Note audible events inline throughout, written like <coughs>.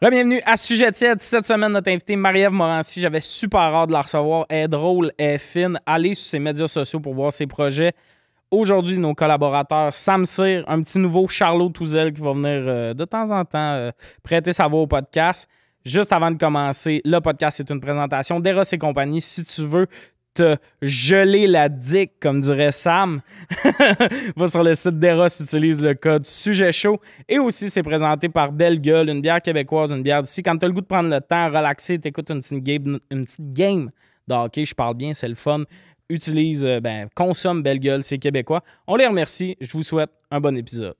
Bienvenue à Sujet tiède. Cette semaine, notre invité Marie-Ève Morancy, j'avais super hâte de la recevoir. Elle est drôle, elle est fine. Allez sur ses médias sociaux pour voir ses projets. Aujourd'hui, nos collaborateurs, Sam Cyr, un petit nouveau, Charlot Touzel qui va venir euh, de temps en temps euh, prêter sa voix au podcast. Juste avant de commencer, le podcast c'est une présentation d'Eros et compagnie. Si tu veux geler la dick, comme dirait Sam, <laughs> va sur le site d'Eros, utilise le code sujet chaud. Et aussi, c'est présenté par Belle Gueule, une bière québécoise, une bière d'ici. Quand tu as le goût de prendre le temps, relaxer, t'écoutes une petite game, une petite game je parle bien, c'est le fun. Utilise, euh, ben, consomme Belle Gueule, c'est québécois. On les remercie. Je vous souhaite un bon épisode.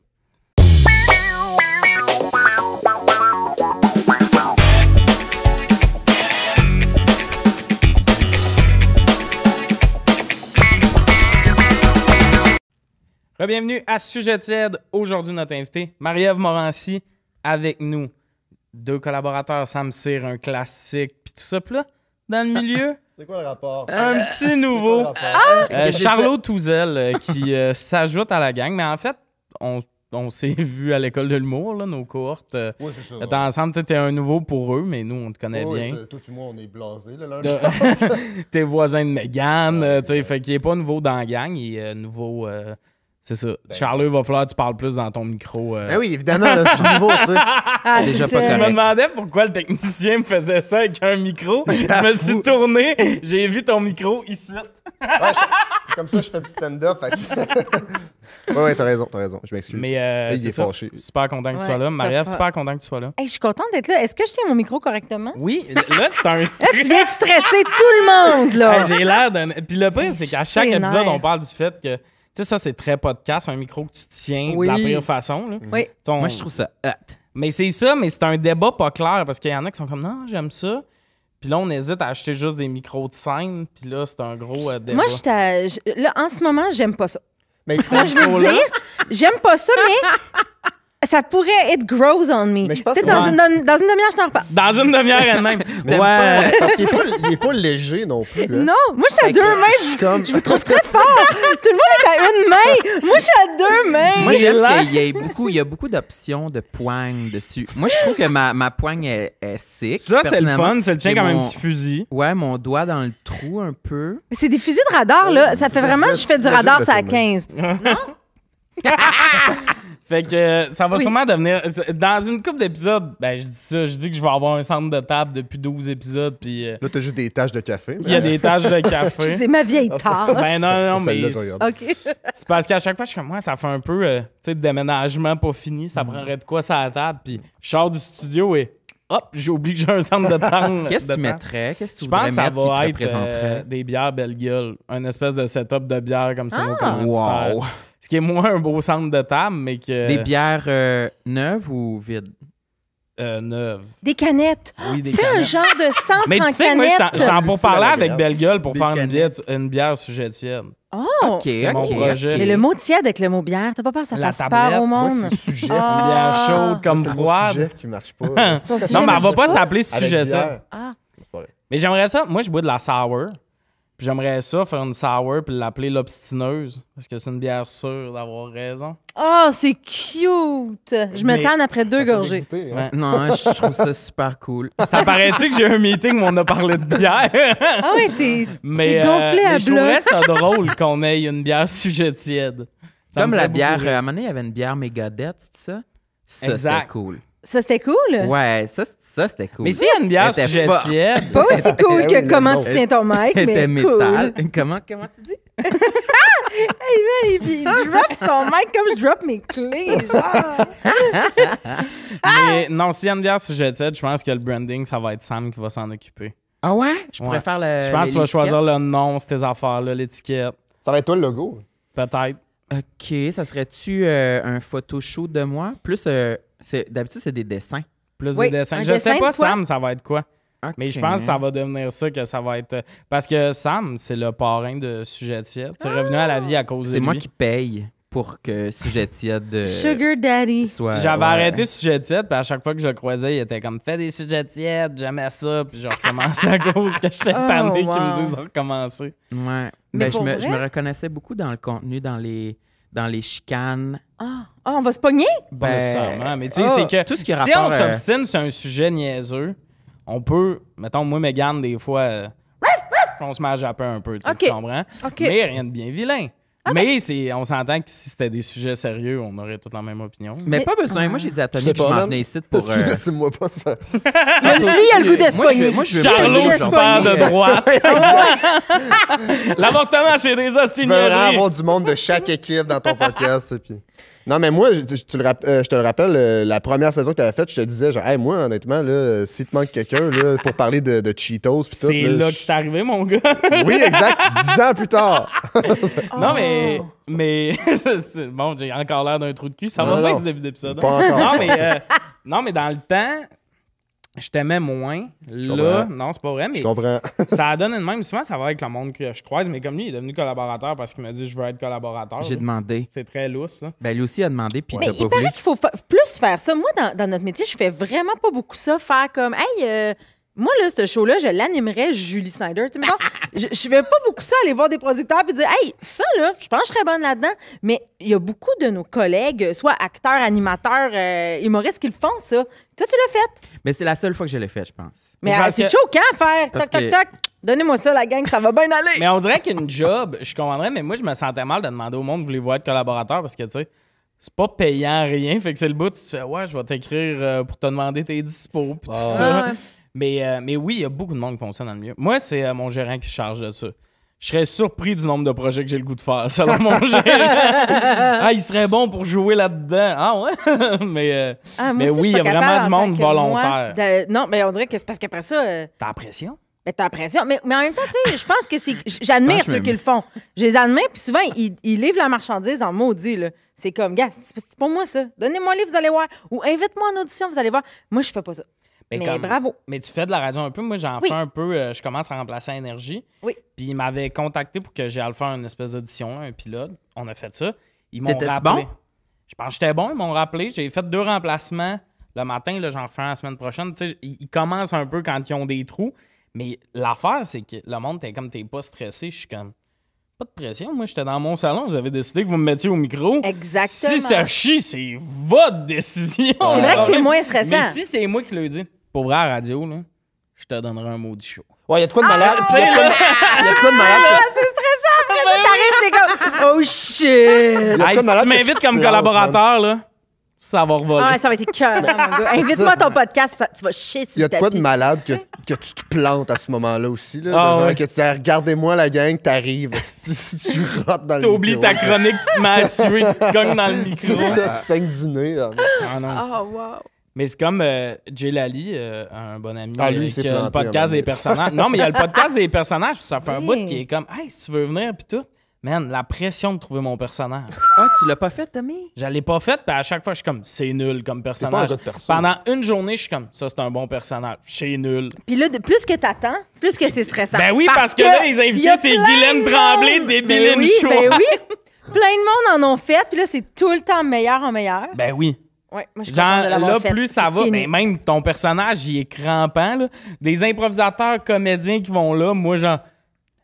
Bienvenue à Sujet tiède. Aujourd'hui, notre invité, Marie-Ève Morancy, avec nous. Deux collaborateurs, Sam Cyr, un classique, puis tout ça. Puis là, dans le milieu, <laughs> C'est quoi le rapport? un petit nouveau. rapport? Euh, Charlot Touzel euh, qui euh, s'ajoute à la gang. Mais en fait, on, on s'est vu à l'école de l'humour, là, nos cohortes. Euh, Oui, c'est ça. t'es ensemble, tu sais, t'es un nouveau pour eux, mais nous, on te connaît bien. Toi et moi, on est blasés. Là, l'un De- <laughs> T'es voisin de Megan, euh, tu sais, fait qu'il est pas nouveau dans la gang, il est euh, nouveau. C'est ça. Charlot, il va falloir que tu parles plus dans ton micro. euh. Ben oui, évidemment, là, je suis nouveau, tu sais. Ah, Déjà pas. Je me demandais pourquoi le technicien me faisait ça avec un micro. <laughs> Je me suis tourné, j'ai vu ton micro ici. Ouais, je- Comme ça, je fais du stand-up. fait que- <laughs> ouais, ouais, t'as raison, t'as raison. Je m'excuse. Mais euh, Là, il c'est est ça. fâché. Super content que tu Ouais, sois là. Marie-Ève, t'as super content que tu sois là. Hey, je suis contente d'être là. Est-ce que je tiens mon micro correctement? Oui, là, c'est un <laughs> Là, stress. tu viens de stresser tout le monde, là. Hey, J'ai l'air d'un. Puis le pire, c'est qu'à chaque épisode, nerf. on parle du fait que. Tu sais, ça, c'est très podcast, un micro que tu tiens Oui. de la pire façon. Là. Oui. Ton- Moi, je trouve ça hot. Mais c'est ça, mais c'est un débat pas clair parce qu'il y en a qui sont comme non, j'aime ça. Puis là, on hésite à acheter juste des micros de scène. Puis là, c'est un gros euh, débat. Moi, je là, en ce moment, j'aime pas ça. Mais c'est- Moi, je veux dire, j'aime pas ça, mais ça pourrait it grows on me. Mais je pense que- dans, Ouais. une, dans, dans une demi-heure, je t'en reparle. Dans une demi-heure elle-même. <laughs> Ouais. Parce qu'il est, pas, il est pas léger non plus. Là. Non, moi, je suis à deux mains. Je comme. Je vous trouve très fort. <laughs> Tout le monde est à une main. Moi, je suis à deux mains. Moi, J'ai j'aime qu'il y ait beaucoup, il y a beaucoup d'options de poignes dessus. Moi, je trouve que ma, ma poigne est, est sick. Ça, c'est le fun. Tu le tiens J'ai comme un petit fusil. Ouais, mon doigt dans le trou un peu. C'est des fusils de radar, là. Ça fait vraiment que je- fais du radar, ça à je- 15. <laughs> Fait que euh, ça va Oui. sûrement devenir. Dans une couple d'épisodes, ben, je dis ça. Je dis que je vais avoir un centre de table depuis 12 épisodes. Puis euh, Là, t'as juste des taches de café. il y a des taches de café. <laughs> C'est ma vieille <laughs> tasse. Ben non, non, mais Celle-là, je regarde. OK. <laughs> c'est parce qu'à chaque fois, je suis comme moi, ça fait un peu, euh, tu sais, de déménagement pas fini. Ça prendrait de quoi ça à la table. Puis je sors du studio et hop, j'ai oublié que j'ai un centre de table. Qu'est-ce que tu temps. mettrais? Qu'est-ce que tu Je pense voudrais que ça mettre va être euh, des bières belle gueule. Un espèce de setup de bière comme c'est nos Ah! Wow. Ce qui est moins un beau centre de table, mais que. Des bières euh, neuves ou vides? euh, neuves. Des canettes. Oui, des Fais un genre de centre Mais en tu sais que moi, je canette. suis en- je suis en pour parler avec. Belle Gueule pour Des faire une bière, une bière sujet tiède. Oh! OK, c'est mon OK, projet. Mais le mot tiède avec le mot bière, t'as pas peur que ça La fasse tablette, peur au monde? c'est <laughs> sujet. Une bière Ah. chaude comme C'est froide. sujet qui marche pas. <laughs> Non, mais elle va pas s'appeler sujet ça. Ah. C'est pas vrai. Mais j'aimerais ça. Moi, je bois de la sour. Puis j'aimerais ça faire une sour puis l'appeler l'obstineuse. Parce que c'est une bière sûre d'avoir raison. Oh, c'est cute! Je me tanne après deux gorgées. hein? Ouais. Non, je trouve ça super cool. <laughs> Ça paraît-tu que j'ai un meeting où on a parlé de bière? Ah ouais, t'es... mais T'es gonflé à mais je bloc. trouverais ça drôle qu'on ait une bière sujet tiède. Ça Comme me la bière, euh, à un moment donné, il y avait une bière Megadeth, c'est ça? Ça, Exact. c'était cool. Ça, c'était cool? Ouais, ça, ça c'était cool. Mais s'il y a une bière Elle était sujet forte. tiède, Pas aussi cool que comment tu tiens ton mic, Elle était mais cool. métal. Comment, comment tu dis? <laughs> Il, il drop son mic comme je drop mes clés, genre. <laughs> mais non, s'il y a une bière sujet tiède, je pense que le branding, ça va être Sam qui va s'en occuper. Ah ouais? Je pourrais Ouais. faire le. Je pense que tu vas choisir le nom, ces affaires-là, l'étiquette. Ça va être toi le logo. Peut-être. OK, ça serait-tu euh, un photoshoot de moi? Plus, euh, c'est- d'habitude, c'est des dessins. Plus Oui, de dessins. Je dessin sais pas? Sam, ça va être quoi? Mais je pense que ça va devenir ça, que ça va être. euh, Parce que Sam, c'est le parrain de Sujet tiède. C'est revenu à la vie à cause de C'est moi lui. qui paye pour que Sujet tiède euh, Sugar Daddy. soit. J'avais ouais. arrêté Sujet tiède, puis à chaque fois que je le croisais, il était comme Fais des sujets tièdes, j'aimais ça, puis je recommençais à cause que j'étais <laughs> Oh, tanné qu'ils me disent de recommencer. Ouais. Mais Ben, je, me, je me reconnaissais beaucoup dans le contenu, dans les, dans les chicanes. Ah, Ah, on va se pogner? Ben, nécessairement, mais tu sais, ah, c'est que tout ce qui a si on euh, s'obstine sur un sujet niaiseux, on peut, mettons, moi, Mégane, des fois, euh, on se met à japper un peu, tu sais, Ok. tu comprends? OK. Mais rien de bien vilain. Mais c'est, on s'entend que si c'était des sujets sérieux, on aurait toute la même opinion. Mais, Mais- pas besoin. Moi, j'ai dit à Tony que je pas, m'en man. venais ici pour. <laughs> euh, Sous-estime-moi pas ça. <laughs> Lui, il a le goût de se Moi, je- moi, je Charlot, super de droite. <laughs> L'avortement, c'est des hosties Tu veux avoir du monde de chaque équipe dans ton podcast. et puis... Non, mais moi, je, tu le rapp- euh, je te le rappelle, euh, la première saison que tu avais faite, je te disais, genre, hey, moi, honnêtement, là, si te manque quelqu'un là, pour parler de, de Cheetos, puis tout. C'est là que c'est arrivé, mon gars. <laughs> Oui, exact. Dix ans plus tard. <laughs> Non, mais. Oh. mais <laughs> c'est- bon, j'ai encore l'air d'un trou de cul. Ça Non, va bien non. avec ce début d'épisode. hein? Pas encore. Non, mais, euh, non, mais dans le temps, je t'aimais moins. Là, comprends. non, c'est pas vrai, Je mais comprends. <laughs> ça donne une même. Souvent, ça va avec le monde que je croise, mais comme lui, il est devenu collaborateur parce qu'il m'a dit je veux être collaborateur. J'ai demandé. C'est très lousse, ça. Ben, lui aussi a demandé, puis Mais il pas voulu. paraît qu'il faut fa- plus faire ça. Moi, dans, dans notre métier, je fais vraiment pas beaucoup ça. Faire comme, hey, euh, moi, là, ce show-là, je l'animerais Julie Snyder. Tu sais, <laughs> je, je fais pas beaucoup ça, aller voir des producteurs puis dire, hey, ça, là, je pense que je serais bonne là-dedans. Mais il y a beaucoup de nos collègues, soit acteurs, animateurs, euh, humoristes, qui le font, ça. Toi, tu l'as fait? Mais c'est la seule fois que je l'ai fait, je pense. Mais C'est euh, c'est que- choquant à faire. Parce Toc, toc, que- toc. Donnez-moi ça, la gang, ça va bien aller. Mais on dirait qu'une job, je comprendrais, mais moi, je me sentais mal de demander au monde voulez-vous être collaborateur? Parce que, tu sais, c'est pas payant rien. Fait que c'est le bout, tu te fais, ouais, je vais t'écrire euh, pour te demander tes dispos, puis tout Ah. ça. Ah ouais. Mais, euh, mais oui, il y a beaucoup de monde qui font ça dans le milieu. Moi, c'est euh, mon gérant qui se charge de ça. Je serais surpris du nombre de projets que j'ai le goût de faire, selon mon <laughs> gérant. ah, il serait bon pour jouer là-dedans. Ah ouais? <laughs> mais euh, Ah, Mais aussi, oui, il y a vraiment du monde moi volontaire. Non, mais on dirait que c'est parce qu'après ça. euh, t'as l'impression? Ben, t'as l'impression. Mais, mais en même temps, tu sais, je pense que c'est. J'admire ceux qui le font. Je les admire, puis souvent, ils, ils livrent la marchandise en maudit, là. C'est comme, gars, c'est pas moi ça. Donnez-moi un livre, vous allez voir. Ou invite-moi en audition, vous allez voir. Moi, je fais pas ça. Mais, comme- bravo. Mais tu fais de la radio un peu. Moi, j'en Oui. fais un peu. euh, je commence à remplacer Énergie. Oui. Puis ils m'avaient contacté pour que j'aille faire une espèce d'audition, un pilote. On a fait ça. Ils m'ont rappelé. bon? Je pense que j'étais bon. Ils m'ont rappelé. J'ai fait deux remplacements le matin. Là, j'en refais un la semaine prochaine. Tu sais, ils, ils commencent un peu quand ils ont des trous. Mais l'affaire, c'est que le monde, t'es comme t'es pas stressé. Je suis comme. Pas de pression. Moi, j'étais dans mon salon. Vous avez décidé que vous me mettiez au micro. Exactement. Si ça chie, c'est votre décision. C'est vrai que c'est moins stressant. Mais si c'est moi qui le dis, pour vrai, à la radio, là, je te donnerai un maudit show. Ouais, il <laughs> y a de quoi de malade. Il y a de quoi de- malade. Ah, c'est stressant. Après ça, t'arrives, t'es comme, <laughs> oh shit. Il y a de Hey, quoi de si malade tu m'invites te comme collaborateur, là, ça va revoler. Ah, ça va être cœur, mon gars. <laughs> Invite-moi ton podcast, ça- tu vas chier sur Il y a de quoi de malade que, que tu te plantes à ce moment-là aussi. Là, Ah ouais. Que tu dis, regardez-moi la gang, t'arrives. tu, tu rotes dans le T'oublies micro. ta chronique, tu te mets à suer, tu te cognes dans le micro. C'est ça, tu saignes du nez. là. Ah non. Oh, wow. Mais c'est comme euh, Jay Lally, euh, un bon ami, Ah, lui, euh, qui a le podcast des personnages. Non, mais il y a le <laughs> podcast des personnages, puis ça fait un bout qui est comme, hey, si tu veux venir, puis tout. Man, la pression de trouver mon personnage. Ah, tu l'as pas fait, Tommy? Je l'ai pas fait, puis à chaque fois, je suis comme, c'est nul comme pas un personnage. gars de perso. Pendant une journée, je suis comme, ça, c'est un bon personnage. C'est nul. Puis là, de- plus que t'attends, plus que c'est stressant. Ben oui, parce que là, les invités, c'est Guylaine Tremblay. Débiline ben oui, Show. Ben oui, plein de monde en ont fait, puis là, c'est tout le temps meilleur en meilleur. Ben oui. Ouais, moi, je suis Genre, de là, fait. plus ça va, mais même ton personnage, il est crampant. Là. Des improvisateurs, comédiens qui vont là, moi, genre,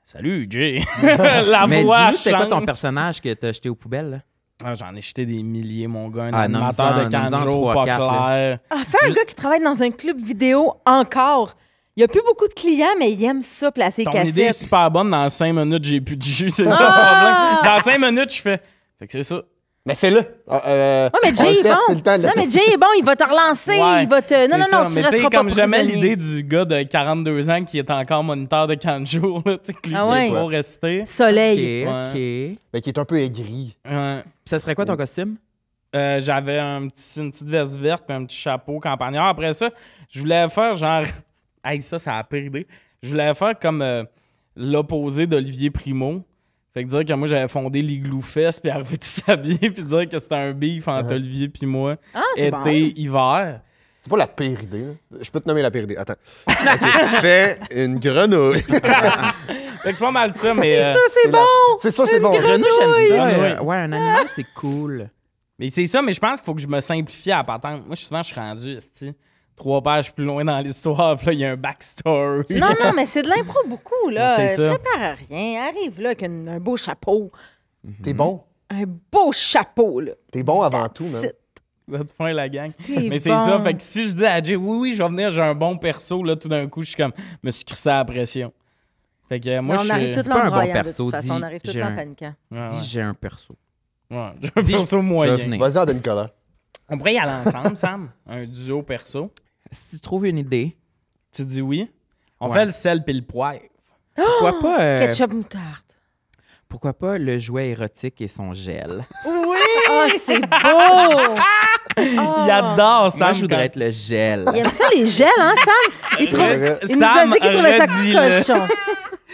salut, Jay. <laughs> La Mais voix c'est quoi ton personnage que t'as jeté aux poubelles? là? Ah, J'en ai jeté des milliers, mon gars. Un Ah, animateur de 15 nomme-en jours, pas quatre, là. clair. Ah, fais un gars qui travaille dans un club vidéo encore. Il n'y a plus beaucoup de clients, mais il aime ça, placer Ton idée est super bonne. Dans 5 minutes, j'ai plus de jus. C'est ça Ah! le problème. Dans 5 minutes, je fais. Fait que c'est ça. Mais fais-le. Ah, euh, Ouais, mais Jay est teste, bon. Non, mais. Jay est bon, il va te relancer, Ouais, il va te. Non, non, non, tu Mais resteras pas comme jamais l'idée du gars de 42 ans qui est encore moniteur de 40 <laughs> jours, là, tu sais, que lui, Ah il ouais. est trop resté. Ok, Soleil. ok. Puis Mais qui est un peu aigri. Ouais. ça serait quoi ton costume? Euh, j'avais un petit, une petite veste verte puis un petit chapeau campagnard. Après ça, je voulais faire genre. <laughs> Hey, ça, ça a pire idée. Je voulais faire comme euh, l'opposé d'Olivier Primo. Fait que dire que moi, j'avais fondé l'Igloo Fest puis arriver tout s'habiller puis dire que c'était un beef entre Uh-huh. Olivier puis moi. Ah, c'est bon. été, hiver. C'est pas la pire idée. là. Je peux te nommer la pire idée. Attends. Ok, tu fais une grenouille. <laughs> Fait que c'est pas mal ça, mais. euh, Ça, c'est la- bon. C'est ça, c'est bon. Grenouille, j'aime ça. Grenouille. Ouais, un animal, c'est cool. mais c'est ça, mais je pense qu'il faut que je me simplifie à la patente. Moi, souvent, je suis rendu, trois pages plus loin dans l'histoire, puis là, il y a un backstory. Non, non, mais c'est de l'impro beaucoup, là. C'est ça. Prépare à rien. Arrive là avec une- un beau chapeau. T'es bon? un beau chapeau, là. T'es bon avant tout, man. C'est- Vous êtes fin, la gang. Mais c'est bon. ça. Fait que si je dis à Jay, oui, oui, je vais venir, j'ai un bon perso, là, tout d'un coup, je suis comme, me suis crissé à la pression. Fait que euh, moi, Mais je on arrive suis. tout pas un bon de perso, toute façon. dis, On arrive tout j'ai là en un- paniquant. Ouais, ouais. Dis, j'ai un perso. Ouais, j'ai un Dis- perso Je vais moyen. venir. Vas-y, en Nicolas. On pourrait y aller ensemble, Sam. <laughs> Un duo perso. Si tu trouves une idée, Tu dis oui. On Ouais. fait le sel puis le poivre. <gasps> pourquoi pas, euh, Ketchup moutarde. pourquoi pas le jouet érotique et son gel? Oh, <laughs> c'est beau! <laughs> Il adore Sam. Moi, je voudrais être le gel. Il aime ça, les gels, hein, Sam? Il, trouve... Il nous a dit qu'il trouvait ça cochon.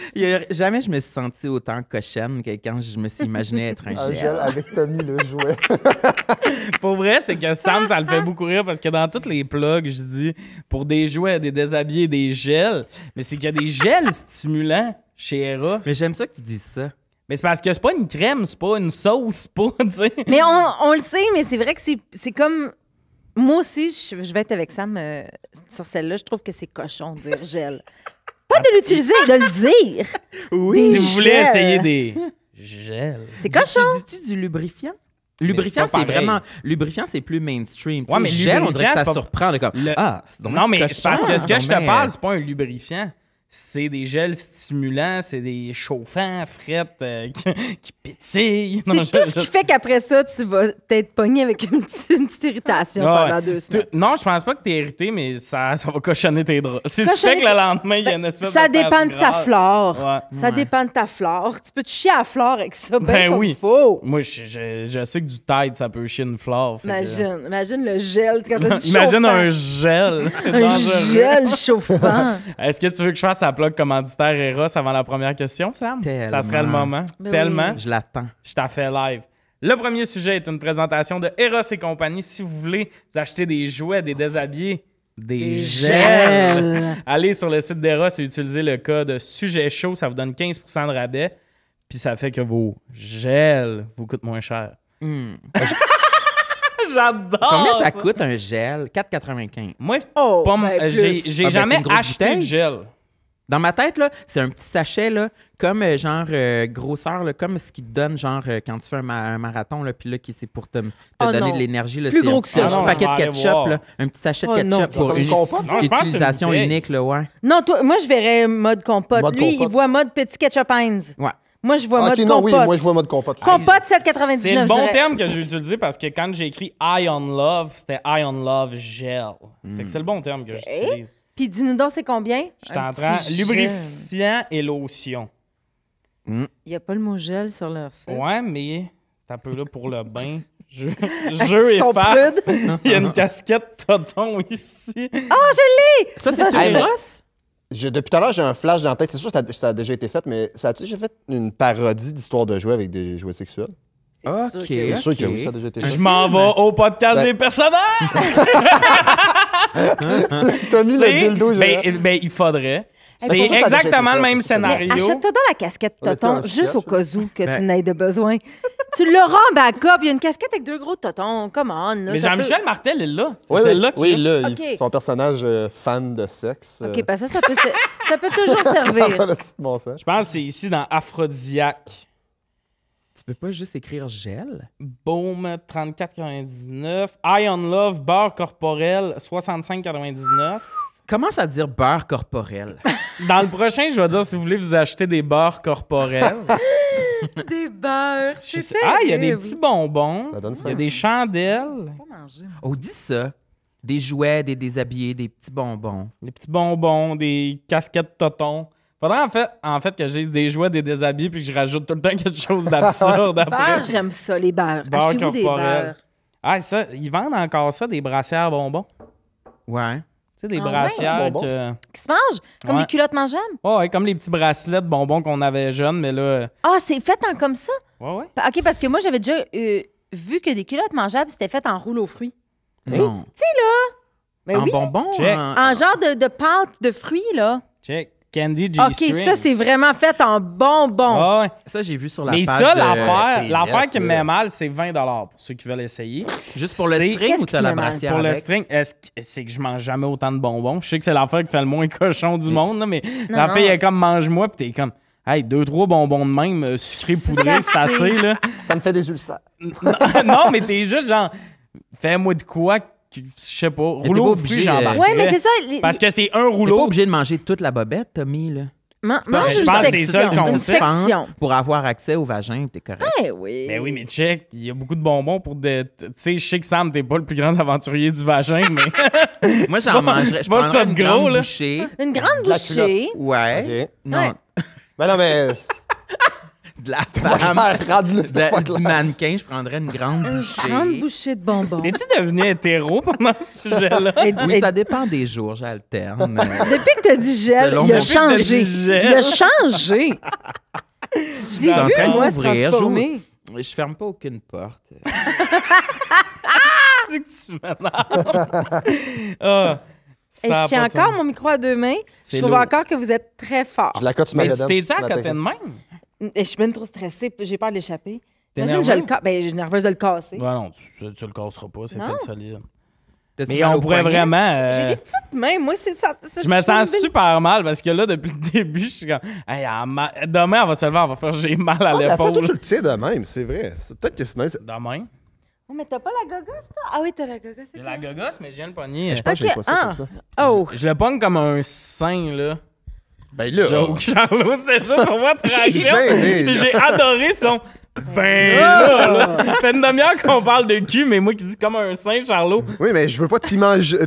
<laughs> Il y a- jamais je me suis sentie autant cochonne que quand je me suis imaginé être un Un gel. gel avec Tommy, le jouet. <laughs> Pour vrai, c'est que Sam, ça le fait beaucoup rire parce que dans toutes les plugs, je dis pour des jouets, des déshabillés, des gels. Mais c'est qu'il y a des gels <laughs> stimulants chez Eros. Mais j'aime ça que tu dises ça. Mais c'est parce que c'est pas une crème, c'est pas une sauce, c'est pas, tu sais. Mais on, on le sait, mais c'est vrai que c'est c'est comme. Moi aussi, je, je vais être avec Sam euh, sur celle-là. Je trouve que c'est cochon de dire gel. Pas de l'utiliser, de le dire. Si Des vous voulez gels. essayer des gels. C'est cochon. Tu dis-tu du lubrifiant? Lubrifiant, c'est vraiment. Lubrifiant, c'est plus mainstream. Ouais, mais gel, on dirait que ça pas- surprend de comme. Le- Ah, c'est donc Non, mais c'est parce que ce que donc je te parle, c'est pas un lubrifiant. C'est des gels stimulants, c'est des chauffants, frettes, euh, <laughs> qui, qui pétillent. C'est tout je- ce qui fait qu'après ça, tu vas t'être pogné avec une petite, une petite irritation Ouais, pendant deux Tu- semaines. Non, je pense pas que t'es irrité, mais ça, ça va cochonner tes draps. C'est ce qui fait que le lendemain, il y a une espèce Ça de dépend de ta flore. Ouais. Ça Ouais. dépend de ta flore. Tu peux te chier à la flore avec ça, ben, Ben comme oui. faut. Moi, je, je- je sais que du Tide, ça peut chier une flore. que- Imagine, imagine le gel quand t'as du <laughs> Imagine chauffant. un gel. <laughs> C'est Un dangereux. gel chauffant. Est-ce que tu veux que je fasse la plug commanditaire Eros avant la première question, Sam? Tellement. Ça serait le moment. Ben Tellement. Je l'attends. Je t'en fais live. Le premier sujet est une présentation de Eros et compagnie. Si vous voulez vous acheter des jouets, des déshabillés, des, Des gels, gels. allez sur le site d'Eros et utilisez le code sujet chaud. Ça vous donne 15% de rabais. Puis ça fait que vos gels vous coûtent moins cher. Hmm. <laughs> J'adore! Combien ça coûte un gel? 4,95. Moi, Oh, ben, j'ai Ah, ben, jamais acheté bouteille. de gel. Dans ma tête, là, c'est un petit sachet, là, comme euh, genre euh, grosseur, là, comme ce qui te donne, genre, euh, quand tu fais un, ma- un marathon, là, puis là, qui c'est pour te, te Oh donner non. de l'énergie. là, Plus c'est gros un- que ça. Un Ah non, petit paquet je de vais aller ketchup, voir. là, un petit sachet de Oh non. ketchup pour Comme une une compote? Non, je pense que c'est une utilisation bouteille. unique, là, ouais. Non, toi, moi, je verrais mode compote. Mode Lui, compote. il voit mode petit ketchup Heinz. Ouais. Moi, je vois Ah, mode ok, non, oui, compote. moi, je vois mode compote. Compote 7,99. C'est le je bon dirais. terme que j'ai utilisé parce que quand j'ai écrit Eye on Love, c'était Eye on Love Gel. Fait que c'est le bon terme que j'utilise. Puis dis-nous donc, c'est combien? Je Un petit gel. Lubrifiant et lotion. Il n'y a pas le mot gel sur leur site. Ouais, mais t'as un peu là pour le bain. <laughs> Je, Ils jeu et sont prudes. <laughs> Il y a une casquette Toton ici. Ça, c'est sur Hey, les mais- Ross? J'ai- depuis tout à l'heure, j'ai un flash dans la tête. C'est sûr que ça, ça a déjà été fait, mais ça a-tu déjà fait une parodie d'histoire de jouets avec des jouets sexuels? Ok. que- C'est sûr que ok. oui, ça a déjà été Je m'en vais au podcast Ben- des personnages. <laughs> Tommy, le dildo, j'ai... ben, ben, il faudrait. c'est C'est exactement le même scénario. achète-toi donc la casquette Toton, juste au cas où que Ben- tu n'aies de besoin. tu l'auras en backup. Il y a une casquette avec deux gros totons. Come on. là, Mais Jean-Michel Martel est là. C'est Oui, qui oui, est- là, son personnage euh, fan de sexe. OK, parce que ça, ça peut, se- ça peut toujours <laughs> servir. Je pense que c'est ici dans Aphrodisiaque. Tu peux pas juste écrire gel? Boom, 34,99. Eye on Love, beurre corporel, 65,99. Commence à dire beurre corporel? <laughs> Dans le prochain, je vais dire si vous voulez vous acheter des beurres corporels. <laughs> Des beurres. Je C'est sais- ah, il y a des petits bonbons. Ça donne Il y a faim. des chandelles. Pas manger. oh, dis ça. Des jouets, des déshabillés, des petits bonbons. Des petits bonbons, des casquettes totons. Faudrait en fait, en fait que j'ai des jouets, des déshabillés, puis que je rajoute tout le temps quelque chose d'absurde après. Beurre, j'aime ça, les beurres. Beurre Achetez-vous des beurres. Ah, ça, ils vendent encore ça, des brassières bonbons. Ouais. Tu sais, des Ah ouais? brassières Bonbons. que... Qui se mangent? Comme Ouais. des culottes mangeables? Ouais, ouais, comme les petits bracelets de bonbons qu'on avait jeunes, mais là... Ah, c'est fait en comme ça? Ouais, ouais. OK, parce que moi, j'avais déjà euh, vu que des culottes mangeables, c'était fait en rouleau aux fruits. Non. Mais en oui, bonbons? Check. en- en genre de, de pâte de fruits, là. Check. Candy OK, G-string. ça, c'est vraiment fait en bonbons. Ah ouais. Ça, j'ai vu sur la Mais page ça, de- l'affaire, c'est l'affaire net, qui me là. met mal, c'est 20 pour ceux qui veulent essayer. Juste pour le c'est- string Qu'est-ce ou qui t'as la brassière Pour le avec? string, est-ce que- c'est que je mange jamais autant de bonbons? Je sais que c'est l'affaire qui fait le moins <laughs> cochon du monde, là, mais la non. fille est comme mange-moi, puis t'es comme Hey, deux, trois bonbons de même, euh, sucré, poudré, c'est assez. là. Ça me fait des ulcères. non, <laughs> non, mais t'es juste genre, fais-moi de quoi, que- je sais pas, t'es rouleau pas aux fruits, obligé, euh, j'embarquerais. Ouais, mais c'est ça. les- Parce que c'est un T'es pas rouleau. obligé de manger toute la bobette, Tommy, là. Man- pas- mange je une pense que c'est section. ça le Une concept. section. Pour avoir accès au vagin, t'es correct. Eh oui. Ben oui, mais check, il y a beaucoup de bonbons pour des. Tu sais, je sais que Sam, t'es pas le plus grand aventurier du vagin, mais. <laughs> Moi, C'est j'en pas- mangerais. c'est je pas prendrais ça une de gros, grande là. bouchée. Une grande De la bouchée. Ouais. OK. Non, Ouais. Ben non, mais. <laughs> de la femme. rendu là, de- du mannequin, je prendrais une grande Une bouchée. grande bouchée de bonbons. T'es-tu devenu hétéro pendant ce sujet-là? Et- Oui, et- ça dépend des jours, j'alterne. Euh, Depuis que t'as dit gel, Selon il a mon- Depuis que t'as changé. dit. Il a changé. Je l'ai vu, train moi, se transformer. je ferme pas aucune porte. <laughs> C'est que tu m'énerves. Ah, ça Et a je tiens pas de encore mon micro à deux mains. Je C'est trouve lourd. encore que vous êtes très fort. Je la cote sur ma Mais tu t'es dit à côté de même? Et je suis même trop stressée. J'ai peur de l'échapper. Imagine, je le ca- ben, je suis nerveuse de le casser. Ouais, non, tu, tu le casseras pas, c'est fait solide. Mais on pourrait poignet? vraiment. euh, J'ai des petites mains. Moi, c'est ça. je me sens super mal parce que là, depuis le <laughs> début, je suis comme. Hey, Demain, on va se lever, on va faire j'ai mal à Ah, mais attends, l'épaule. toi, tu le tiens de même, c'est vrai. Peut-être que c'est même. c'est- Demain. Oh, mais t'as pas la gogosse, toi? Ah oui, t'as la gogosse. J'ai la gogosse, mais je viens le pogner. Je pense que j'ai pas ça ah. comme ça. Oh. Je le pogne comme un sein, là. Ben là. Joke, Charlot, c'était juste pour voir ta réaction. Puis j'ai adoré son. <laughs> Ben là, là. Ça fait une demi-heure qu'on parle de cul, mais moi qui dis comme un sein, Charlot. Oui, mais je veux pas euh,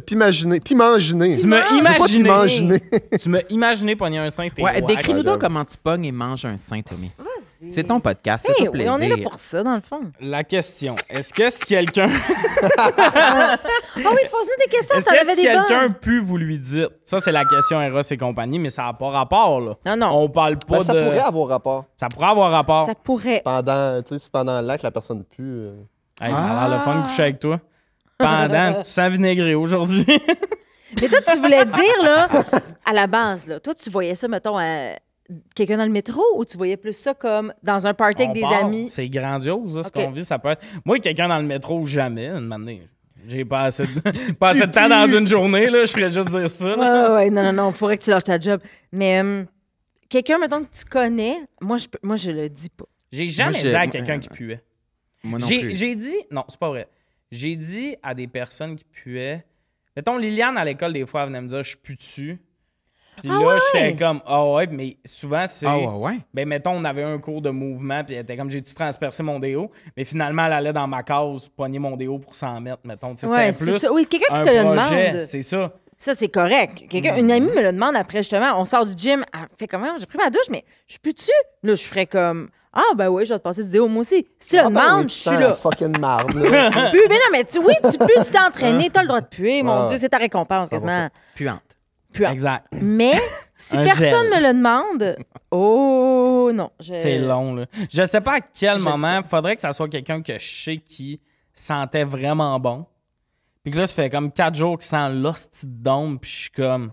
t'imaginer. T'imaginer. Tu m'as imaginé. Tu m'as imaginé pogner un sein, t'es Ouais, décris-nous Ouais, donc comment tu pognes et manges un sein, Tommy. C'est ton podcast, plaisir. on est là pour ça, dans le fond. La question, est-ce que si quelqu'un <laughs> Ah oui, pose-nous des questions, est-ce ça que avait si des quelqu'un bonnes? pu vous lui dire Ça c'est la question Eros et compagnie, mais ça n'a pas rapport là. Non, non. On parle pas Ben, ça de pourrait avoir rapport. Ça pourrait avoir rapport. Ça pourrait. Pendant, tu sais, si pendant l'acte, la personne pue. euh, Hey, ça a l'air le fun de Ah. coucher avec toi. Pendant, <laughs> tu sens vinaigré aujourd'hui. Mais toi, tu voulais dire, là, <laughs> à la base, là, toi, tu voyais ça, mettons, à quelqu'un dans le métro ou tu voyais plus ça comme dans un party On avec des part. amis? C'est grandiose, là, ce qu'on vit. Ça peut être... Moi, quelqu'un dans le métro, jamais. Une année. J'ai pas assez de, <laughs> pas assez de temps dans une journée, là. Je ferais juste dire ça. là. Ouais, ouais, non, non, non, il faudrait que tu lâches ta job. Mais euh, quelqu'un, mettons, que tu connais, moi, je, peux- moi, je le dis pas. J'ai jamais Moi, dit à quelqu'un euh, qui puait. Moi non J'ai plus. j'ai dit. Non, c'est pas vrai. J'ai dit à des personnes qui puaient. Mettons, Liliane à l'école, des fois, elle venait me dire Je pue dessus. Puis Ah là, ouais? j'étais comme Ah ouais, mais souvent, c'est. Ah ouais, ouais. Ben, mettons, on avait un cours de mouvement, puis elle était comme J'ai-tu transpercé mon déo Mais finalement, elle allait dans ma case, pogner mon déo pour 100 mètres, mettons. Tu sais, Ouais, C'était c'est plus. ça. Oui, quelqu'un qui un te le projet, demande. C'est ça. Ça, c'est correct. Quelqu'un, Une amie me le demande après, justement. On sort du gym. Elle fait comment? J'ai pris ma douche, mais je pue dessus. Là, je ferais comme Ah, ben oui, je vais te passer du déo, moi aussi. Si tu le ah ben demandes, je suis là. fucking marde, <laughs> là. Tu pues. Mais non, mais tu, oui, tu pues, tu t'es entraîné, <laughs> t'as le droit de puer. Mon Ah. Dieu, c'est ta récompense, quasiment. Puante. Exact. Mais <laughs> si personne gel. me le demande, oh non. je- C'est long, là. Je sais pas à quel Je moment. Faudrait que ça soit quelqu'un que je sais qui sentait vraiment bon. Puis que là, ça fait comme quatre jours qu'il sent l'hostie dôme, puis je suis comme.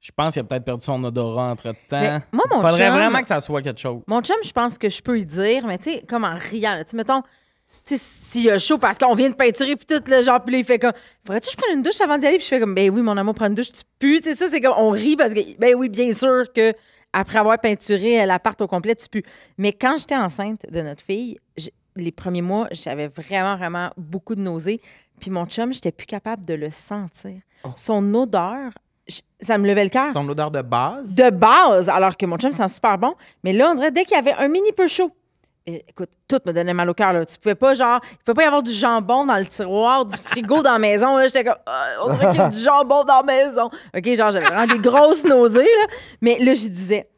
Je pense qu'il a peut-être perdu son odorat entre temps. Moi, mon Faudrait chum- vraiment que ça soit quelque chose. Mon chum, je pense que je peux y dire, mais tu sais, comme en riant. là. Tu mettons, s'il a chaud parce qu'on vient de peinturer, puis tout, le genre, puis là, il fait comme, faudrait-tu que je prenne une douche avant d'y aller? Puis je fais comme, ben oui, mon amour, prends une douche, tu pues. Tu sais, ça, c'est comme, on rit parce que, ben oui, bien sûr que après avoir peinturé l'appart au complet, tu pues. Mais quand j'étais enceinte de notre fille, les premiers mois, j'avais vraiment, vraiment beaucoup de nausées. Puis mon chum, j'étais plus capable de le sentir. Son odeur, ça me levait le cœur Son odeur de base? de base, alors que mon chum sent super bon. Mais là, on dirait dès qu'il y avait un mini peu chaud. Et, écoute, tout me donnait mal au cœur. là. Tu pouvais pas, genre, il pouvait pas y avoir du jambon dans le tiroir, du frigo dans la maison. Là, j'étais comme, Ah, on dirait qu'il y a du jambon dans la maison. OK, genre, j'avais vraiment des grosses nausées, là. Mais là, je disais,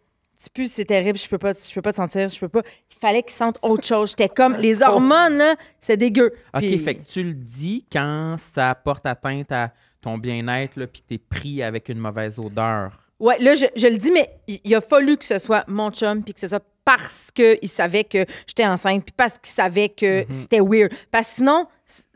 tu pues, c'est terrible, je peux pas, je peux pas te sentir, je peux pas. Il fallait qu'il sente autre chose. J'étais comme, les <laughs> hormones, là, c'était dégueu. OK, Puis- fait que tu le dis quand ça porte atteinte à ton bien-être, là, puis t'es pris avec une mauvaise odeur. Ouais, là, je, je le dis, mais il il a fallu que ce soit mon chum, puis que ce soit parce qu'il savait que j'étais enceinte, puis parce qu'il savait que c'était weird. Parce que sinon,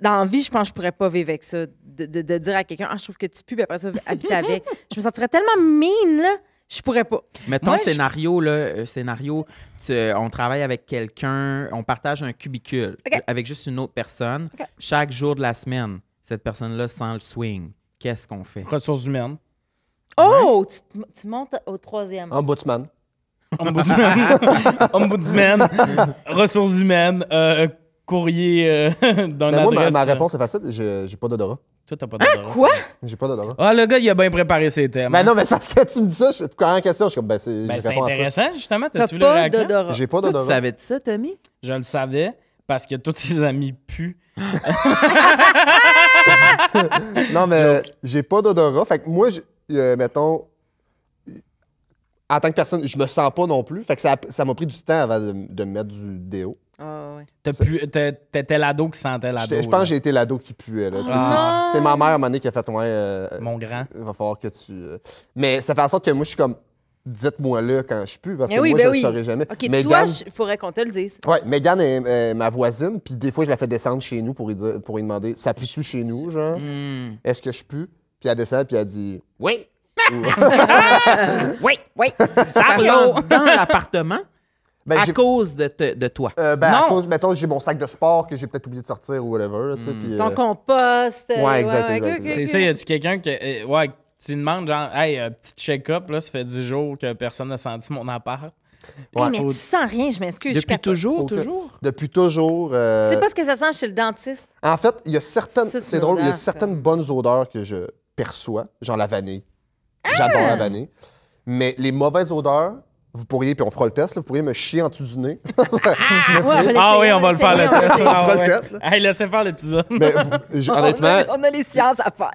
dans la vie, je pense que je pourrais pas vivre avec ça. De, de- de dire à quelqu'un, ah, je trouve que tu pues, puis après ça, habiter avec. <laughs> Je me sentirais tellement mean, là, je pourrais pas. Mettons Moi, je- scénario, là, euh, scénario, tu- on travaille avec quelqu'un, on partage un cubicule avec juste une autre personne. Chaque jour de la semaine, cette personne-là sent le swing. Qu'est-ce qu'on fait? Ressources humaines. Oh, tu montes au troisième. Ombudsman. Ombudsman. <laughs> Ombudsman. ressources humaines. euh, courrier euh, <laughs> d'un Mais moi, ma, adresse. ma réponse est facile. J'ai j'ai pas d'odorat. Toi, t'as pas d'odorat. Hein, Quoi? J'ai pas d'odorat. Ah, le gars, il a bien préparé ses thèmes. Ben hein. non, mais c'est parce que tu me dis ça, je, quand en question, je suis comme, ben, c'est, Ben, je c'est réponds à ça. intéressant, justement. T'as T'as suivi la pas réaction? d'odorat. J'ai pas Toi, tu d'odorat. savais-tu ça, Tommy? Je le savais parce que tous ses amis puent. <laughs> Non, mais j'ai pas d'odorat. Fait que moi, euh, mettons, en tant que personne, je me sens pas non plus. Fait que ça ça m'a pris du temps avant de, de me mettre du déo. Ah, ouais. T'étais l'ado qui sentait l'ado. Je pense là. que j'ai été l'ado qui puait. Ah. C'est ma mère, à un moment donné, qui a fait, ouais, euh, Mon grand. il va falloir que tu. euh, Mais ça fait en sorte que moi, je suis comme, dites-moi là quand je pue, parce Eh que oui, moi, ben je oui. le saurais jamais. OK, Megan- toi, il faudrait qu'on te le dise. Ouais, Megan est euh, ma voisine, puis des fois, je la fais descendre chez nous pour lui, dire, pour lui demander Ça pue-tu chez nous, genre? Hmm. Est-ce que je pue? Puis elle descend, puis elle dit Oui. Ou- <laughs> Oui! Oui. Ça sent dans l'appartement <laughs> Ben, à cause de, te- de toi. euh, ben, Non. à cause, mettons, j'ai mon sac de sport que j'ai peut-être oublié de sortir ou whatever, tu sais. Mm. puis, Ton euh, compost. euh, Ouais, exact, exact. C'est ça, y a-tu quelqu'un que. euh, ouais, tu demandes, genre, hey, un petit check-up, là, ça fait 10 jours que personne n'a senti mon appart. Hey, Ouais. mais tu sens rien, je m'excuse. Depuis toujours, toujours? Depuis toujours. euh, C'est pas ce que ça sent chez le dentiste? En fait, il y a certaines. C'est drôle, il y a certaines bonnes odeurs que je perçois, genre la vanille. J'adore Ah! la vanille. Mais les mauvaises odeurs, vous pourriez, puis on fera le test, là, vous pourriez me chier en dessous du nez. <laughs> Ah l'essayer, oui, on va le faire le on va test. Ah, On fera le ouais. test, là. Hey, laissez faire l'épisode. <laughs> Mais vous- j- On honnêtement, a, on a les sciences à faire.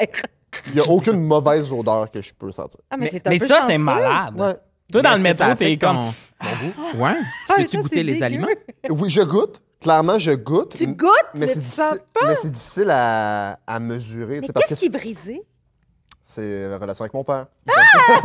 il n'y a aucune mauvaise odeur que je peux sentir. Ah, mais, Mais, t'es un mais peu ça, c'est chanceux. malade. Ouais. Toi, dans le métro, t'es comme. ton- Ouais? Ah, Tu peux-tu ça, goûter c'est les dégueu. aliments? Oui, je goûte. Clairement, je goûte. Tu goûtes, mais, mais tu sens difficile, mais c'est difficile à, à mesurer. tu Mais sais, parce qu'est-ce que qui est brisé? C'est la relation avec mon père.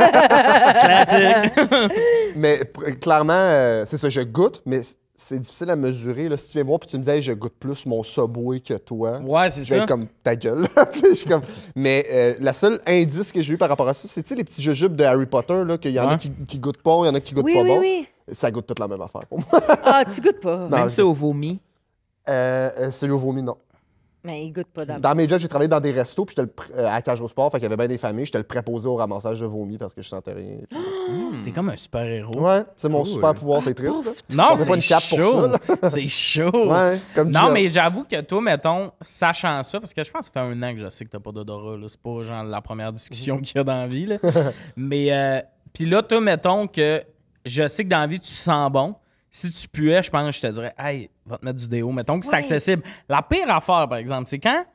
Classique. <laughs> Mais pr- clairement, euh, c'est ça, je goûte, mais c'est difficile à mesurer. Là. Si tu viens voir et tu me dis, Hey, je goûte plus mon Subway que toi, ouais, c'est je vais ça. être comme ta gueule. <laughs> Comme... Mais euh, la seule indice que j'ai eu par rapport à ça, c'est les petits jujubes de Harry Potter, là, qu'il y en Ouais. a qui, qui goûtent pas, il y en a qui goûtent Oui, pas oui, bon. oui. Ça goûte toute la même affaire pour moi. Ah, tu goûtes pas. Non. Même ça au vomi. Euh, euh, celui au vomi, non. Mais il goûte pas d'abord. Dans mes jobs, j'ai travaillé dans des restos, puis j'étais le pr- euh, à Cage au Sport, fait qu'il y avait bien des familles, j'étais le préposé au ramassage de vomi parce que je sentais rien. <gasps> T'es comme un super-héros. Ouais, c'est mon Cool. super pouvoir, c'est triste. Non, pas une c'est pour chaud. ça, <laughs> C'est chaud. Ouais, comme Non, mais j'avoue que toi, mettons, sachant ça, parce que je pense que ça fait un an que je sais que t'as pas d'odorat, là. C'est pas genre la première discussion qu'il y a dans la vie, là. <laughs> mais, euh, puis là, toi, mettons que je sais que dans la vie, tu sens bon. Si tu puais, je pense que je te dirais, hey, va te mettre du déo. Mettons que c'est Ouais. accessible. La pire affaire, par exemple, c'est quand,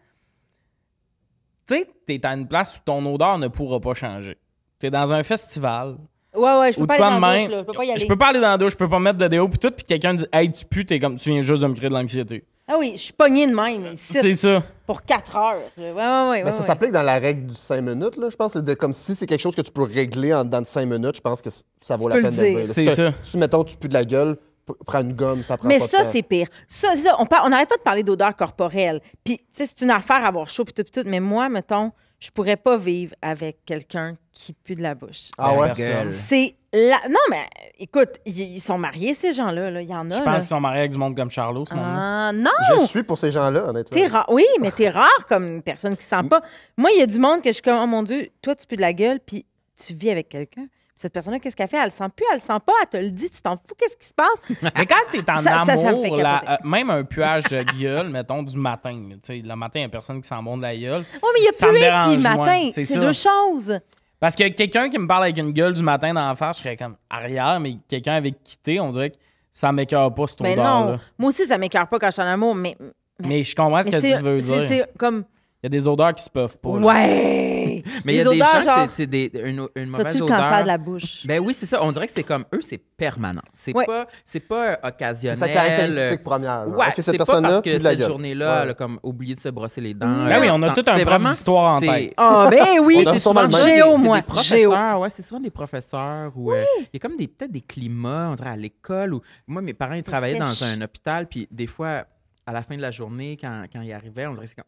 tu sais, t'es à une place où ton odeur ne pourra pas changer. T'es dans un festival, Ouais, ouais, je peux pas aller dans la douche, là. Je peux pas y aller. Je peux pas aller dans la douche, je peux pas mettre de déo, puis tout, puis quelqu'un dit, hey, tu pues, t'es comme, tu viens juste de me créer de l'anxiété. Ah oui, je suis pognée de même ici C'est ça. pour 4 heures. Ouais, ouais, ouais. Mais ouais, ça ouais. s'applique dans la règle du 5 minutes, là, je pense. C'est de, comme si c'est quelque chose que tu peux régler en dedans de 5 minutes, je pense que ça vaut Tu la peux peine de le dire. C'est ça. si, mettons, tu pues de la gueule, prends une gomme, ça prend Mais pas ça, c'est pire. Ça, ça, on par- n'arrête pas de parler d'odeur corporelle. Puis, tu sais, c'est une affaire à avoir chaud, puis tout, puis tout. Mais moi, mettons, je pourrais pas vivre avec quelqu'un qui pue de la bouche. Ah ouais? C'est la... Non, mais écoute, ils sont mariés, ces gens-là. là. Il y en a. Je pense qu'ils sont mariés avec du monde comme Charlot, ce moment Ah, non! Je suis pour ces gens-là, honnêtement. T'es rare. Oui, mais t'es rare comme une personne qui sent pas. Moi, il y a du monde que je suis comme, oh mon Dieu, toi, tu pues de la gueule, puis tu vis avec quelqu'un. Cette personne-là, qu'est-ce qu'elle fait? Elle le sent plus, elle le sent pas, elle te le dit, tu t'en fous, qu'est-ce qui se passe? <laughs> Mais quand t'es en Ça- ça, ça me amour, fait la- capoter. euh, même un puage de gueule, mettons, du matin. tu sais, le matin, il y a personne qui sent bon de la gueule. Oh, mais il y a dérange puis matin. c'est deux choses. Parce que quelqu'un qui me parle avec une gueule du matin dans la face, je serais comme arrière, mais quelqu'un avec qui t'es, on dirait que ça m'écœure pas, non. odeur-là. Moi aussi, ça m'écœure pas quand je suis en amour, mais. Mais je comprends ce que tu veux dire. C'est comme. Il y a des odeurs qui se peuvent pas. là. Ouais! <laughs> Mais il y a des odeurs, gens genre, que c'est- c'est des- une, une mauvaise T'as-tu le odeur. cancer de la bouche? Ben oui, c'est ça. On dirait que c'est comme eux, c'est permanent. C'est Ouais. pas, c'est pas C'est occasionnel. sa caractéristique première. Ouais, Ok, c'est cette pas personne-là, parce que de la cette gueule. journée-là, Ouais. elle a comme oublié de se brosser les dents. Ben Ben oui, on a tout un c'est prof vraiment- d'histoire en c'est- tête. Ah, ben <laughs> oui! On a c'est sûrement souvent le des- même. Géo, c'est moi. des professeurs, Géo. ouais, c'est souvent des professeurs ou euh, il y a comme des peut-être des climats, on dirait à l'école ou moi mes parents ils travaillaient dans sèche. un hôpital puis des fois à la fin de la journée quand, quand ils arrivaient, on dirait que c'est comme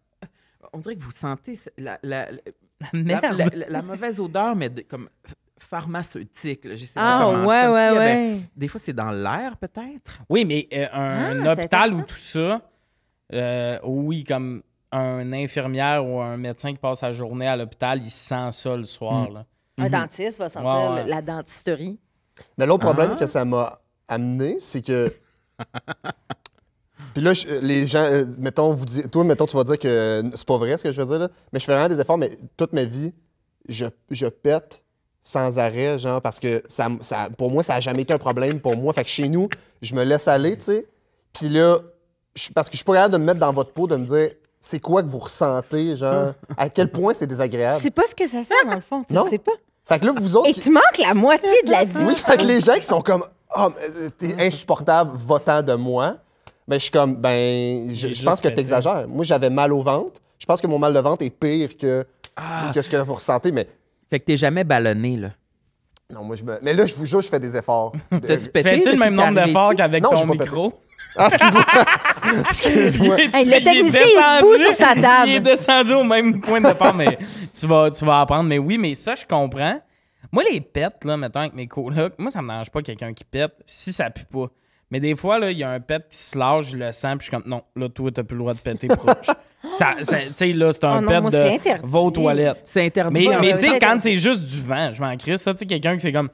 on dirait que vous sentez la, la, la- Merde. la- la- la mauvaise odeur mais de- comme pharmaceutique, là, je sais pas Ah, comment. ouais, ouais, avait- ouais. Des fois c'est dans l'air peut-être? Oui, mais euh, un, Ah, un hôpital ou tout ça, euh, oui, comme un infirmière ou un médecin qui passe sa journée à l'hôpital, il sent ça le soir. Mm. là. Un Mhm. dentiste va sentir Ouais, ouais. le- la dentisterie. Mais l'autre problème Ah. que ça m'a amené, c'est que. <laughs> Puis là, je- les gens, euh, mettons, vous dis- toi, mettons, tu vas dire que c'est pas vrai ce que je veux dire, là, mais je fais vraiment des efforts, mais toute ma vie, je, je pète sans arrêt, genre, parce que ça, ça, pour moi, ça a jamais été un problème pour moi. Fait que chez nous, je me laisse aller, tu sais. Puis là, je- parce que je suis pas capable de me mettre dans votre peau, de me dire, c'est quoi que vous ressentez, genre, <laughs> à quel point c'est désagréable. C'est pas ce que ça sent, dans le fond. Tu Non. le sais pas. Fait que là, vous autres. Et qui- tu manques la moitié de la <laughs> vie. Oui, fait que les gens qui sont comme Ah, euh, t'es insupportable votant de moi, ben je suis comme ben je, pense que pété. t'exagères. Moi j'avais mal au ventre. Je pense que mon mal de ventre est pire que, Ah. que ce que vous ressentez, mais Fait que t'es jamais ballonné, là. non, moi je me. Mais là, je vous jure, je fais des efforts. <laughs> De- Tu pété fais-tu le même nombre d'efforts qu'avec ton pété. micro? Ah, excuse-moi. <laughs> excuse-moi. Hey, le technicien, il est debout sur sa table. Il est descendu au même point de départ, mais tu vas, tu vas apprendre. Mais oui, mais ça, je comprends. Moi, les pets, là, mettons, avec mes colocs, moi, ça me dérange pas quelqu'un qui pète si ça pue pas. Mais des fois, là, il y a un pet qui se lâche, je le sens, puis je suis comme, non, là, toi, t'as plus le droit de péter proche. <laughs> ça, ça- tu sais, là, c'est un Oh non, pet moi, de interdit. vos toilettes. C'est interdit. Mais, tu sais, quand c'est juste du vent, je m'en crisse, ça, tu sais, quelqu'un qui c'est comme,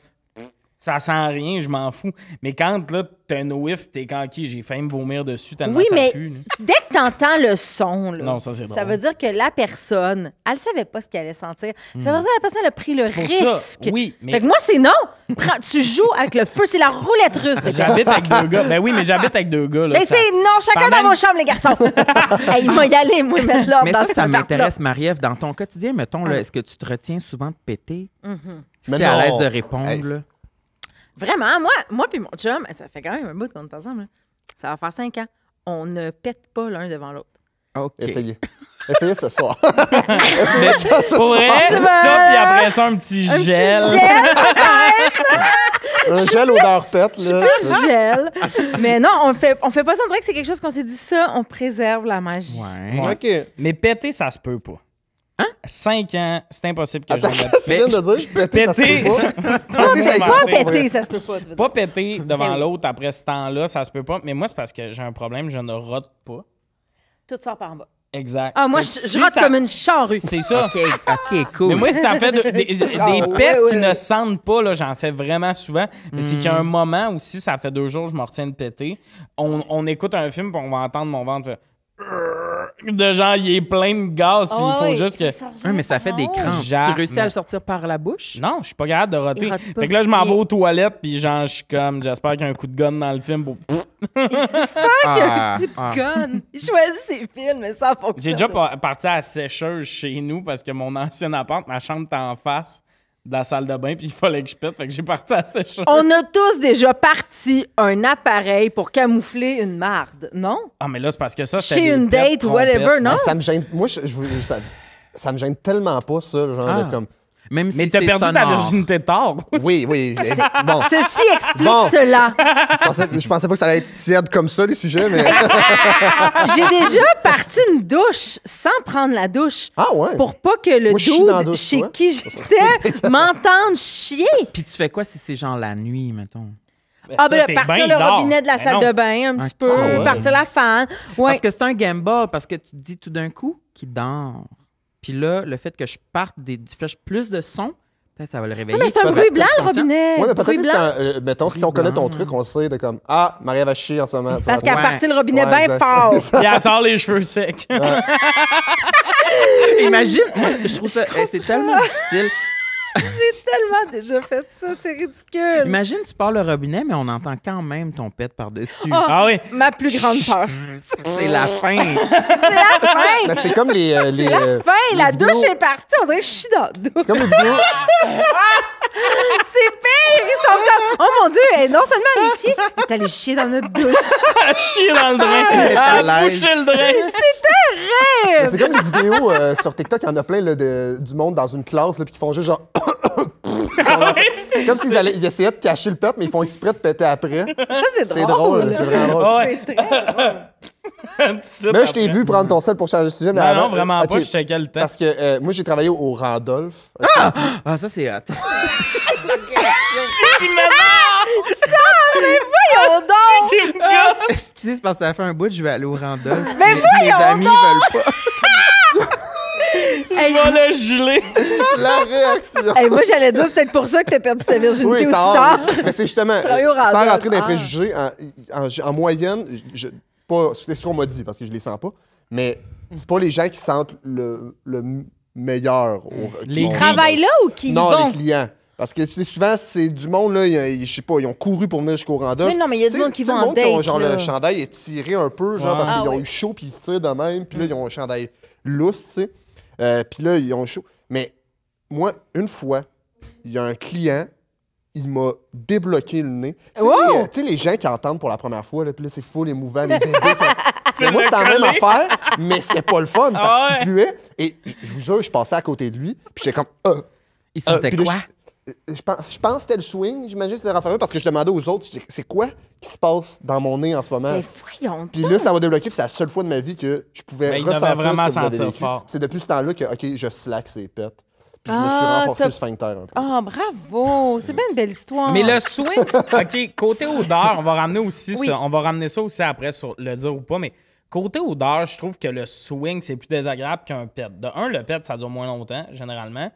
ça sent rien, je m'en fous. Mais quand, là, t'as un whiff, pis t'es conquis, j'ai failli me vomir dessus tellement Oui, ça mais pue. dès que t'entends le son, là, Non, ça, veut dire que la personne, elle savait pas ce qu'elle allait sentir. Ça veut dire que la personne elle a pris le Hmm. Pour risque. oui, mais- Fait que moi, c'est non. Prends- tu joues avec le feu, c'est la roulette russe. J'habite avec deux gars. Ben oui, mais j'habite avec deux gars. Là, Mais ça- c'est non, chacun Par dans même- vos chambres, les garçons. <laughs> hey, il m'a y aller, moi, mettre l'ordre Mais dans ça, ça m'intéresse, Marie-Ève. Dans ton quotidien, mettons, là, Ah. est-ce que tu te retiens souvent de péter? Si Mais t'es à l'aise de répondre, Hey. là. Vraiment, moi, moi puis mon chum, ça fait quand même un bout qu'on est ensemble. là. Ça va faire cinq ans. On ne pète pas l'un devant l'autre. OK. Essayez. Essayez ce soir. <laughs> Essayez ça ce Pour soir. ça, puis après ça, un petit Un petit gel. Un gel odeur pète, là. gel. Mais non, on fait, on fait pas ça. On dirait que c'est quelque chose qu'on s'est dit ça, on préserve la magie. Ouais. Ouais. OK. Mais péter, ça se peut pas. Hein? Cinq ans, c'est impossible que Attends, qu'est-ce que tu viens de dire? Je pétais, ça se Péter, peut pas. Ça Pas péter, ça se peut pas, tu veux dire. Pas péter devant oui. l'autre après ce temps-là, ça se peut pas. Mais moi, c'est parce que j'ai un problème, je ne rote pas. Tout sort par en bas. Exact. Ah, moi, je, je si rote ça- comme une charrue. C'est ça. OK, OK, cool. Mais moi, si ça fait de- des, <laughs> ouais, ouais, qui ouais. ne sentent pas, là, j'en fais vraiment souvent. Mais c'est qu'il y a un Hmm. moment où si ça fait deux jours, je me retiens de péter. On, on écoute un film, puis on va entendre mon ventre faire. De genre, il est plein de gaz, puis il faut juste que. mais ça fait des crampes. Tu réussis à le sortir par la bouche? Non, je suis pas capable de roter. Fait que là, je m'en vais aux toilettes, puis genre, je suis comme, j'espère qu'il y a un coup de gun dans le film. Pour... <laughs> Ah, ah. Gun. Il choisit ses films, mais ça fonctionne. J'ai déjà par- parti à la sécheuse chez nous parce que mon ancien appart, ma chambre était en face de la salle de bain, puis il fallait que je pète. Fait que j'ai parti à la sécheuse. On a tous déjà parti un appareil pour camoufler une marde, non? Ah, mais là, c'est parce que ça, c'était. Chez une date ou whatever, non? Ça me gêne. Moi, je, je ça, ça me gêne tellement pas, ça, le genre Ah. de comme. Même si Mais t'as perdu ta virginité tard. <laughs> Oui, oui. Bon, <laughs> Ceci explique Bon. cela. je pensais, je pensais pas que ça allait être tiède comme ça, les sujets, mais. <laughs> J'ai déjà parti une douche sans prendre la douche Ah, ouais. pour pas que le Moi, dude douche, chez toi. qui j'étais m'entende chier. Puis tu fais quoi si c'est genre la nuit, mettons? Ah, Ça, ben, partir le robinet de la Ben salle non. de bain un petit Ok. peu, Ah ouais. partir la fan. Ouais. Parce que c'est un gamble, parce que tu te dis tout d'un coup qu'il dort. Puis là, le fait que je parte des, du flash plus de son, peut-être ça va le réveiller. Mais c'est un Peut-être bruit blanc, le robinet. Ouais, mais peut-être que c'est blanc. un- euh, mettons, si on connaît ton truc, on le sait de comme Ah, Maria va chier en ce moment. Parce qu'elle a Ouais. parti le robinet Ouais, bien fort. <laughs> Puis elle sort les cheveux secs. <laughs> Imagine, moi, je trouve ça, eh, c'est tellement difficile. <laughs> J'ai tellement déjà fait ça, c'est ridicule. Imagine, tu pars le robinet, mais on entend quand même ton pet par-dessus. ah oui. Ma plus grande peur. C'est la fin. <laughs> C'est la fin! Mais c'est comme les. euh, les C'est la euh, fin! les La vidéos- douche est partie, on dirait que je suis dans la douche. C'est comme les vidéos. <laughs> C'est pire! Ils sont comme, oh mon Dieu, elle, non seulement elle est chier, elle est allée chier dans notre douche. Chier dans le drain. Elle a le drain. Mais Terrible! C'est comme les vidéos euh, sur TikTok, il y en a plein là, de- du monde dans une classe là, puis qui font juste genre. <laughs> c'est comme s'ils allaient- ils essayaient de cacher le pet, mais ils font exprès de péter après. Ça, c'est C'est drôle. drôle, c'est vraiment drôle. Ah ouais. C'est très drôle. <laughs> Mais là, je t'ai vu prendre ton sel pour changer de sujet. Mais Non, avant, non, vraiment euh, pas. Je checkais le temps. Parce que euh, moi, j'ai travaillé au, au Randolph. Ah, ça, c'est hot. Voyons donc! Excusez, c'est parce que ça fait un bout, je vais aller au Randolph. Mais mes voyons amis donc! veulent pas. <laughs> Hey, Va le geler. La réaction. hey, moi, j'allais dire, c'est peut-être pour ça que t'as perdu ta virginité Oui, aussi tard. tard. Mais c'est justement, <laughs> sans rentrer dans les Ah. préjugés, en, en- en moyenne, je, pas, c'est ce qu'on m'a dit parce que je les sens pas, mais c'est pas les gens qui sentent le, le meilleur. au- qui Les ont- Travaillent là ou qui Non, vont? les clients. Parce que tu sais, souvent, c'est du monde, là, je sais pas, ils ont couru pour venir jusqu'au Randolph. Mais non, mais il y a du monde qui le en qui ont, date, genre, là. le chandail est tiré un peu, genre, Ouais. parce Ah qu'ils ont oui. eu chaud, puis ils se tirent de même, puis là, ils ont un chandail lousse, tu sais. Euh, puis là, ils ont chaud. Mais moi, une fois, il y a un client, il m'a débloqué le nez. Tu sais, Wow! les, euh, tu sais, les gens qui entendent pour la première fois, là, puis là, c'est full émouvant, les bébés. qui- <laughs> moi, c'était la même affaire, mais c'était pas le fun <laughs> parce Ah ouais. qu'il puait. Et je- vous jure, je passais à côté de lui, puis j'étais comme, ah, Il euh, sentait puis là, quoi? Je, euh, je pense, je pense que c'était le swing, j'imagine que c'était renfermé parce que je demandais aux autres, c'est quoi qui se passe dans mon nez en ce moment? Mais voyons Puis là, ça m'a débloqué, puis c'est la seule fois de ma vie que je pouvais Ben, il devait ressentir vraiment ce que vous avez sentir vécu. fort. C'est depuis ce temps-là que, OK, je slack ses pets. Puis je me suis Ah, renforcé t'as- le sphincter un peu. Ah, bravo! C'est bien une belle histoire. Mais le swing, OK, côté <laughs> odeur, on va ramener aussi Oui. ça. On va ramener ça aussi après sur le dire ou pas, mais côté odeur, je trouve que le swing, c'est plus désagréable qu'un pet. De un, le pet, ça dure moins longtemps, généralement.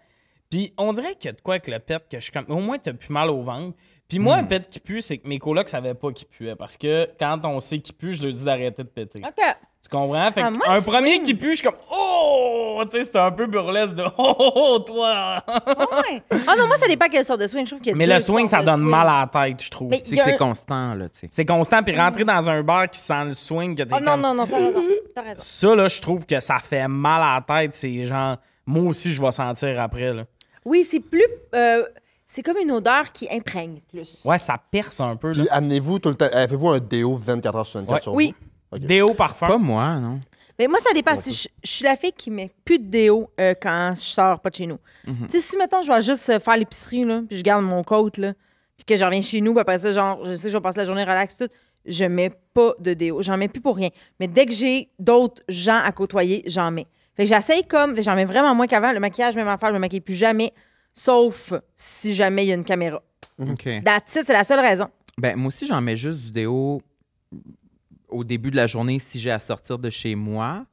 Puis on dirait qu'il y a de quoi avec le pet que je suis comme. Au moins, t'as plus mal au ventre. Puis moi, Hmm. un pet qui pue, c'est que mes colocs savaient pas qu'il puait. Parce que quand on sait qu'il pue, je leur dis d'arrêter de péter. OK. Tu comprends? Fait Ah, que moi, un premier qui pue, je suis comme Oh! Tu sais, c'est un peu burlesque de <laughs> Oh, oh, oh, toi! Ouais. Ah non, moi, ça dépend quelle sorte de swing. Je trouve qu'il y a mais deux le swing, sortes ça de donne swing. mal à la tête, je trouve. Mais C'est il y a que c'est un- constant, là, tu sais. C'est constant, puis rentrer dans un bar qui sent le swing, que t'es Oh non, comme- non, non, t'as raison. T'as raison. Ça, là, je trouve que ça fait mal à la tête. C'est genre, moi aussi, je vais sentir après, là. Oui, c'est plus. euh, c'est comme une odeur qui imprègne plus. Ouais, ça perce un peu, là. Puis amenez-vous tout le temps. Avez-vous un déo 24 h sur 24 Ouais. sur Oui. vous? Ok. Déo parfum. Pas moi, non. Mais moi, ça dépend. Si je, je suis la fille qui met plus de déo euh, quand je sors pas de chez nous. Mhm. Tu sais, si, mettons, je vais juste euh, faire l'épicerie, là, puis je garde mon coat, là, puis que je reviens chez nous, puis après ça, genre, je sais que je vais passer la journée relax, puis tout, je mets pas de déo. J'en mets plus pour rien. Mais dès que j'ai d'autres gens à côtoyer, j'en mets. Fait que j'essaye comme. J'en mets vraiment moins qu'avant. Le maquillage, même affaire, je me maquille plus jamais, sauf si jamais il y a une caméra. OK. That's it, c'est la seule raison. Ben, moi aussi, j'en mets juste du déo au début de la journée si j'ai à sortir de chez moi.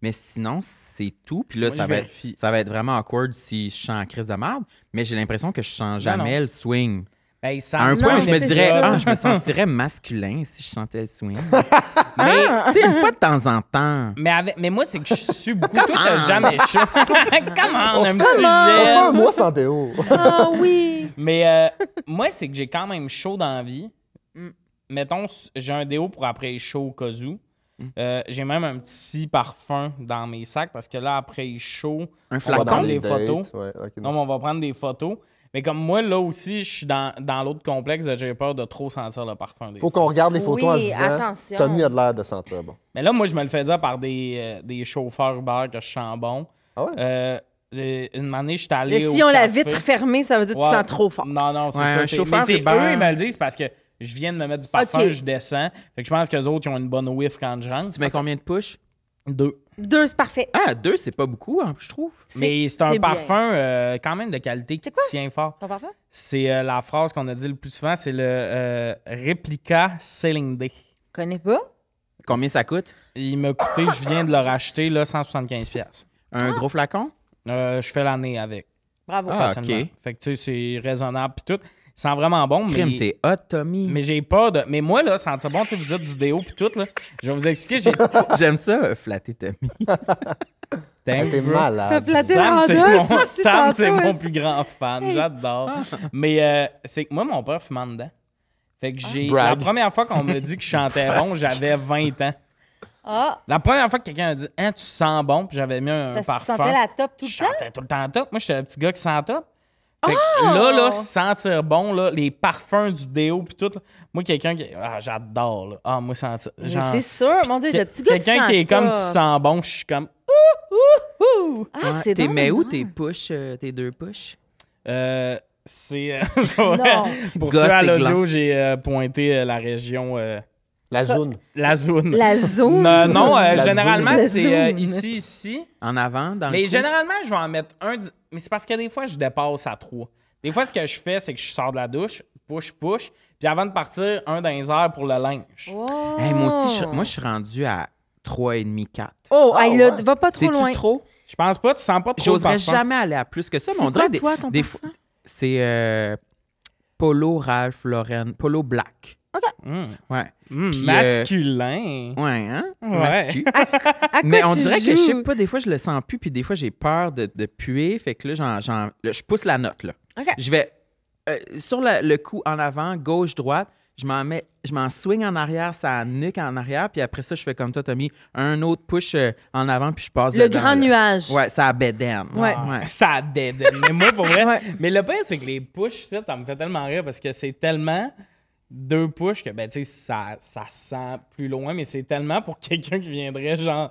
Mais sinon, c'est tout. Puis là, Moi, ça, va être, ça va être vraiment awkward si je sens en crise de merde. Mais j'ai l'impression que je sens Non, jamais non. le swing. Hey, ça À un Non, point, je me dirais, ça. ah, je me sentirais masculin si je chantais le swing. <laughs> Mais, tu sais, une fois de temps en temps. mais, avec- mais moi, c'est que je suis beaucoup. Toi, t'as jamais chaud. <laughs> Comment? On Un se petit fait, on se fait un mois sans déo. Ah oui! <laughs> Mais euh, moi, c'est que j'ai quand même chaud dans la vie. Mm. Mettons, j'ai un déo pour après chaud au cas où. Mm. Euh, j'ai même un petit parfum dans mes sacs parce que là, après chaud, Un On va Flacon, les les dates. photos. Ouais, ok, non, mais on va prendre des photos. Mais comme moi, là aussi, je suis dans, dans l'autre complexe, de j'ai peur de trop sentir le parfum. Des Faut qu'on regarde les photos en Oui, disant attention. Tommy a de l'air de sentir bon. Mais là, moi, je me le fais dire par des, euh, des chauffeurs Uber que je sens bon. Ah ouais? Euh, euh, une année, je suis allé. Le au si on la vitre fermée, ça veut dire que tu sens trop fort. Non, non, c'est Ouais, ça. un c'est- chauffeur mais Uber. eux, ils me le disent parce que je viens de me mettre du parfum, je descends. Fait que je pense qu'eux autres, ils ont une bonne whiff quand je rentre. Tu mets combien de push? Deux. Deux, c'est parfait. Ah, deux, c'est pas beaucoup, hein, je trouve. Mais c'est un parfum euh, quand même de qualité qui quoi? tient fort. Ton parfum? C'est euh, la phrase qu'on a dit le plus souvent, c'est le euh, Replica Sailing Day. Connais pas? Combien ça coûte? Il m'a coûté, je viens de le racheter, là, 175$. piastres. Un gros flacon? Euh, je fais l'année avec. Bravo. Ah, ok. Fait que tu sais, c'est raisonnable puis tout. Sent vraiment bon, Crime, mais, t'es hot, Tommy. mais j'ai pas de. Mais moi, là, sentir bon, tu sais, vous dites du déo puis tout, là. Je vais vous expliquer, j'ai. <laughs> J'aime ça, euh, flatter Tommy. <laughs> Thanks, T'es malade. flatté Sam, c'est mon, Sam, c'est mon est-ce- plus grand fan. J'adore. Mais euh, c'est que moi, mon père fumant dedans. Fait que j'ai. La première fois qu'on me dit que je chantais bon, j'avais 20 ans. Ah, La première fois que quelqu'un a dit Hein, tu sens bon, puis j'avais mis un parce que tu parfum. sentais la top tout Je le temps? chantais tout le temps top. Moi, j'étais le petit gars qui sent top. Fait que là, là, sentir bon, là, les parfums du déo puis tout. là, moi, quelqu'un qui. Ah, j'adore, là. Ah, moi, sentir. Mais c'est sûr, mon Dieu, le petit gars quelqu'un qui qui est sent comme tu sens bon, je suis comme. Ah, Ouais. c'est T'es donc mets où bon. tes push, euh, tes deux push? Euh, c'est. euh, <laughs> c'est. Pour Gosse ceux à l'audio, j'ai euh, pointé euh, la région. euh, La zone. la zone. La zone. Non, non, euh, La généralement, zone. c'est euh, ici, ici. En avant, dans Mais généralement, je vais en mettre un. Mais c'est parce que des fois, je dépasse à trois. Des fois, ce que je fais, c'est que je sors de la douche, push, push, puis avant de partir, un dans les airs pour le linge. Oh. Hey, moi aussi, je, moi, je suis rendu à 3,5, 4. Oh, Ah, hey, là, ouais. va pas trop loin. trop? Je pense pas, tu sens pas trop. J'oserais jamais aller à plus que ça, mais on dirait des, toi, ton des parfum? fois. C'est euh, Polo Ralph Lauren, Polo Black. Mm. Ouais. Mm, euh, masculin. Ouais, hein? Ouais. À <laughs> Mais on dirait que je sais pas, des fois je le sens plus, puis des fois j'ai peur de, de puer. Fait que là, j'en- j'en- là, je pousse la note. Là. Je vais euh, sur le, le cou en avant, gauche, droite. Je m'en mets, je m'en swing en arrière, ça nuque en arrière, puis après ça, je fais comme toi, Tommy, un autre push euh, en avant, puis je passe Le dedans, grand là. nuage. Ouais, ça a bédaine. Ouais. Ah, Ça dédé. Mais moi, pour vrai. <laughs> Ouais. Mais le pire, c'est que les push, ça, ça me fait tellement rire parce que c'est tellement deux push que, ben, tu sais, ça, ça sent plus loin, mais c'est tellement pour <laughs> quelqu'un qui viendrait, genre,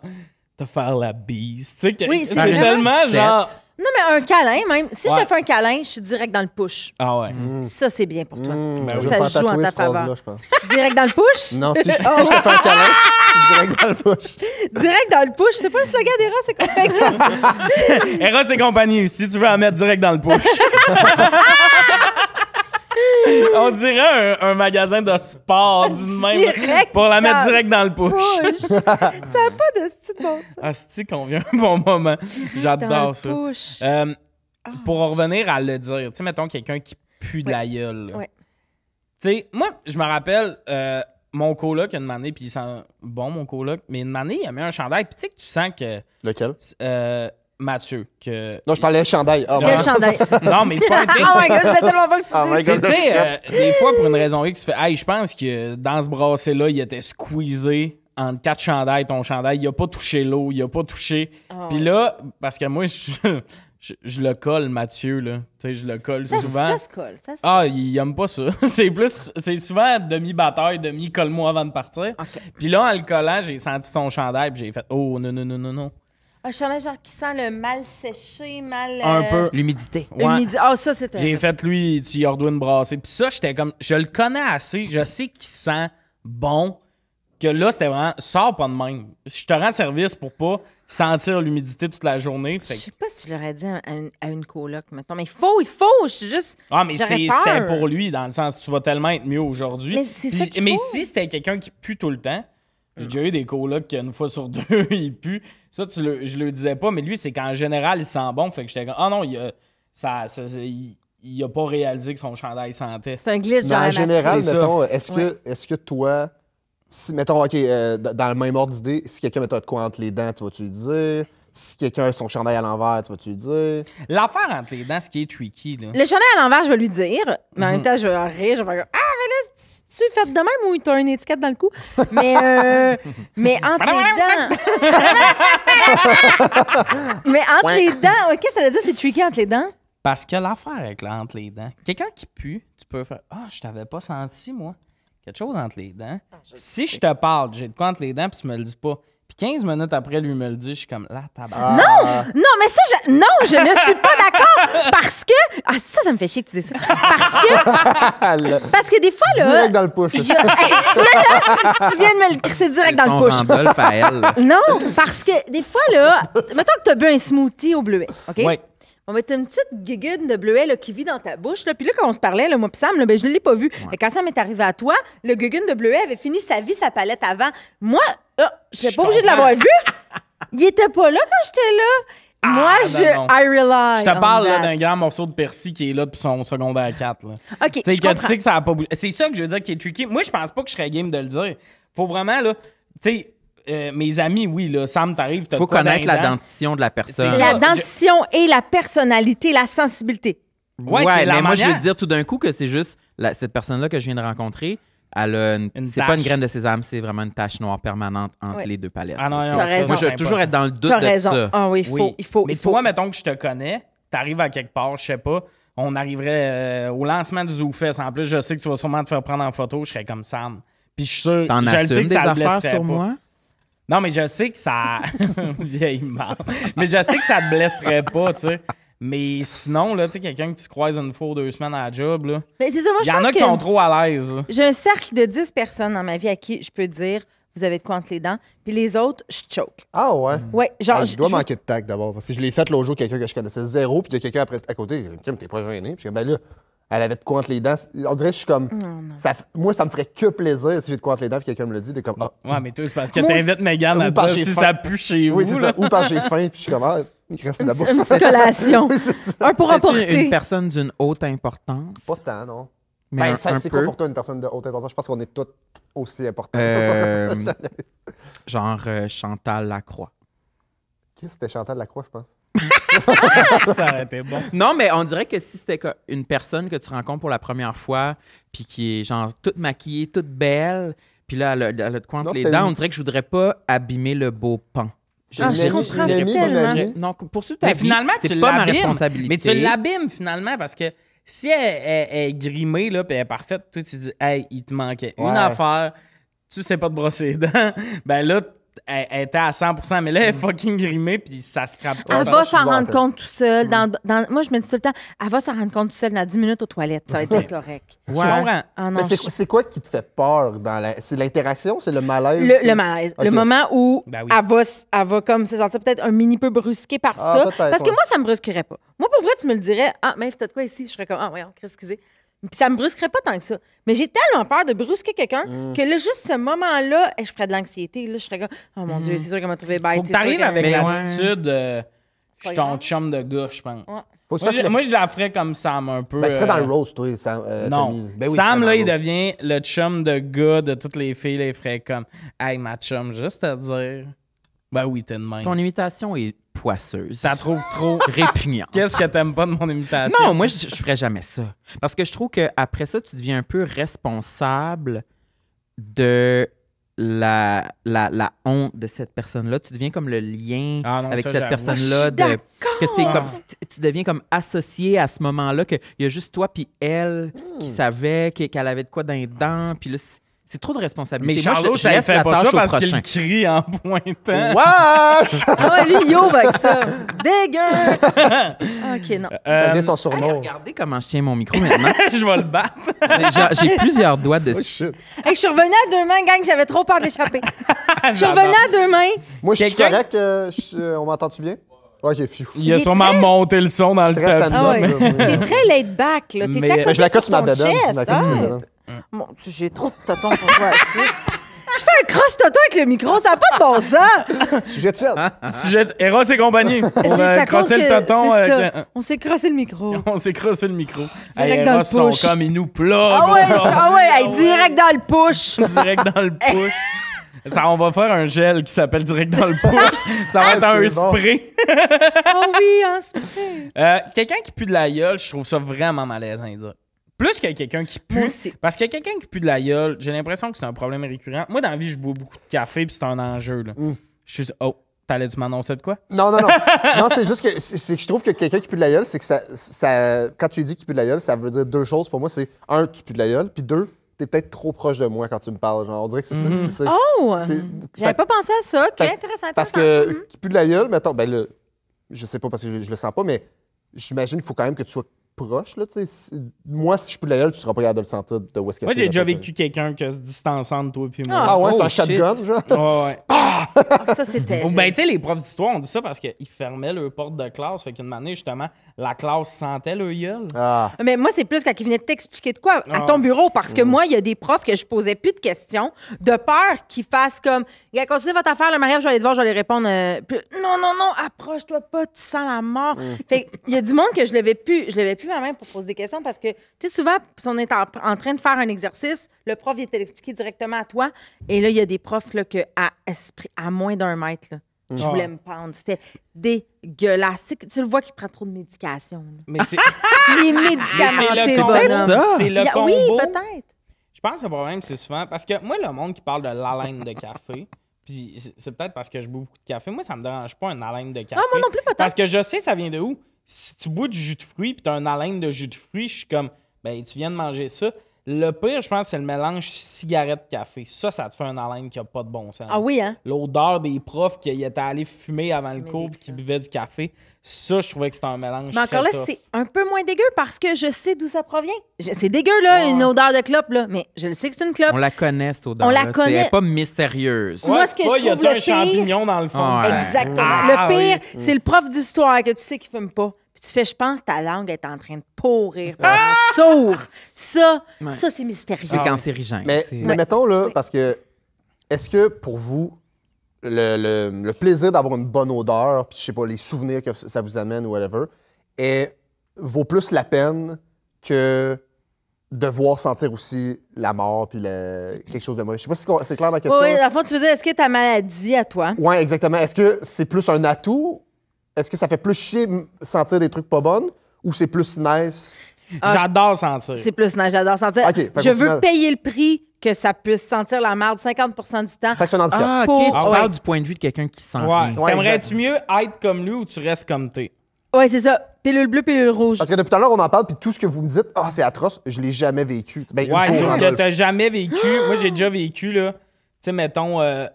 te faire la bise. Tu sais, que- Oui, c'est tellement, sept. genre. Non, mais un câlin, même. Si je te fais un câlin, je suis direct dans le push. Ah ouais. Ça, c'est bien pour toi. Mmh, Ben vais Ça pas joue en ta faveur. je pense. Direct dans le push? Non, si je, si je te fais un câlin, je suis direct dans le push. <laughs> Direct dans le push? C'est pas le slogan des rats, c'est quoi? Eros et compagnie, si tu veux en mettre direct dans le push. <laughs> <laughs> On dirait un, un magasin de sport d'une même Direct pour la mettre dans direct dans le push. push. ça n'a pas de style bon sens. Asti qu'on vient un bon moment. J'adore ça. push. Euh, pour en revenir à le dire, tu sais, mettons quelqu'un qui pue de la gueule. Ouais. Tu sais, moi, je me rappelle, euh, mon coloc, une année, puis il sent bon, mon coloc, mais une année, il a mis un chandail, puis tu sais que tu sens que. Lequel? euh, Mathieu, que. Non, je parlais de chandail. Ah, Quel bon. chandail? <laughs> Non, mais c'est pas <laughs> un oh my god, tellement pas que tu Oh dis tu sais, euh, des fois, pour une raison X, tu fais, hey, je pense que dans ce brassé-là, il était squeezé entre quatre chandails, ton chandail. Il a pas touché l'eau, il a pas touché. Oh. Puis là, parce que moi, je, je, je le colle, Mathieu, là. Tu sais, je le colle ça. souvent. Ça se colle. Ça se Ah, il aime pas ça. <laughs> c'est plus, c'est souvent demi-bataille, demi-colle-moi avant de partir. Puis là, en le collant, j'ai senti son chandail, puis j'ai fait, oh, non, non, non, non, non. Un chandail genre qui sent le mal séché, mal. Un euh, peu. L'humidité. Ouais. humide. Ah, ça, c'était. J'ai fait lui, tu y ordonnes une brassée. Puis ça, j'étais comme, je le connais assez, je sais qu'il sent bon, que là, c'était vraiment, sors pas de même. Je te rends service pour pas sentir l'humidité toute la journée. Je Fait que- sais pas si je l'aurais dit à, à une, à une coloc, mettons. Mais il faut, il faut. Je suis juste. ah, mais j'aurais c'est- peur. c'était pour lui, dans le sens, tu vas tellement être mieux aujourd'hui. Mais c'est ça Puis- qu'il Mais faut. si c'était quelqu'un qui pue tout le temps, j'ai déjà eu des colocs qu'une fois sur <laughs> deux, il pue. Ça, tu le, je le disais pas, mais lui, c'est qu'en général, il sent bon. Fait que j'étais comme, ah non, il a, ça, ça- ça- il, il a pas réalisé que son chandail sentait. C'est un glitch Mais dans en général, mettons, est-ce Ouais. que, est-ce que toi, si, mettons, OK, euh, dans le même ordre d'idée, si quelqu'un met de quoi entre les dents, tu vas-tu lui dire? Si quelqu'un a son chandail à l'envers, tu vas-tu lui dire? L'affaire entre les dents, ce qui est tricky, là. Le chandail à l'envers, je vais lui dire, mais en Mhm. même temps, je vais rire, je vais faire comme, Ah, mais là, tu fais de même ou il t'a une étiquette dans le cou? Mais, euh, mais entre les dents. <laughs> mais entre les dents, qu'est-ce que ça veut dire, c'est tricky entre les dents? Parce que l'affaire avec là, entre les dents, quelqu'un qui pue, tu peux faire Ah, je t'avais pas senti, moi. Quelque chose entre les dents. si je te parle, j'ai de quoi entre les dents, puis tu me le dis pas. Puis 15 minutes après, lui me le dit, je suis comme là, tabac. Non! Non, mais ça, je... non, je ne suis pas d'accord parce que. Ah, ça, ça me fait chier que tu dises ça. Parce que, <laughs> parce que des fois, là. Direct dans le push. il y a- <laughs> Là, là, tu viens de me le crisser direct dans le push. <laughs> Non, parce que des fois, là, mettons que tu as bu un smoothie au bleuet, OK? Ouais. On va mettre une petite guigune de bleuet là, qui vit dans ta bouche. Là. Puis là, quand on se parlait, là, moi pis Sam, là, ben, je ne l'ai pas vu. Mais quand Sam est arrivé à toi, le guigune de bleuet avait fini sa vie, sa palette avant. Moi, là, je n'étais Je pas obligée de l'avoir vu. Il était pas là quand j'étais là. moi, Ah, je... ben non. I rely Je te on parle d'un grand morceau de persil qui est là depuis son secondaire 4. Là. OK, Tu sais, je que tu comprends. sais que ça a pas bougé. C'est ça que je veux dire qui est tricky. Moi, je pense pas que je serais game de le dire. Faut vraiment, là. Tu sais, euh, mes amis, oui, là, Sam, t'arrives, t'as faut connaître la dentition de la personne. C'est La dentition et la personnalité, la sensibilité. Ouais, Ouais, c'est la mais moi, je manière. veux dire tout d'un coup que c'est juste la- cette personne-là que je viens de rencontrer. Elle a une, Une c'est pas une graine de sésame, c'est vraiment une tache noire permanente entre les deux palettes. Ah non, Tu non, ça, raison. Moi, je veux toujours être dans le doute T'as de raison. ça. Ah oui, il faut, Oui. il faut, Mais il faut. toi, mettons que je te connais, t'arrives à quelque part, je sais pas, on arriverait euh, au lancement du ZooFest. En plus, je sais que tu vas sûrement te faire prendre en photo, je serais comme Sam. Puis je suis sûr, T'en je le sais que des ça le blesserait sur pas. moi? Non, mais je sais que ça. <laughs> Vieille marde. Mais je sais que ça te blesserait pas, tu sais. Mais sinon, là, tu sais, quelqu'un que tu croises une fois ou deux semaines à la job, là. Mais c'est ça, moi, Il y en a qui que sont trop à l'aise. là. j'ai un cercle de 10 personnes dans ma vie à qui je peux dire vous avez de quoi entre les dents, puis les autres, je choke. Ah ouais? Ouais, genre, Ah, je, je dois je- manquer de tact d'abord. Parce que je l'ai fait l'autre jour, quelqu'un que je connaissais zéro, puis il y a quelqu'un après- à côté, il dit Kim, t'es pas gêné. Puis je comme, ben là, elle avait de quoi entre les dents. On dirait que je suis comme. Ça, moi, ça me ferait que plaisir si j'ai de quoi entre les dents, puis quelqu'un me le dit, de comme, ah. Ouais, mais toi, c'est parce que Moi t'invites. Megan à que si ça pue chez Oui, vous. c'est ça. Ou parce que j'ai faim, puis je suis comme, ah, Il reste Une, la bouffe. une petite collation. <laughs> oui, c'est ça. Un pour emporter. une personne d'une haute importance? Pas tant, non. mais Ben, un- ça, un c'est peu. quoi pour toi une personne de haute importance? Je pense qu'on est tous aussi importants. Euh, <laughs> genre euh, Chantal Lacroix. Qui c'était Chantal Lacroix, je pense? <laughs> ça aurait été bon. Non, mais on dirait que si c'était une personne que tu rencontres pour la première fois, puis qui est genre toute maquillée, toute belle, puis là, elle a, elle a de quoi entre Non, les dents, une- on dirait que je voudrais pas abîmer le beau pan. Ah, je comprends une amie, une tellement. Non, poursuis ta Mais vie, finalement, c'est tu pas ma l'abîmes. responsabilité. Mais tu l'abîmes finalement parce que si elle, elle- elle est grimée là, puis elle est parfaite, toi tu dis hey, il te manquait une affaire, tu sais pas te brosser les dents. Ben là, elle, elle était à 100%, mais là, elle est fucking grimée, puis ça scrape tout. Elle ça, va s'en rendre en compte tout seul. Dans, dans- moi, je me dis tout le temps, elle va s'en rendre compte tout seul dans 10 minutes aux toilettes. Ça va être correct. Je comprends. Ah non, Mais c'est je- c'est quoi qui te fait peur dans la... C'est l'interaction, c'est le malaise? le, c'est- le malaise. Le moment où Ben oui. elle, va, elle va comme se sentir peut-être un mini peu brusquée par Ah, ça. Parce que ouais. moi, ça me brusquerait pas. Moi, pour vrai, tu me le dirais, ah, mais peut-être quoi ici? Je serais comme, ah, voyons, excusez. Puis ça me brusquerait pas tant que ça. Mais j'ai tellement peur de brusquer quelqu'un Mm. que là, juste ce moment-là, eh, je ferais de l'anxiété. Là, je serais comme, oh mon Dieu, c'est sûr qu'elle m'a trouvé bête. Faut que t'arrives avec l'attitude. euh, je suis ton chum de gars, je pense. Ouais. Faut Moi, je, le- moi, je la ferais comme Sam un peu. Ben, tu serais dans euh, le rose, toi, Sam, euh, Non. Ben oui, Sam, là, il devient le chum de gars de toutes les filles. Là, il ferait comme Hey, ma chum, juste à dire. Ben oui, t'es de même. Ton imitation est poisseuse. Ça trouve trop? <laughs> répugnant. Qu'est-ce que t'aimes pas de mon imitation? Non, moi, je, je ferais jamais ça. Parce que je trouve qu'après ça, tu deviens un peu responsable de la, la, la honte de cette personne-là. Tu deviens comme le lien Ah non, avec ça, cette personne-là. De que c'est Ah. comme si tu- tu deviens comme associé à ce moment-là qu'il y a juste toi puis elle Hmm. qui savait que- qu'elle avait de quoi dans les dents. Puis là, c'est- trop de responsabilité. Mais Charlot, je ça ne fait pas ça parce qu'il crie en pointant. Wesh! <laughs> Ah ouais, lui, yo, va avec ça. Dégueu! <laughs> OK, non. Ça Euh, son Hey, surnom. regardez comment je tiens mon micro maintenant. <laughs> je vais le battre. J'ai- plusieurs doigts Oh, dessus. shit. Hey, je suis revenue à deux mains, gang, j'avais trop peur d'échapper. Je suis revenue à deux mains. Moi, je suis correct. euh, je- euh, on m'entend-tu bien? Ok, phew. Il a Il sûrement très- monté le son dans le Je tapis. Ah ouais. T'es très laid back, là. T'es à côté je la cote sur sur ma ton chest. Bedaine. Mon Dieu, j'ai trop de totons pour toi <laughs> ici. Je fais un cross-toto avec le micro, ça n'a pas de bon sens. <laughs> Sujet de ciel. Sujet de- Eros et compagnie. On a crossé le que- tonton. ça? On s'est crossé le micro. <laughs> On s'est crossé le micro. Direct Hey, dans le sont push. comme ils nous plug. Ah ouais, ah ouais, direct dans le push. direct dans le push. Ça, on va faire un gel qui s'appelle direct dans le push. Ça va être Ah, un c'est bon. spray. Ah oui, en spray. Euh, quelqu'un qui pue de la gueule, je trouve ça vraiment malaisant à dire. Plus que quelqu'un qui pue. Moi aussi. Parce que quelqu'un qui pue de la gueule, j'ai l'impression que c'est un problème récurrent. Moi, dans la vie, je bois beaucoup de café, puis c'est un enjeu. Là. Mm. Je suis. Oh, t'allais-tu m'annoncer de quoi? Non, non, non. <laughs> non, c'est juste que, c'est que je trouve que quelqu'un qui pue de la gueule, c'est que ça, ça. Quand tu dis qu'il pue de la gueule, ça veut dire deux choses pour moi. C'est un, tu pues de la gueule, puis deux, t'es peut-être trop proche de moi quand tu me parles. Genre, on dirait que c'est ça. je- Oh! J'avais pas pensé à ça. OK, fait- intéressant, Parce que qui pue de la gueule, mettons, ben là, je sais pas parce que je, je le sens pas, mais j'imagine qu'il faut quand même que tu sois proche, là, tu sais. Si- Moi, si je pue de la gueule, tu seras pas capable de le sentir de où est-ce que Moi, j'ai déjà vécu quelqu'un qui se distance entre toi et moi. Ah ouais, c'est Oh, un shit. shotgun, genre? Ouais, ouais. <laughs> Ah, ça, c'était. Ou ben, tu sais, les profs d'histoire, on dit ça parce qu'ils fermaient leur porte de classe. Fait qu'une année, justement, la classe sentait le gueule. Ah. Mais moi, c'est plus quand ils venaient t'expliquer de quoi à Ah. ton bureau, parce Mm. que moi, il y a des profs que je posais plus de questions, de peur qu'ils fassent comme, continuez votre affaire, le mariage, je vais aller te voir, je vais aller répondre. euh, Puis, non, non, non, approche-toi pas, tu sens la mort. Mm. Fait il y a du monde que je levais plus, je levais plus ma main pour poser des questions parce que, tu sais, souvent, si on est en, en train de faire un exercice, le prof vient te l'expliquer directement à toi. Et là, il y a des profs là, que à, esprit, à moins d'un mètre, là, je Ah. voulais me pendre. C'était dégueulasse. Tu, tu le vois qu'il prend trop de médication. là. Mais c'est <laughs> Les mais c'est médicamentés, le bonhomme. ça. C'est Il le combo. Oui, peut-être. Je pense que le problème, c'est souvent. Parce que moi, le monde qui parle de l'haleine de café, <laughs> puis c'est- peut-être parce que je bois beaucoup de café. Moi, ça me dérange pas un haleine de café. Ah, moi non plus, peut-être. Parce que je sais ça vient de où? Si tu bois du jus de fruits puis tu as un haleine de jus de fruits, je suis comme, ben, tu viens de manger ça. Le pire, je pense, c'est le mélange cigarette-café. Ça, ça te fait un haleine qui a pas de bon sens. Ah oui, hein? L'odeur des profs qui étaient allés fumer avant le cours puis qui buvaient du café, ça, je trouvais que c'était un mélange. Mais encore très là, tough. c'est un peu moins dégueu parce que je sais d'où ça provient. Je- C'est dégueu, là, Ouais. une odeur de clope, là. Mais je le sais que c'est une clope. On la connaît, cette odeur On la connaît. Elle est pas mystérieuse. Ouais, Moi, ce que pas, je y a trouve un le pire- champignon dans le fond? Ouais. Exactement. Ah, le pire, oui. c'est le prof d'histoire que tu sais qu'il fume pas. Puis tu fais, je pense, ta langue est en train de pourrir. Ah! Sourd. Ça, Ouais. ça, c'est mystérieux. C'est Ah. cancérigène. Mais, mettons, là, parce que est-ce que pour vous, le, le- le plaisir d'avoir une bonne odeur, puis je sais pas, les souvenirs que ça vous amène ou whatever, est, vaut plus la peine que devoir sentir aussi la mort puis le- quelque chose de mauvais. Je sais pas si c'est- clair ma question. Oui, à fond, tu faisais, est-ce que ta maladie à toi? Ouais, exactement. Est-ce que c'est plus un atout? Est-ce que ça fait plus chier sentir des trucs pas bonnes ou c'est plus nice? Ah, J'adore sentir. C'est plus nice, j'adore sentir. Je veux final- payer le prix que ça puisse sentir la merde 50% du temps. Fait que c'est un handicap. Ah. Pour- Tu parles du point de vue de quelqu'un qui sent Ouais. rien. Ouais, T'aimerais-tu mieux être comme lui ou tu restes comme t'es? Oui, c'est ça. Pilule bleue, pilule rouge. Parce que depuis tout à l'heure, on en parle, puis tout ce que vous me dites, ah, c'est atroce, je l'ai jamais vécu. Ben, Ouais, sauf que t'as jamais vécu. Moi, j'ai déjà vécu, là. Tu sais, mettons, euh,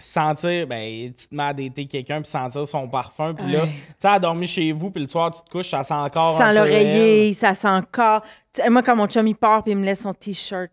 sentir, ben, tu te mets à dater quelqu'un, puis sentir son parfum, puis là, tu sais, elle a dormi chez vous, puis le soir, tu te couches, ça sent encore. Sans l'oreiller, ça sent encore. Moi, quand mon chum il part puis il me laisse son t-shirt,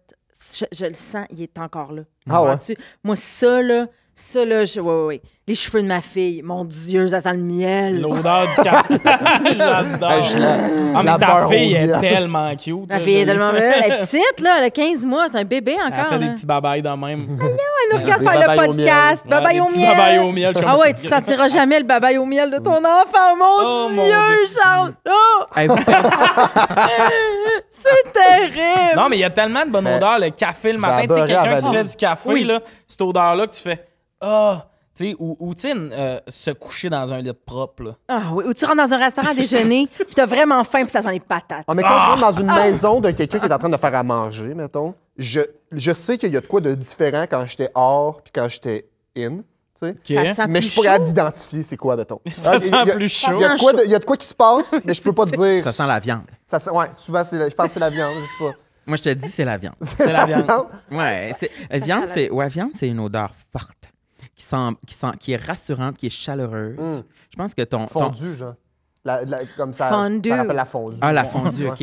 je, je le sens, il est encore là. Ah ouais? Moi, ça, là, ça, là, je, ouais, ouais, ouais. Les cheveux de ma fille, mon Dieu, ça sent le elle. miel. L'odeur du café. <laughs> J'adore. Hey, je la- ah, mais ta au fille est tellement cute. Ma fille est tellement belle. Elle est petite, là, elle a 15 mois, c'est un bébé Elle encore. fait des là. petits babayes dans le même. Elle nous regarde faire le au miel. podcast. Babaye au petits miel. babayes au miel, Ah ouais, tu sentiras jamais le babaye au miel de ton enfant. Mon, Oh, mon Dieu, Dieu. Charles. Oh, Hey, <laughs> c'est terrible. Non, mais il y a tellement de bonne odeur, le café le matin. Tu sais, quelqu'un qui fait du café, Oui. là, cette odeur-là que tu fais Ah! Tu sais, ou, ou tu sais, une, euh, se coucher dans un lit propre, là. Ah oui, ou tu rentres dans un restaurant à déjeuner, <laughs> puis t'as vraiment faim, puis ça sent les patates. Ah, mais quand je rentre dans une maison de quelqu'un qui est en train de faire à manger, mettons, je, je sais qu'il y a de quoi de différent quand j'étais hors puis quand j'étais in. tu sais. Ok. Ça sent Mais je suis pas capable d'identifier c'est quoi, mettons. <laughs> Ça Ah, sent a- plus chaud. Il y, a de Ça quoi sent de- il y a de quoi qui se passe, mais je peux pas te <laughs> dire. Ça sent la viande. Ça sent- ouais, souvent, c'est la- je pense que c'est la viande, je sais pas. Moi, je te dis, c'est la viande. C'est la viande. Ouais, c'est, viande, c'est, ouais, viande, c'est une odeur forte, qui, sent, qui, sent, qui est rassurante, qui est chaleureuse. Mm. Je pense que ton. ton- Fondue, genre. La- la- comme ça, Fondue. ça rappelle la fondue. Ah, la fondue, OK.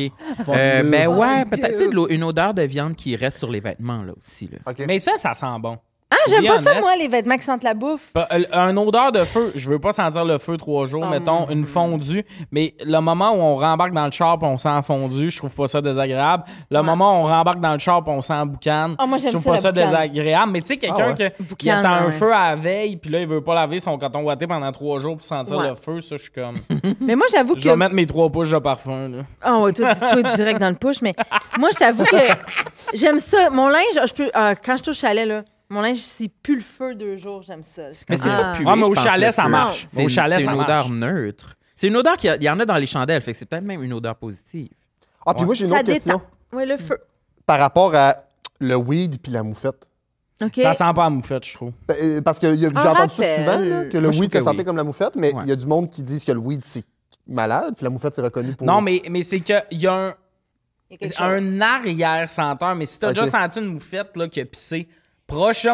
Euh, ben ouais, peut-être, une odeur de viande qui reste sur les vêtements, là aussi. Là. Mais ça, ça sent bon. Ah, j'aime pas ça, moi, les vêtements qui sentent la bouffe. Euh, Un odeur de feu, je veux pas sentir le feu trois jours, Oh mettons une fondue, mais le moment où on rembarque dans le char et on sent fondu, je trouve pas ça désagréable. Le moment où on rembarque dans le char et on sent boucan, Ah, moi, j'aime je trouve ça, pas ça boucane. désagréable. Mais tu sais, quelqu'un Ah ouais. qui attend un ouais. feu à la veille, puis là, il veut pas laver son coton ouaté pendant trois jours pour sentir Ouais. le feu, ça, je suis comme. <laughs> Mais moi, j'avoue je que. vais mettre mes trois pouces de parfum, là. Ah ouais, toi, toi, <laughs> direct dans le push, mais moi, je t'avoue que j'aime ça. Mon linge, je peux, ah, quand je suis au chalet, là, mon linge, s'il pue le feu deux jours, j'aime ça. Je Mais c'est ah. pas pué, Ah, mais je au pense, chalet, le ça feu. marche. C'est Au chalet, c'est ça une marche. odeur neutre. C'est une odeur qui il y en a dans les chandelles, fait que c'est peut-être même une odeur positive. Ah, puis moi, j'ai une Ça autre question. détend. Oui, le feu. Par rapport à le weed puis la moufette. OK. Ça sent pas la moufette, je trouve. Ben, euh, Parce que y a- j'ai Un entendu ça rappel. souvent, là, que le Moi, je weed, ça que sentait oui. comme la moufette, mais il Ouais. y a du monde qui disent que le weed, c'est malade, puis la moufette, c'est reconnu pour... Non, mais, mais c'est qu'il y a un, Il y a quelque chose. un arrière-senteur, mais si t'as Ok. déjà senti une moufette là, qui a pissé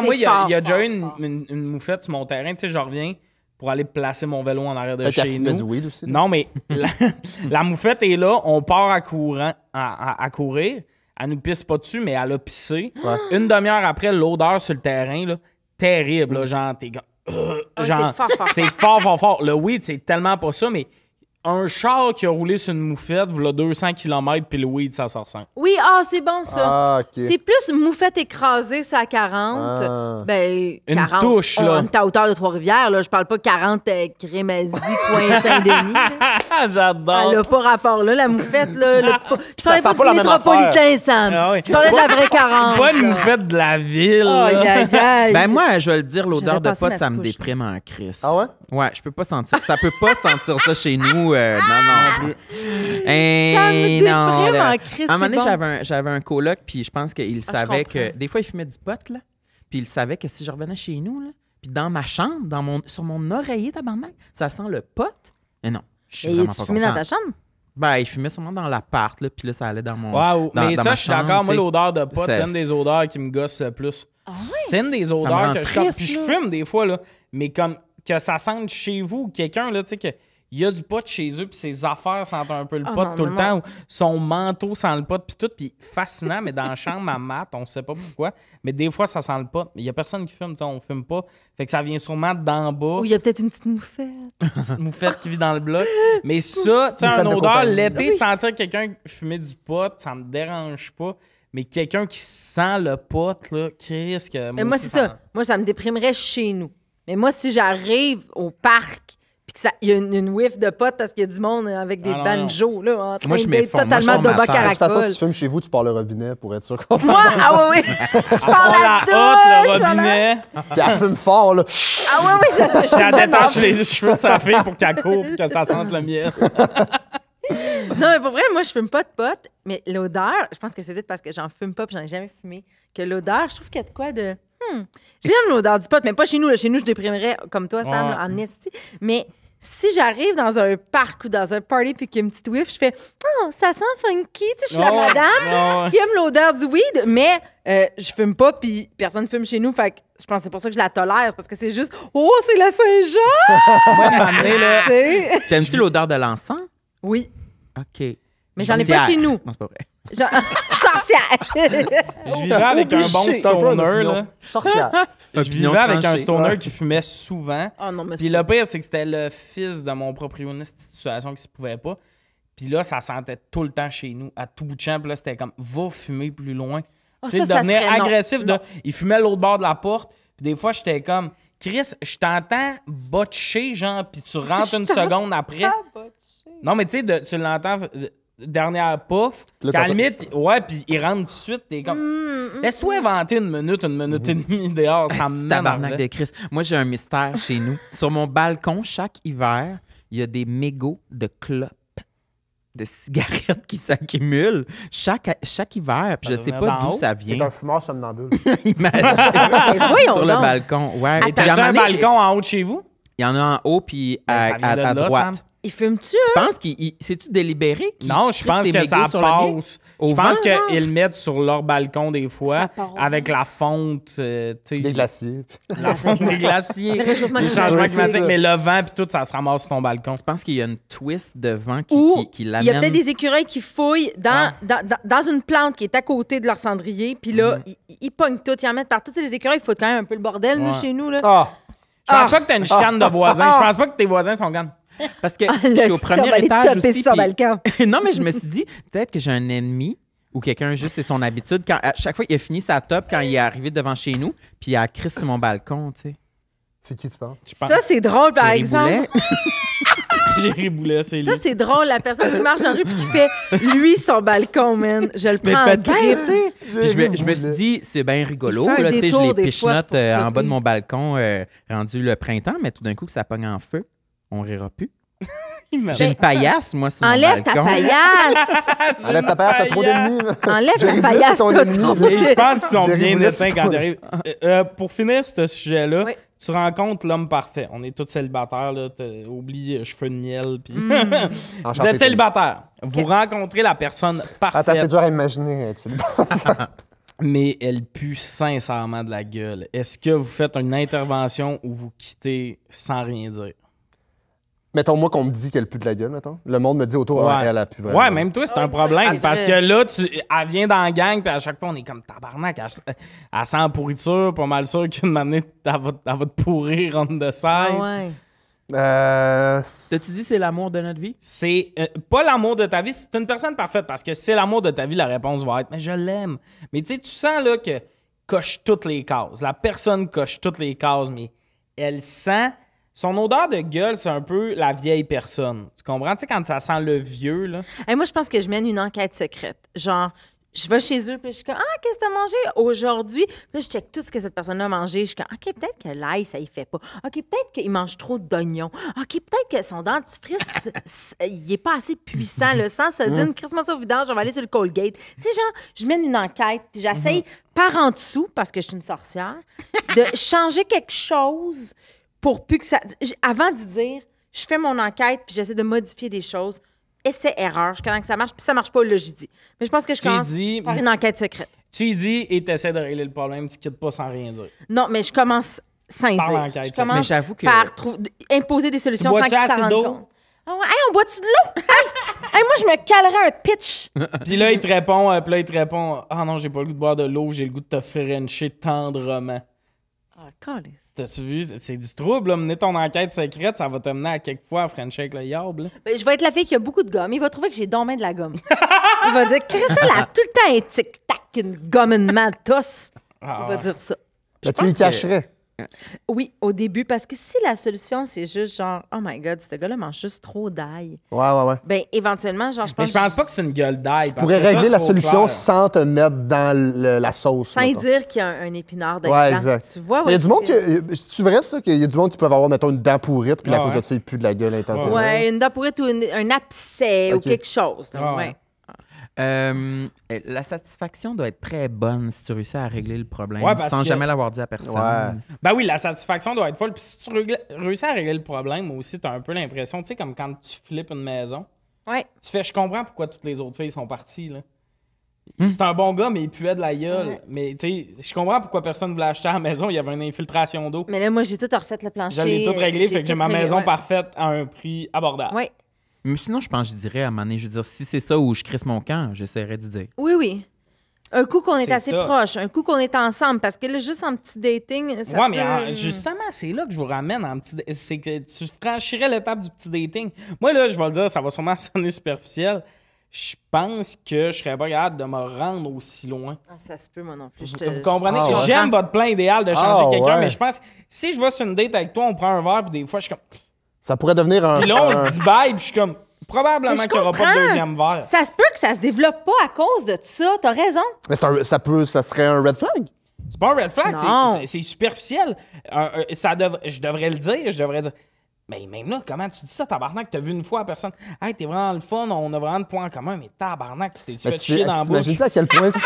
C'est moi, il y a, fort, il y a déjà fort, eu une, une- une moufette sur mon terrain. Tu sais, je reviens pour aller placer mon vélo en arrière de chez nous. du weed aussi. Non, mais <laughs> la, la moufette est là, on part à, courant, à, à- à courir. Elle nous pisse pas dessus, mais elle a pissé. Ouais. Une demi-heure après, l'odeur sur le terrain, là, terrible. là, genre, t'es euh, genre, c'est fort, fort, c'est fort, fort, fort. Le weed, c'est tellement pas ça, mais un char qui a roulé sur une moufette, voilà 200 km, puis le weed, ça se ressent. Oui, ah, c'est bon, ça. Ah, OK. C'est plus moufette écrasée, ça, à 40. Ah. Ben, Une 40. touche, On- là. On est à hauteur de Trois-Rivières, là. Je parle pas 40 euh, Crémazie, coin <laughs> Saint-Denis. Ah, j'adore. Elle a pas rapport, là, la moufette, là. le Je Ça parlais pas pas du métropolitain, Sam. Ah oui. Je parlais de la vraie 40. Pas une là. moufette de la ville. Aïe. Ben moi, je vais le dire, l'odeur de pote, ça me déprime en crise. Ah ouais? Ouais, je peux pas sentir. Ça peut pas <laughs> sentir ça chez nous. Euh, non, non plus. Eh, Ça me non, là. en crise, À un moment donné, bon. j'avais un, j'avais un coloc, puis je pense qu'il Ah, je savait que. Des fois, il fumait du pot, là. Puis il savait que si je revenais chez nous, là, puis dans ma chambre, dans mon, sur mon oreiller, tabarnak, ça sent le pot. Mais non. Je suis Et tu fumais dans ta chambre? Ben, il fumait sûrement dans l'appart, là, puis là, ça allait dans mon. Wow. dans- mais dans ça, ma je suis d'accord. Moi, l'odeur de pot, c'est une des odeurs qui me gosse le plus. Ah C'est une des me odeurs que je triste, Puis je fume des fois, là. Mais comme que ça sente chez vous, quelqu'un, là, tu sais, que. Il y a du pot chez eux, puis ses affaires sentent un peu le Ah pot non, tout non, le non. temps, son manteau sent le pot, puis tout, puis fascinant, mais dans la chambre à mat, on sait pas pourquoi, mais des fois, ça sent le pot. Mais il y a personne qui fume, on fume pas. Fait que ça vient sûrement d'en bas, Ou il y a peut-être une petite moufette. petite moufette qui vit dans le bloc. Mais ça, tu sais, un de odeur, l'été, Oui. sentir quelqu'un fumer du pot, ça me dérange pas. Mais quelqu'un qui sent le pot, là, qu'est-ce que. Mais moi, c'est ça. Moi, ça me déprimerait chez nous. Mais moi, si j'arrive au parc puis qu'il y a une, une whiff de potes parce qu'il y a du monde avec des Ah, banjos là, en train Moi, je d'être totalement de. De toute façon, caracol. si tu fumes chez vous, tu pars le robinet pour être sûr qu'on. Moi, ah oui, oui. <laughs> Je Oh, parle la douche. le robinet. Puis elle fume fort, là. Ah oui, oui, je, elle détache les cheveux de sa fille pour qu'elle court puis que ça sente le miel. <laughs> Non, mais pour vrai, moi, je fume pas de potes, mais l'odeur, je pense que c'est peut-être parce que j'en fume pas puis j'en ai jamais fumé, que l'odeur, je trouve qu'il y a de quoi de. Hmm. J'aime l'odeur du pot, mais pas chez nous. là. Chez nous, je déprimerais comme toi, Sam, Ouais. en esti. Mais si j'arrive dans un parc ou dans un party puis qu'il y a une petite whiff, je fais Oh, ça sent funky. Tu sais, je suis la madame qui aime l'odeur du weed, mais euh, je fume pas puis personne fume chez nous. Fait que je pense que c'est pour ça que je la tolère. C'est parce que c'est juste Oh, c'est la Saint-Jean! Moi, m'amener, là. <laughs> T'aimes-tu l'odeur de l'encens? Oui. OK. Mais j'en ai pas chez nous. Non, c'est pas vrai. Genre, <laughs> sorcière! Je vivais avec un bon stoner, là. Sorcière. Je vivais avec un stoner Ouais. qui fumait souvent. Oh non, mais Puis le pire, c'est que c'était le fils de mon propriétaire situation qui se pouvait pas. Puis là, ça sentait tout le temps chez nous, à tout bout de champ. Puis là, c'était comme, va fumer plus loin. Ah, tu sais, ça devenir non. agressif. De, il fumait l'autre bord de la porte. Puis des fois, j'étais comme, Chris, je t'entends botcher, genre, puis tu rentres <laughs> une seconde après. Non, mais tu sais, tu l'entends, dernière puff. Puis la limite, ouais, puis il rentre tout de suite. T'es comme, Mm, laisse-toi inventer une minute, une minute et demie dehors. Ça Asti, Tabarnak de Chris. Moi, j'ai un mystère chez nous. <laughs> Sur mon balcon, chaque hiver, il y a des mégots de clopes, de cigarettes qui s'accumulent chaque, chaque hiver. Puis je sais pas d'où ça C'est vient. un fumeur somnambule. <laughs> Imagine. Sur le donc. balcon. Ouais. Et un balcon en haut de chez vous? Il y en a en haut puis Ben, à, à- à là, droite. Il fume-tu? Tu penses qu'il. il- C'est-tu délibéré? qu'il Non, je crisse pense ses que ça mégots sur le mien? passe. Au Je pense vent, genre? qu'ils le mettent sur leur balcon des Ça fois, part avec la fonte, euh, tu sais, Des glaciers. la <laughs> fonte des glaciers, Le réchauffement les climatique. changements Oui, c'est climatiques, ça. mais le vent puis tout, ça se ramasse sur ton balcon. Je pense qu'il y a une twist de vent qui, Ou qui, qui il y l'amène. a peut-être des écureuils qui fouillent dans, Ah. dans, dans- dans une plante qui est à côté de leur cendrier, puis là, Mhm. ils, ils pognent tout, ils en mettent partout. Tu sais, les écureuils, il faut quand même un peu le bordel, nous, Ouais. chez nous. Là. Ah! Je pense Ah. pas que t'as une chicane de voisins. Je pense pas que tes voisins sont gants. Parce que Ah, je suis au ça, va premier étage aussi. sur puis- <laughs> non, mais je me suis dit, peut-être que j'ai un ennemi ou quelqu'un, juste, c'est son habitude. Quand, à chaque fois qu'il a fini sa top, quand il est arrivé devant chez nous, puis il a crissé sur mon balcon, tu sais. C'est qui tu pense. Ça, c'est drôle, par Jerry exemple. <laughs> Jerry Boulet, c'est lui. Ça, c'est drôle, la personne qui marche dans la rue puis qui fait lui son balcon, man. Je le Mais prends en tu sais. Puis je, me, je me suis dit, c'est bien rigolo. Il Là, tu sais, je les pichenote euh, en bas de mon balcon euh, rendu le printemps, mais tout d'un coup, que ça pogne en feu. On rira plus. <laughs> J'ai une paillasse, moi, sur Enlève mon ta balcon. paillasse! <laughs> Enlève ta paire, t'as trop d'ennemis. là. Enlève ta paillasse, c'est ton t'as ennemi, trop là. Et je pense qu'ils sont Jerry bien Boulet, éteints c'est quand ils arrivent. Euh, euh, pour finir ce sujet-là, Oui. tu rencontres l'homme parfait. On est tous célibataires. Là. T'as- Oublie euh, cheveux de miel. Puis... Mm. <laughs> Vous Enchanté, êtes Tony. célibataire. Vous rencontrez la personne Attends, c'est parfaite, dur à imaginer. hein, tu sais. mais elle pue sincèrement de la gueule. Est-ce que vous faites une intervention ou vous quittez sans rien dire? Mettons, moi, qu'on me dit qu'elle pue de la gueule, mettons. Le monde me dit autour, ah, Ouais. elle a pu vraiment. Ouais, même toi, c'est un problème. Parce que là, tu, elle vient dans la gang, puis à chaque fois, on est comme tabarnak. Elle, elle sent la pourriture, pas mal sûr qu'une <laughs> année, elle va, elle va te pourrir the side. Ah ouais. Euh, T'as-tu dit c'est l'amour de notre vie? C'est euh, pas l'amour de ta vie, c'est une personne parfaite. Parce que si c'est l'amour de ta vie, la réponse va être Mais je l'aime. Mais tu sais, tu sens là que coche toutes les cases. La personne coche toutes les cases, mais elle sent. Son odeur de gueule, c'est un peu la vieille personne. Tu comprends? Tu sais, quand ça sent le vieux, là. Hey, moi, je pense que je mène une enquête secrète. Genre, je vais chez eux, puis je suis comme, ah, qu'est-ce que t'as mangé aujourd'hui? Puis là, je check tout ce que cette personne a mangé. Je suis comme, OK, peut-être que l'ail, ça y fait pas. OK, peut-être qu'il mange trop d'oignons. OK, peut-être que son dentifrice, <laughs> c- il est pas assez puissant. Le sang se dit, crisse-moi ça au vidange, on va aller sur le Colgate. Tu sais, genre, je mène une enquête, puis j'essaye par en dessous, parce que je suis une sorcière, de changer quelque chose pour plus que ça. Avant d'y dire, je fais mon enquête, puis j'essaie de modifier des choses. Essai-erreur, jusqu'à temps que ça marche, puis ça marche pas, là, j'y dis. Mais je pense que je Tu commence dis- par une enquête secrète. Tu y dis et tu essaies de régler le problème, tu quittes pas sans rien dire. Non, mais je commence sans Par dire. l'enquête, Je commence Mais j'avoue que- par trou- imposer des solutions Tu sans qu'ils s'en rendent compte. Ah ouais, hey, on boit-tu de l'eau? Hey! <laughs> Hey, moi, je me calerais un pitch. <laughs> Puis là, il te répond, euh, puis là, il te répond Ah non, j'ai pas le goût de boire de l'eau, j'ai le goût de te frencher tendrement. Ah, calice. T'as-tu vu? C'est du trouble, là. Mener ton enquête secrète, ça va te mener à quelques fois à Frencher avec le yable. là. Ben, je vais être la fille qui a beaucoup de gomme. Il va trouver que j'ai bien de la gomme. <laughs> Il va dire, Chris, elle a tout le temps un tic-tac, une gomme, une mentos. Ah, Il va dire ça. ben, tu que- cacherais. Oui, au début, parce que si la solution, c'est juste genre, oh my God, ce gars-là mange juste trop d'ail, Ouais, ouais, ouais. ben éventuellement, genre, je Mais pense. je pense pas que c'est une gueule d'ail. Tu pourrais régler la solution sans te mettre dans le- la sauce. Sans mettons. dire qu'il y a un, un épinard dedans. Ouais, exact. Tu vois, Mais il y a du monde c'est- qui. C'est vrai, ça, qu'il y a du monde qui peuvent avoir, mettons, une dent pourrite, puis Ah à cause ouais. de ça, il pue de la gueule intensivement. Ouais, une dent pourrite ou une- un abcès Ok. ou quelque chose. là, Ah ouais. ouais. Euh, la satisfaction doit être très bonne si tu réussis à régler le problème Ouais, sans que- jamais l'avoir dit à personne. Ouais. Ben oui, la satisfaction doit être folle. Puis si tu réussis à régler le problème, aussi, t'as un peu l'impression, tu sais, comme quand tu flippes une maison, Ouais. tu fais, je comprends pourquoi toutes les autres filles sont parties, là. Hmm. C'est un bon gars, mais il puait de la gueule. Ouais. Mais tu sais, je comprends pourquoi personne voulait acheter à la maison. Il y avait une infiltration d'eau. Mais là, moi, j'ai tout refait le plancher. Je l'ai tout réglé, fait que j'ai ma maison ouais. parfaite à un prix abordable. Ouais. Mais sinon, je pense que je dirais à un moment donné, je veux dire, si c'est ça où je crisse mon camp, j'essaierais de dire. Oui, oui. Un coup qu'on est, assez tough. proche, un coup qu'on est ensemble, parce que là, juste en petit dating, ça ouais, mais peut- en- justement, c'est là que je vous ramène en petit. C'est que tu franchirais l'étape du petit dating. Moi, là, je vais le dire, ça va sûrement <laughs> sonner superficiel. Je pense que je serais pas capable de me rendre aussi loin. Ah, ça se peut, moi non plus. Je te- Vous comprenez? ouais. j'aime votre plan idéal de changer Ah quelqu'un, ouais. mais je pense que si je vais sur une date avec toi, on prend un verre, puis des fois, je suis comme. Ça pourrait devenir un. Puis là, on un- se dit bye, puis je suis comme. Probablement qu'il n'y aura pas de deuxième verre. Ça se peut que ça se développe pas à cause de ça. T'as raison. Mais un- ça, peut, ça serait un red flag. C'est pas un red flag, c'est- superficiel. Ça dev- je devrais le dire, je devrais dire. Mais même là, comment tu dis ça, tabarnak? T'as vu une fois la personne. Hey, t'es vraiment le fun, on a vraiment de points en commun, mais tabarnak, tu t'es fait chier dans la bouche. t'imagines-tu à quel point. c'est-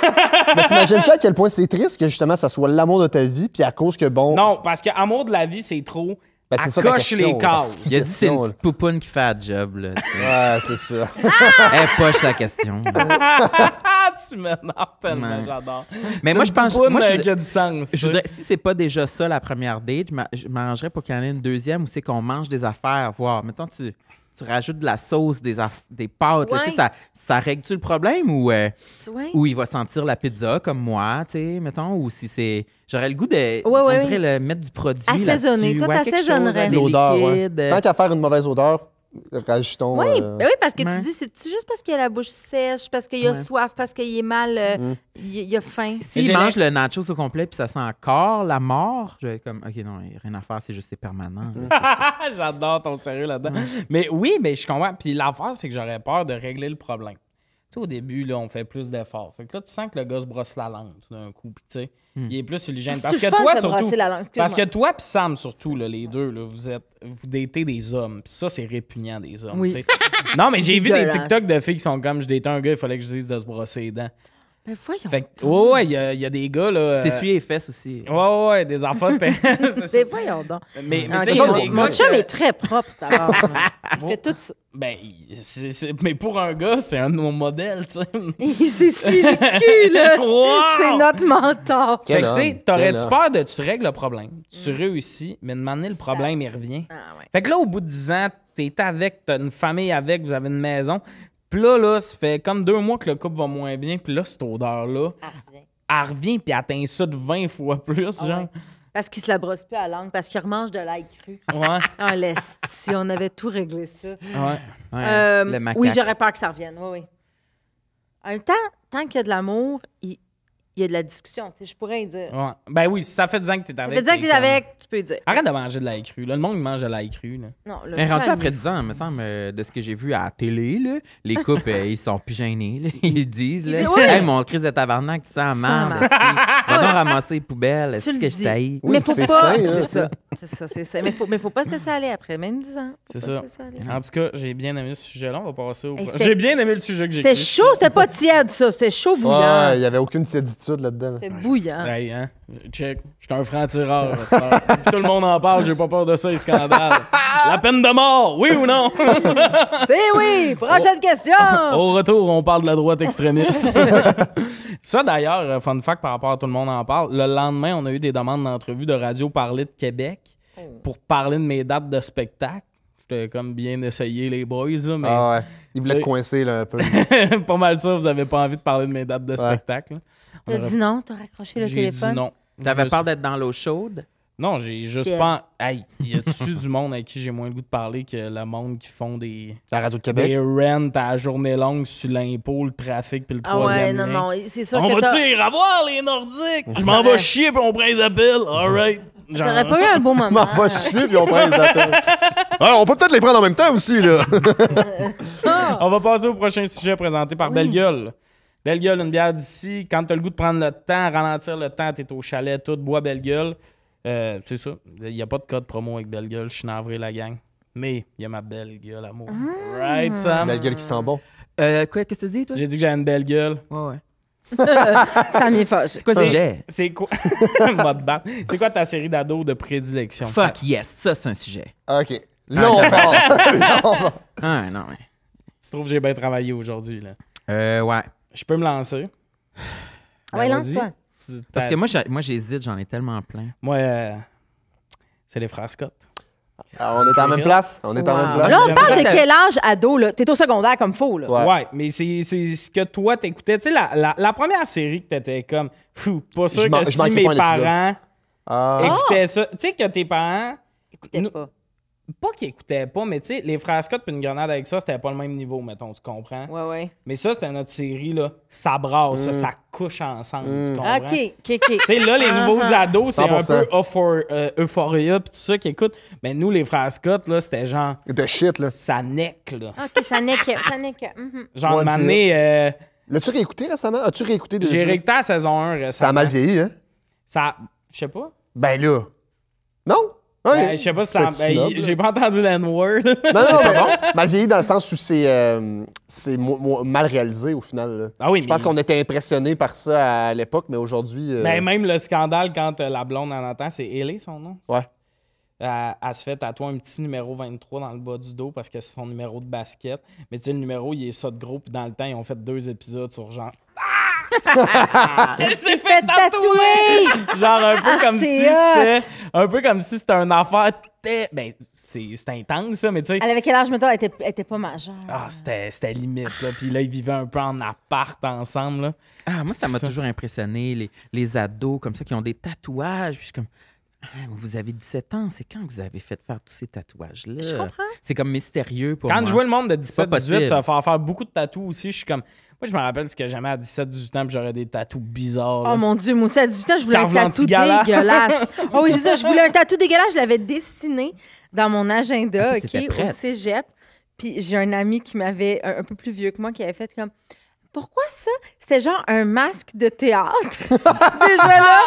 mais t'imagines-tu à quel point c'est triste que justement ça soit l'amour de ta vie, puis à cause que bon. Non, parce que amour de la vie, c'est trop. Ben, c'est ça coche les cases. Il a dit c'est question, une petite poupoune qui fait la job. Là. Ouais, c'est ça. <laughs> Elle poche la question. Ah, <laughs> tu m'énerves tellement, Ouais. j'adore. Mais moi, je pense. poupoune, Moi, euh, je, qui a du sens. je voudrais, si c'est pas déjà ça la première date, je m'arrangerais pour qu'il y en ait une deuxième où c'est qu'on mange des affaires. Voir, mettons, tu, tu rajoutes de la sauce, des, des pâtes. là, tu sais, Ouais. ça, ça règle-tu le problème ou, euh, Ouais. ou il va sentir la pizza comme moi, tu sais, mettons, ou si c'est. J'aurais le goût de. Ouais, on ouais, dirait le mettre du produit. Assaisonner. Toi, t'assaisonnerais. des L'odeur, euh, Tant qu'à faire une mauvaise odeur, rajoutons. Oui, euh, ben oui, parce que ouais. tu dis, c'est juste parce qu'il a la bouche sèche, parce qu'il a Ouais. soif, parce qu'il est mal, euh, Mm. il, il a faim? S'il mange le nachos au complet puis ça sent encore la mort, je vais comme, OK, non, il n'y a rien à faire, c'est juste c'est permanent. là. <laughs> J'adore ton sérieux là-dedans. Mais oui, mais je comprends. Puis l'affaire, c'est que j'aurais peur de régler le problème. Tu sais, au début, là, on fait plus d'efforts. Fait que là, tu sens que le gars se brosse la langue tout d'un coup. Puis tu sais, il est plus sur l'hygiène. C'est Parce que toi, surtout. brosser la langue. Parce que toi puis Sam, surtout, là, les deux, là, vous êtes vous datez des hommes. Puis ça, c'est répugnant des hommes. Oui. non, mais <laughs> j'ai vu des. TikTok de filles qui sont comme je date un gars, il fallait que je dise de se brosser les dents. Ben voyons Fait que, donc. ouais, ouais, il y, a- il y a des gars, là. C'est euh, suer les fesses aussi. Ouais, ouais, ouais, des enfants. <laughs> t'es- c'est. Ben voyons donc. Mais, mais mon, mon chum que- est très propre, d'abord. <laughs> Il fait tout ça. Ben, mais pour un gars, c'est un de nos modèles, tu sais. <laughs> Il s'essuie le cul, là. Wow! C'est notre mentor. Fait que, tu sais, t'aurais-tu peur de tu règles le problème, tu réussis, mais de m'amener le problème, il revient. Ah ouais. Fait que là, au bout de 10 ans, t'es avec, t'as une famille avec, vous avez une maison. Puis là, là, ça fait comme deux mois que le couple va moins bien. Puis là, cette odeur-là, Ah, elle revient puis elle t'insulte 20 fois plus, Ah genre. ouais. Parce qu'il se la brosse plus à la langue, parce qu'il remange de l'ail cru. Ouais, <laughs> Ah, laisse, si on avait tout réglé ça. ouais. Ouais, Euh, le macaque. oui, j'aurais peur que ça revienne. Oui, oui. En même temps, tant qu'il y a de l'amour, il, il y a de la discussion. Tu sais, je pourrais y dire. ouais. Ben oui, si ça fait 10 ans que t'es Ça avec. veut dire que t'es avec, tu peux dire. Arrête de manger de l'ail cru. Là. Le monde, mange de l'ail cru. Là. Non, le Mais rendu après 10 ans, me semble, euh, de ce que j'ai vu à la télé, là, les <laughs> couples, euh, ils sont plus gênés. là. Ils disent, là, Ils disent, ouais. Hey, mon crise de tabarnak, tu sens mal. <laughs> Va donc ramasser les poubelles. Tu Est-ce le que je? Oui, mais faut c'est pas. sain, hein. C'est ça. C'est ça, c'est ça. Mais faut, mais faut pas se laisser aller après, même 10 ans. Faut C'est pas ça. se laisser aller. En tout cas, j'ai bien aimé ce sujet-là. On va passer au. J'ai bien aimé le sujet que j'ai C'était chaud, c'était pas tiède, ça. C'était chaud bouillant. Ouais, il n'y avait aucune là-dedans. C'était bouillant. Hey, hein? Check. J'étais un franc-tireur. tout le monde en parle, j'ai pas peur de ça, les scandales. <laughs> La peine de mort, oui ou non? <laughs> C'est oui! Prochaine question! Au retour, on parle de la droite extrémiste. <laughs> ça, d'ailleurs, euh, fun fact par rapport à tout le monde en parle, le lendemain, on a eu des demandes d'entrevue de Radio Parler de Québec Oh. pour parler de mes dates de spectacle. J'étais comme bien essayé, les boys, là, mais Ah ouais. Il voulait Oui. te coincer là, un peu. pas mal ça, vous avez pas envie de parler de mes dates de spectacle. là. On T'as dit non, t'as raccroché le J'ai téléphone? dit non. T'avais peur d'être dans l'eau chaude? Non, j'ai juste pas. Hey, y a-tu du monde avec qui j'ai moins le goût de parler que le monde qui font des, La radio de Québec? des rents à la journée longue sur l'impôt, le trafic puis le Ah ouais, troisième non, non, c'est sûr On que va t'as... dire, à voir les Nordiques! Je m'en vais chier puis on prend les appels. All right. Genre- T'aurais pas eu un beau moment. M'en va chier, puis on prend les appels. Alors, on peut peut-être les prendre en même temps aussi, là. <laughs> On va passer au prochain sujet présenté par Oui. Belle Gueule. Belle Gueule, une bière d'ici. Quand t'as le goût de prendre le temps, ralentir le temps, t'es au chalet, tout, bois Belle Gueule. Euh, c'est ça. Il n'y a pas de code promo avec Belle Gueule. Je suis navré, la gang. Mais il y a ma belle gueule, amour. Ah. Right, Sam? Belle gueule qui sent bon. Euh, quoi, qu'est-ce que tu dis, toi? J'ai dit que j'avais une belle gueule. Ouais, ouais. <laughs> Ça m'y fâche. C'est quoi le sujet? C'est quoi? <laughs> C'est quoi ta série d'ados de prédilection? Fuck yes, ça, c'est un sujet. OK. Là, on va. Ah, non, mais. Tu trouves que j'ai bien travaillé aujourd'hui, là? Euh, ouais. Je peux me lancer? Ah ouais, Ben, lance-toi. Parce que moi, j'ai- moi j'hésite, j'en ai tellement plein. Moi, euh, c'est les frères Scott. Ah, on est en même place. On est en même place. Là, on parle de que- quel âge ado, là? T'es au secondaire comme faux, là. Ouais. Ouais, mais c'est c'est ce que toi t'écoutais. Tu sais, la, la, la première série que t'étais comme, Fou, pas sûr Je man- que je si mes pas un épisode. parents Ah. écoutaient ça. Tu sais que tes parents, Écoutez Nous- pas. Pas qu'ils écoutaient pas, mais tu sais, les frères Scott puis une grenade avec ça, c'était pas le même niveau, mettons, tu comprends? Ouais, ouais. Mais ça, c'était notre série, là. Ça brasse, ça, Mm. ça couche ensemble, tu Mm. comprends? OK, OK, OK. Tu sais, là, les nouveaux Ah, ah. ados, c'est un 100%. peu euphor- euh, Euphoria puis tout ça qui écoutent. Mais nous, les frères Scott, là, c'était genre, De shit, là. ça neck, là. OK, ça que. Ça que. mhm. Genre, année, euh, L'as-tu réécouté récemment? As-tu réécouté des j'ai réécouté la saison 1 récemment. Ça a mal vieilli, hein? Ça, je sais pas. Ben là. Non? Ouais. Ben, je sais pas si ça. Ben, j'ai pas entendu l'N-word. Non, non, <laughs> mais mal vieilli dans le sens où c'est euh, mal réalisé au final. là. Ah oui, Je pense qu'on était impressionnés par ça à l'époque, mais aujourd'hui. euh, Ben, même le scandale quand euh, la blonde en entend, c'est Ellie son nom. Ouais. Elle, elle se fait tatouer un petit numéro 23 dans le bas du dos parce que c'est son numéro de basket. Mais tu sais, le numéro, il est ça de gros. Puis dans le temps, ils ont fait deux épisodes sur genre. Elle s'est fait Fait tatouer! Genre un peu Ah, comme si c'était. Un peu comme si c'était une affaire. Ben, c'est c'est intense, ça, mais tu sais. Elle avait quel âge, mettons? Elle était, elle était pas majeure. Ah, c'était c'était limite, là. Puis là, ils vivaient un peu en appart ensemble, là. Ah, moi, ça m'a toujours impressionné, les, les ados comme ça qui ont des tatouages. Puis je suis comme, ah, vous avez 17 ans, c'est quand que vous avez fait faire tous ces tatouages-là? Je comprends. C'est comme mystérieux pour Quand moi. je vois le monde de C'est pas 17-18 possible. se faire faire beaucoup de tatous aussi, je suis comme. Moi, je me rappelle ce que j'aimais à 17-18 ans, puis j'aurais des tatous bizarres. là. Oh mon Dieu, moi aussi, à 18 ans, je voulais un tatou dégueulasse. <laughs> Oh oui, c'est ça, je voulais un tatou dégueulasse. Je l'avais dessiné dans mon agenda, Ok, OK, au cégep. Puis j'ai un ami qui m'avait, un, un peu plus vieux que moi, qui avait fait comme... Pourquoi ça? C'était genre un masque de théâtre. <laughs> Déjà là,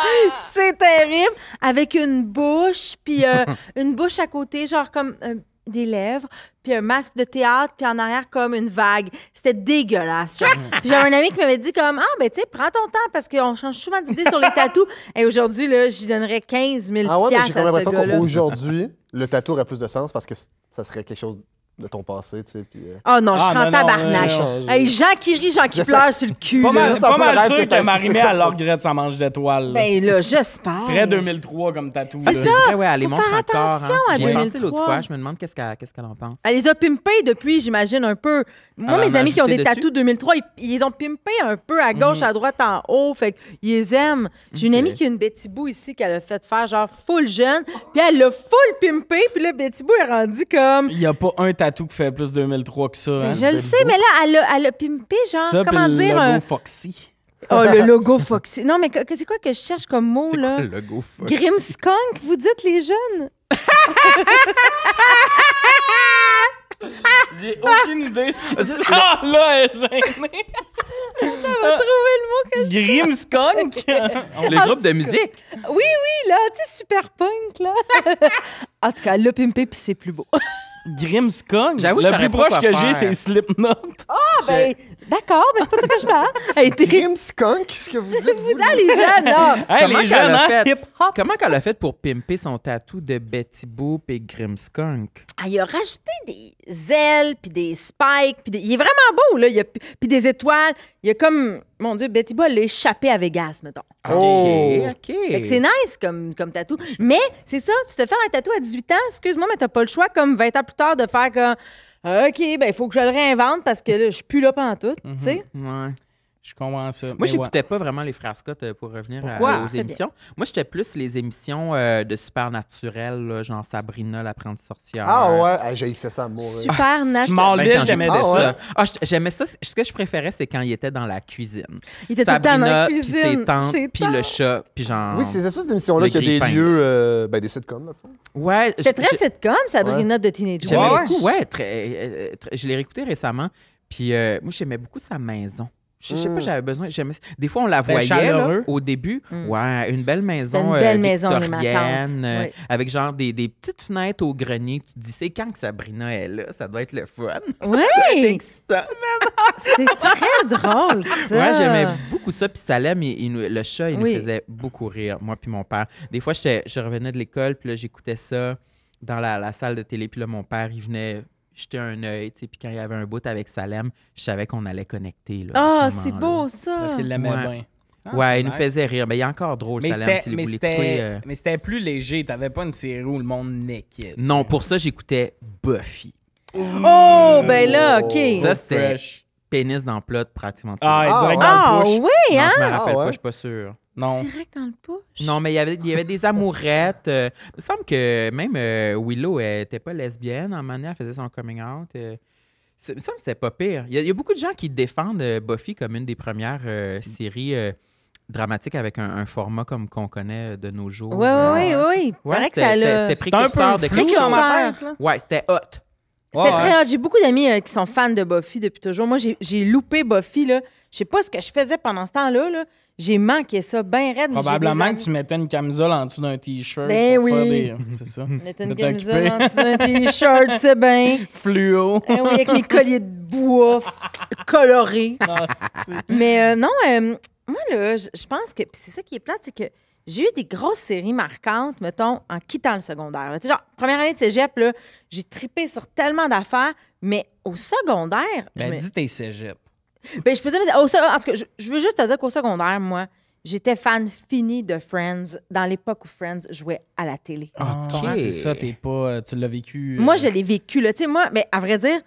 c'est terrible. Avec une bouche, puis euh, une bouche à côté, genre comme euh, des lèvres, puis un masque de théâtre, puis en arrière comme une vague. C'était dégueulasse. <laughs> j'avais un ami qui m'avait dit comme ah ben tu sais prends ton temps parce qu'on change souvent d'idée sur les tatous. Et aujourd'hui là, j'y donnerais 15 000 Ah ouais, mais j'ai à ce l'impression qu'aujourd'hui, le tatou aurait plus de sens parce que ça serait quelque chose de ton passé, tu sais. Puis, euh, Oh non, je Ah, serais en tabarnak. non, non. Hey, Jean qui rit, Jean qui pleure sur le <laughs> cul. Pas mal, pas mal sûr que t'as- Marimé, elle le regrette sa manche d'étoile. Ben là, j'espère. Très 2003 comme tatou. C'est ça. Ouais, ouais, elle Faut faire encore. attention hein. à J'y ai pensé 2003. l'autre fois, je me demande qu'est-ce qu'elle qu'est-ce qu'elle en pense. Elle les a pimpés depuis, j'imagine, un peu. Moi, mes amis qui ont des tatous 2003, ils, ils les ont pimpés un peu à gauche, à droite, en haut. Fait qu'ils les aiment. J'ai une amie qui a une Betty Boo ici qu'elle a fait faire genre full jeune. Puis elle l'a full pimpé. Puis là, Betty Boo est rendue comme. Il n'y a pas un tatou qui fait plus 2003 que ça. hein. Ben, je le sais, mais là, elle a, elle a pimpé, genre, Ça, comment le dire. logo un- Foxy. Oh, le logo Foxy. Non, mais c'est quoi que je cherche comme mot, là? quoi le logo? fuck? Grimskunk, vous dites les jeunes? <laughs> J'ai aucune idée ce que c'est. Ah, là, elle est gênée. Trouvez le mot que je Grimskunk? <laughs> Le groupe de musique? Oui, oui, là, tu sais, super punk, là. <laughs> en tout cas, elle l'a pimpé, puis c'est plus beau. Grimskunk. J'avoue, je Le saurais plus pas proche quoi que j'ai, faire. c'est Slipknot. Ah, ben, d'accord, mais c'est pas ça que je parle. <laughs> Elle Skunk, ce que vous dites, vous, les jeunes, là. <laughs> Hey, Comment les qu'elle jeunes, a hein? fait? Hip-hop. Comment qu'elle a fait pour pimper son tatou de Betty Boop et Grimskunk? Ah, il a rajouté des ailes, puis des spikes, puis des- il est vraiment beau, là. Il y a puis des étoiles. Il y a comme, mon Dieu, Betty Boy l'a échappé à Vegas, mettons. Oh. OK, OK. Fait que c'est nice comme, comme tatou. Mais c'est ça, tu te fais un tatou à 18 ans, excuse-moi, mais t'as pas le choix, comme 20 ans plus tard, de faire comme OK, ben il faut que je le réinvente parce que là, je suis plus là pendant tout, tu sais. Ouais. Je comprends ça. Moi, j'écoutais pas vraiment les frères Scott euh, pour revenir à- Pourquoi? aux émissions. Moi, j'étais plus les émissions euh, de Supernaturel, là, genre Sabrina, l'apprentie sorcière. Ah ouais, ah, j'ai essayé ça à mourir. Super naturel. Small- Ben, Bill, quand t'aimais j'écoutais ça. Ah, j'aimais ça. Ce que je préférais, c'est quand il était dans la cuisine. Il était tout le temps dans la Sabrina, puis cuisine. ses tantes, puis le chat, puis genre... Oui, ces espèces d'émissions-là qui a des lieux, euh, ben, des sitcoms, là. Ouais. C'était très sitcom, Sabrina de Teenage J'aimais Ouais, Witch. beaucoup, ouais. très, euh, très- je l'ai réécouté récemment. Puis euh, moi, j'aimais beaucoup sa maison. Je je sais pas, Mm. j'avais besoin. Des fois, on la voyait là, au début. Mm. Ouais, une belle maison. une belle euh, maison, les victorienne, euh, Oui. Avec genre des, des petites fenêtres au grenier. Tu te dis, c'est quand que Sabrina est là? Ça doit être le fun. <laughs> Oui, c'est très drôle, ça. Ouais, j'aimais beaucoup ça. Puis Salem, il- le chat, il Oui. nous faisait beaucoup rire, moi puis mon père. Des fois, je revenais de l'école, puis là, j'écoutais ça dans la, la salle de télé. Puis là, mon père, il venait jeter un œil, tu sais. Puis quand il y avait un bout avec Salem, je savais qu'on allait connecter. Ah, ce c'est beau, ça. Parce qu'il l'aimait Ouais. bien. Ah, ouais, il nous faisait rire. Mais il est encore drôle, Mais Salem, c'était, si mais, vous l'écoutez. euh. mais c'était plus léger. T'avais pas une série où le monde niquait. Non, pour ça, j'écoutais Buffy. Oh, ben là, OK. Ça, c'était pénis dans le plat pratiquement tout. Ah, Ah, direct ouais. dans Ah, le push. oui, non, hein? je me rappelle Ah, ouais. pas, je suis pas sûr. Non. Direct dans le push? Non, mais il y avait, il y avait des amourettes. euh, il me semble que même euh, Willow elle était pas lesbienne. En manière, elle faisait son coming out. euh. Il me semble que c'était pas pire. Il y, a, il y a beaucoup de gens qui défendent euh, Buffy comme une des premières euh, séries euh, dramatiques avec un, un format comme qu'on connaît de nos jours. Oui, oui, oui, oui. Ouais, Paraît que c'était- ça c'était- l'a... c'était C'était un précurseur peu de là. Ouais, c'était hot. C'était Ouais, très ouais. hot. J'ai beaucoup d'amis euh, qui sont fans de Buffy depuis toujours. Moi, j'ai j'ai loupé Buffy, là. Je sais pas ce que je faisais pendant ce temps-là, là. J'ai manqué ça bien raide. Probablement que tu mettais une camisole en dessous d'un t-shirt. Ben pour faire oui. des- C'est ça. <laughs> Mettais une camisole en dessous d'un t-shirt, c'est bien. <laughs> Fluo. Eh oui, avec mes colliers de bois colorés. <laughs> Ah, Mais euh, non, euh, moi, là, je je pense que. c'est ça qui est plate, c'est que j'ai eu des grosses séries marquantes, mettons, en quittant le secondaire. Tu sais, genre, première année de cégep, là, j'ai tripé sur tellement d'affaires, mais au secondaire. je Ben, me- dis tes cégep. Ben, je peux dire, mais au sec- en tout cas, je, je veux juste te dire qu'au secondaire, moi, j'étais fan fini de Friends dans l'époque où Friends jouait à la télé. Ah, tu Ok. comprends, c'est ça, t'es pas. euh, Tu l'as vécu. euh, Moi, je l'ai vécu, là. Tu sais, moi, mais à vrai dire,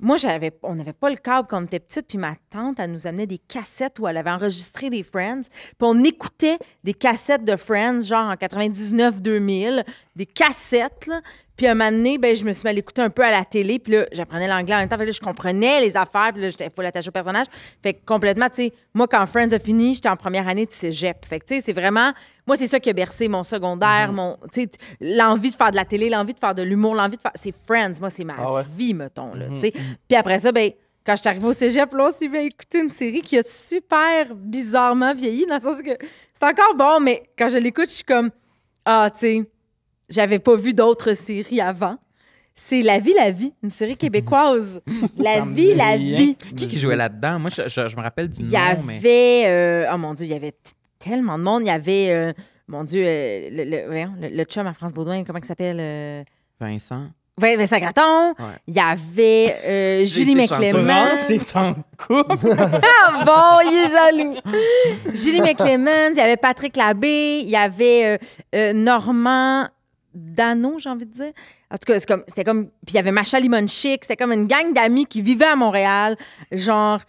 moi, j'avais, on n'avait pas le câble quand on était petite, puis ma tante, elle nous amenait des cassettes où elle avait enregistré des Friends, puis on écoutait des cassettes de Friends, genre en 99-2000, des cassettes, là. Puis un moment donné, ben, je me suis mis à l'écouter un peu à la télé, puis là, j'apprenais l'anglais en même temps, fait que là, je comprenais les affaires, puis là, j'étais full attachée au personnage. Fait que complètement, tu sais, moi, quand Friends a fini, j'étais en première année de cégep. Fait que, tu sais, c'est vraiment, moi, c'est ça qui a bercé mon secondaire, mon, tu sais, l'envie de faire de la télé, l'envie de faire de l'humour, l'envie de faire, c'est Friends, moi, c'est ma Ah ouais? vie, mettons, là, tu sais. Puis après ça, ben, quand je suis arrivée au cégep, là, on s'est mis à écouter une série qui a super bizarrement vieilli, dans le sens que c'est encore bon, mais quand je l'écoute, je suis comme, ah, tu sais, j'avais pas vu d'autres séries avant. C'est La vie, la vie, une série québécoise. la <laughs> Ça me vie, dit la rien. vie. Qui qui jouait là-dedans? Moi, je, je- je me rappelle du Il y nom, avait, mais... euh, oh mon Dieu, il y avait t- tellement de monde. Il y avait, euh, mon Dieu, euh, le, le, voyons, le, le chum à France Baudouin, comment il s'appelle? Euh... Vincent. Ouais, Vincent Gratton. Ouais. Il y avait euh, Julie été. McClément. France, c'est en couple. <laughs> Ah bon, il est jaloux. Julie McClemens, il y avait Patrick Labbé, il y avait euh, euh, Normand Dano, j'ai envie de dire. En tout cas, c'est comme- c'était comme. Puis il y avait Macha Limon Chic, c'était comme une gang d'amis qui vivaient à Montréal, genre.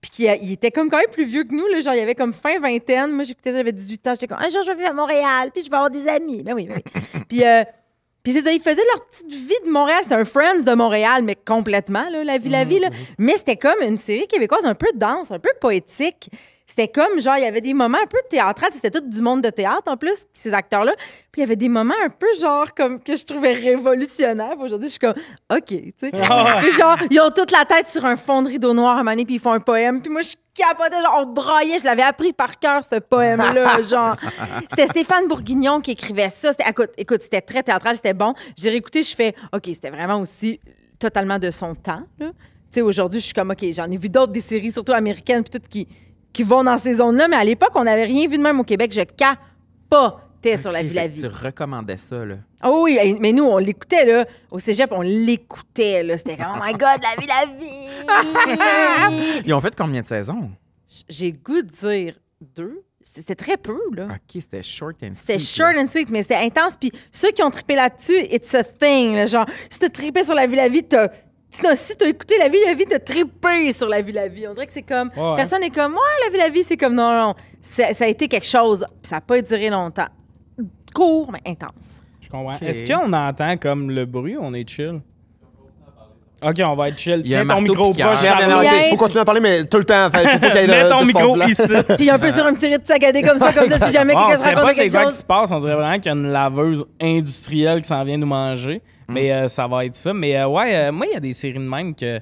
Puis qui, il était comme quand même plus vieux que nous, là, genre il y avait comme fin vingtaine. Moi, j'écoutais j'avais 18 ans. J'étais comme, un jour, je vais vivre à Montréal, puis je vais avoir des amis. Ben oui, ben oui. <laughs> puis, euh, puis c'est ça, ils faisaient leur petite vie de Montréal. C'était un Friends de Montréal, mais complètement, là, la vie, la vie. Là. Mais c'était comme une série québécoise un peu dense, un peu poétique. C'était comme, genre, il y avait des moments un peu théâtrales. C'était tout du monde de théâtre, en plus, ces acteurs-là. Puis il y avait des moments un peu, genre, comme, que je trouvais révolutionnaires. Aujourd'hui, je suis comme, OK, tu sais. Puis genre, ils ont toute la tête sur un fond de rideau noir à un moment donné, puis ils font un poème. Puis moi, je capotais, genre, on braillait. Je l'avais appris par cœur, ce poème-là, <laughs> genre. C'était Stéphane Bourguignon qui écrivait ça. C'était, écoute, écoute, c'était très théâtral, c'était bon. J'ai réécouté, je fais, OK, c'était vraiment aussi totalement de son temps, là. Tu sais, aujourd'hui, je suis comme, OK, j'en ai vu d'autres, des séries, surtout américaines, puis toutes qui, qui vont dans ces zones-là. Mais à l'époque, on n'avait rien vu de même au Québec. Je capotais sur la vie, la vie. Tu recommandais ça, là. Oh oui, mais nous, on l'écoutait, là. Au cégep, on l'écoutait, là. C'était comme, oh my God, la vie, la vie! <laughs> Ils ont fait combien de saisons? J'ai le goût de dire deux. C'était très peu, là. OK, c'était short and sweet. C'était short and sweet, mais c'était intense. Puis ceux qui ont trippé là-dessus, it's a thing. là, genre, si t'as trippé sur la vie, la vie, t'as Sinon, si t'as écouté La vie, la vie, t'as trippé sur La vie, la vie. On dirait que c'est comme. Ouais, ouais. Personne n'est comme, ouais, La vie, la vie, c'est comme, non, non. Ça, ça a été quelque chose, puis ça n'a pas duré longtemps. Court, mais intense. Je comprends. Est-ce qu'on entend comme le bruit ou on est chill? OK, on va être chill. Il y a Tiens un ton micro Hey. faut continuer à parler, mais tout le temps. Fait, faut pas qu'il y ait de, Mets ton de micro ici. Puis un peu sur un petit rythme saccadé comme ça, comme ça, si jamais quelqu'un se sait pas raconte c'est quelque quoi qui se passe. On dirait vraiment qu'il y a une laveuse industrielle qui s'en vient nous manger. Hmm. Mais euh, ça va être ça. Mais euh, ouais, euh, moi, il y a des séries de même que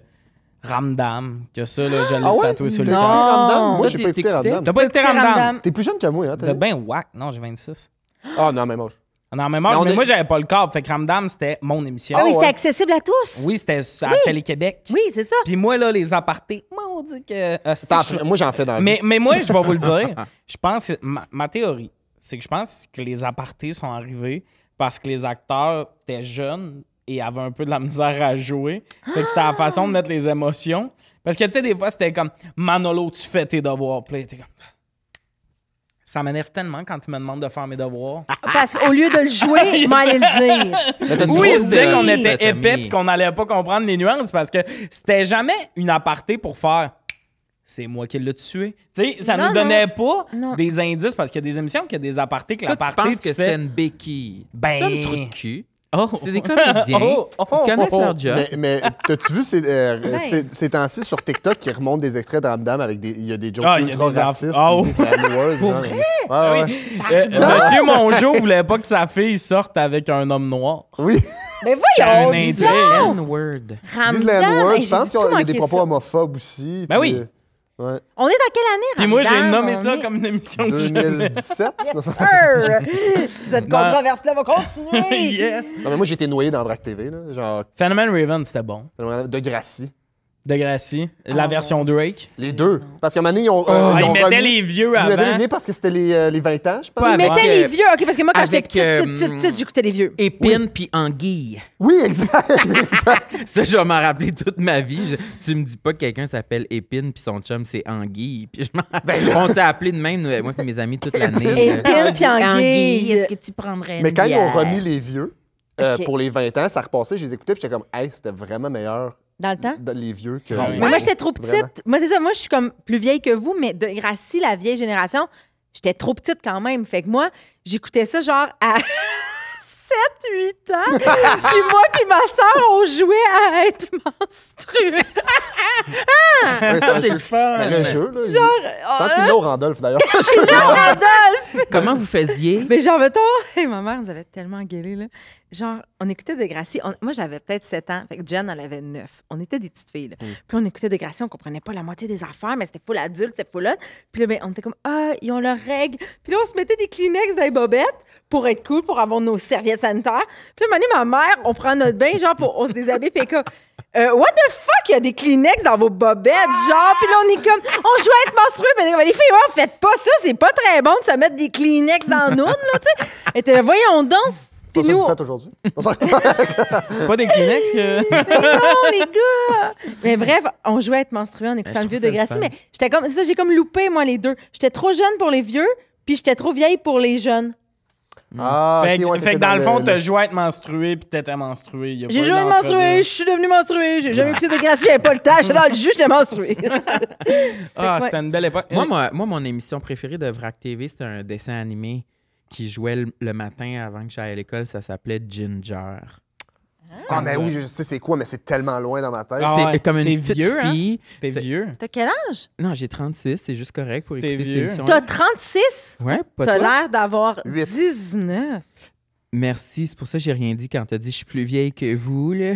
Ramdam, que ça, là, je l'ai Ah ouais? tatoué sur le écouté Ramdam? Moi, j'ai pas écouté? Ramdam. T'as pas écouté Ramdam? T'es plus jeune que moi, hein? Vous êtes bien whack. Non, j'ai 26. Ah, non, même âge. On est en même âge, Mais on mais est- moi, j'avais pas le câble. Fait que Ramdam, c'était mon émission. Ah oui, c'était ouais. accessible à tous. Oui, c'était à Télé-Québec. Oui, c'est ça. Puis moi, là, les apartés, moi, on dit que. euh, je- Moi, j'en fais dans la vie. mais, mais moi, je vais vous le dire. <laughs> Je pense que ma, ma théorie, c'est que je pense que les apartés sont arrivés parce que les acteurs étaient jeunes et avaient un peu de la misère à jouer. Fait que c'était la façon de mettre les émotions. Parce que, tu sais, des fois, c'était comme Manolo, tu fais tes devoirs. Puis t'es comme. Ça m'énerve tellement quand tu me demandes de faire mes devoirs. Parce qu'au lieu de le jouer, <laughs> m'allait le dire. Oui, disait qu'on était épais et qu'on n'allait pas comprendre les nuances parce que c'était jamais une aparté pour faire c'est moi qui l'ai tué. Tu sais, ça Non, nous donnait pas Non. des indices parce qu'il y a des émissions qui a des apartés que tu l'aparté, penses tu que fais... c'était une béquille. Ben- C'est un trou de cul. Oh. C'est des comédiens. Oh, oh, Ils connaissent oh, leur job. Mais, mais t'as-tu vu ces, euh, Ouais. ces, ces temps-ci sur TikTok qui remontent des extraits de Ramdam avec des. Il y a des jokes Ah, il y a ultra racistes. Ah, oh. Pour genre. vrai? Ouais, ouais. Oui. Euh, Monsieur Mongeau voulait pas que sa fille sorte avec un homme noir. Oui. Mais un voyons, intrigue. dis donc! N-word. Ils disent N-word. hey, Je pense qu'il y a des propos ça. homophobes aussi. Ben puis, oui. Ouais. On est dans quelle année, Puis moi, j'ai nommé On ça est- comme une émission que j'aimais. 2017? Non, ça- Sir! <laughs> Cette controverse-là va continuer. <laughs> yes. Non, mais moi, j'ai été noyé dans Drac TV, là. Genre, Phenomen Raven, c'était bon. de Gracie. De Gracie. La Ah, version Drake. Les deux. Parce qu'à un moment donné, ils ont. euh, Ah, ils ils ont mettaient remis- les vieux Ils mettaient les avant. vieux parce que c'était les, euh, les 20 ans, je pense. Pas Ils mettaient euh, les vieux. OK, parce que moi, quand j'étais petite, euh, petite, j'écoutais les vieux. Épine puis anguille. Oui, <laughs> exact. Ça, je vais m'en rappeler toute ma vie. Je- tu me dis pas que quelqu'un s'appelle Épine puis son chum, c'est Anguille. Puis je Ben On s'est appelé de même, euh, moi et mes amis, toute <laughs> l'année. Épine puis anguille. est-ce que tu prendrais une Mais quand ils ont remis les vieux euh, pour les 20 ans, ça repassait, je les écoutais, puis j'étais comme, hey, c'était vraiment meilleur Dans le temps? dans les vieux que. Ah. Mais moi, j'étais trop petite. Vraiment. Moi, c'est ça. Moi, je suis comme plus vieille que vous, mais de Gracie, la vieille génération, j'étais trop petite quand même. Fait que moi, j'écoutais ça genre à <laughs> 7, 8 ans. <laughs> puis moi, puis ma soeur, on jouait à être menstruée. Ouais, Ça, c'est un le jeu. fun. Ben, le jeu, là. Genre, Je pense qu'il est au Randolph, d'ailleurs. <laughs> Rodolphe! Comment vous faisiez? Mais genre, mettons, hey, ma mère nous avait tellement gueulé, là. Genre, on écoutait de Gracie. On- moi, j'avais peut-être 7 ans. Fait que Jen, elle avait 9. On était des petites filles, là. Puis on écoutait de Gracie, on comprenait pas la moitié des affaires, mais c'était full adulte, c'était full hot. Puis là, ben, on était comme, ah, ils ont leurs règles. Puis là, on se mettait des Kleenex dans les bobettes pour être cool, pour avoir nos serviettes sanitaires. Puis là, un moment donné, ma mère, on prend notre bain, genre, pour, on se déshabille, puis comme, euh, what the fuck, il y a des Kleenex dans vos bobettes, genre. Puis là, on est comme, on joue à être menstrué, mais les filles, oh, faites pas ça, c'est pas très bon de se mettre des Kleenex dans nous, là, tu sais. Était là, voyons donc. C'est Puis pas ça que nous, vous faites aujourd'hui. <laughs> C'est pas des Kleenex que. non, les gars! Mais bref, on jouait à être menstrué en écoutant je le vieux de Gracie, mais j'étais comme, c'est ça, j'ai comme loupé, moi, les deux. J'étais trop jeune pour les vieux, puis j'étais trop vieille pour les jeunes. Ah, fait, ouais, fait que dans, le fond, t'as joué à être menstrué puis t'étais menstrué. J'ai joué à d'entre-deux. menstruée, je suis devenue menstruée, j'ai jamais écouté de Gracie, j'avais pas le temps, j'étais dans le jus, j'étais menstruée. <laughs> Ah, Ouais. c'était une belle époque. Moi, moi, moi, mon émission préférée de VRAC TV, c'était un dessin animé qui jouait le, le matin avant que j'aille à l'école. Ça s'appelait Ginger. Ah, ben oui, je sais c'est quoi, mais c'est tellement loin dans ma tête. Ah c'est ouais. comme une T'es petite vieux, hein? fille. T'es c'est- vieux. T'as quel âge? Non, j'ai 36, c'est juste correct pour T'es écouter cette vieux. émission. T'as 36? Ouais, pas T'as toi? l'air d'avoir Huit. 19. Merci, c'est pour ça que j'ai rien dit quand t'as dit je suis plus vieille que vous. Là.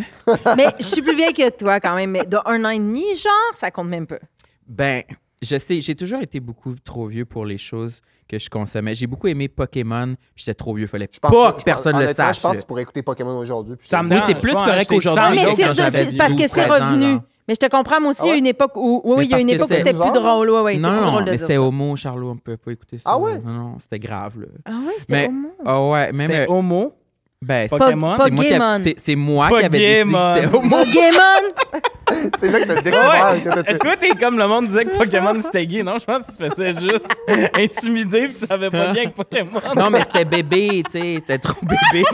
Mais je suis plus vieille que toi quand même, mais de un an et demi, genre, ça compte même pas. Ben, je sais, j'ai toujours été beaucoup trop vieux pour les choses que je consommais. J'ai beaucoup aimé Pokémon, puis j'étais trop vieux. Fallait Je pense pas que personne pense- le sache. Je pense que tu pourrais écouter Pokémon aujourd'hui. Ça me Oui, c'est plus correct aujourd'hui. c'est parce que 12, c'est 13 ans, revenu. Mais je te comprends, moi aussi, Ah il y a ouais? une époque où, oui, il y a une époque où c'était plus drôle. Ouais, ouais, c'était Non, plus non, drôle de mais c'était homo, Charlot, on peut pas écouter ça. Ah ouais? Non, non, c'était grave. Là. Ah ouais, c'était Mais, homo? ah ouais, même. C'était euh, homo? Ben, c'est Pokémon. c'est moi qui Pokémon. a- c'est- c'est moi qui avais décidé Pokémon. que c'était homo. Pokémon! <laughs> C'est là que t'as découvert que Ouais. t'étais- Toi, t'es comme le monde disait que Pokémon c'était gay. Non, je pense que tu faisais juste intimider puis tu savais pas bien que Pokémon. Non, mais c'était bébé, tu sais, c'était trop bébé.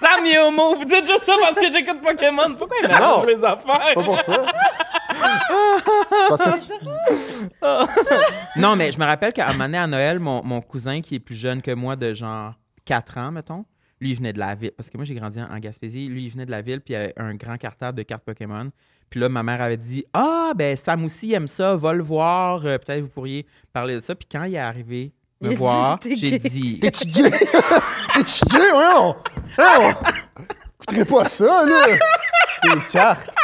Sam, est homo. Vous dites juste ça parce que j'écoute Pokémon. Pourquoi il mélange les affaires? Pas pour ça. Parce que tu... Non, mais je me rappelle qu'à un moment donné, à Noël, mon, mon cousin qui est plus jeune que moi, de genre 4 ans, mettons, lui, il venait de la ville. Parce que moi, j'ai grandi en, en Gaspésie. Lui, il venait de la ville, puis il avait un grand cartable de cartes Pokémon. Puis là, ma mère avait dit Ah, ben, Sam aussi aime ça, va le voir. euh, Peut-être vous pourriez parler de ça. Puis quand il est arrivé Il me a voir, dit, j'ai <laughs> dit T'es-tu gay? <laughs> T'es-tu gay? Ouais, on... Ouais, on... Écouterais pas ça, là! Les cartes!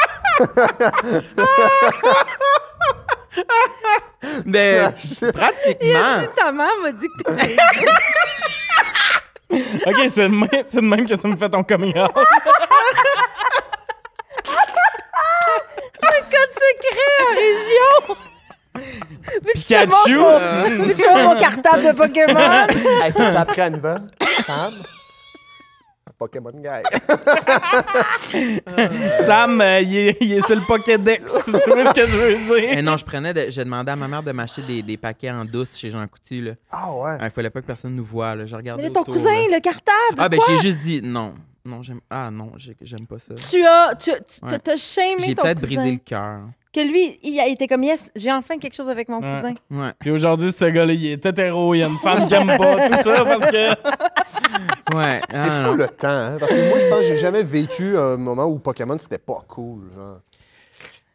Mais Ah, shit. pratiquement. Ta maman m'a dit que t'étais <laughs> Ok, c'est de, même, c'est de même que tu me fais ton coming out. code secret en région. Veux-tu que je te Pikachu? montre mon- veux-tu que je te montre mon cartable de Pokémon? Hey, t'as appris à nouvelle? Sam? Pokémon Guy. <laughs> Sam, euh, il, est, il est sur le Pokédex, si <laughs> tu vois ce que je veux Mais dire. non, je prenais, de- j'ai demandé à ma mère de m'acheter des, des paquets en douce chez Jean Coutu. Là. Ah ouais. Il fallait pas que personne nous voie. Là. Je regardais Mais ton autour, cousin, là. le cartable, Ah, ben j'ai juste dit non. Non, j'aime. Ah non, j'ai- j'aime pas ça. Tu as, tu, tu Ouais. t'as shamé J'ai ton peut-être cousin. brisé le cœur. Que lui, il a été comme, yes, j'ai enfin quelque chose avec mon Ouais. cousin. Ouais. Puis aujourd'hui, ce gars-là, il est hétéro. Il y a une femme qui aime pas tout ça parce que. <laughs> Ouais. C'est Ah, fou non. le temps, hein? Parce que moi, je pense que j'ai jamais vécu un moment où Pokémon, c'était pas cool, genre.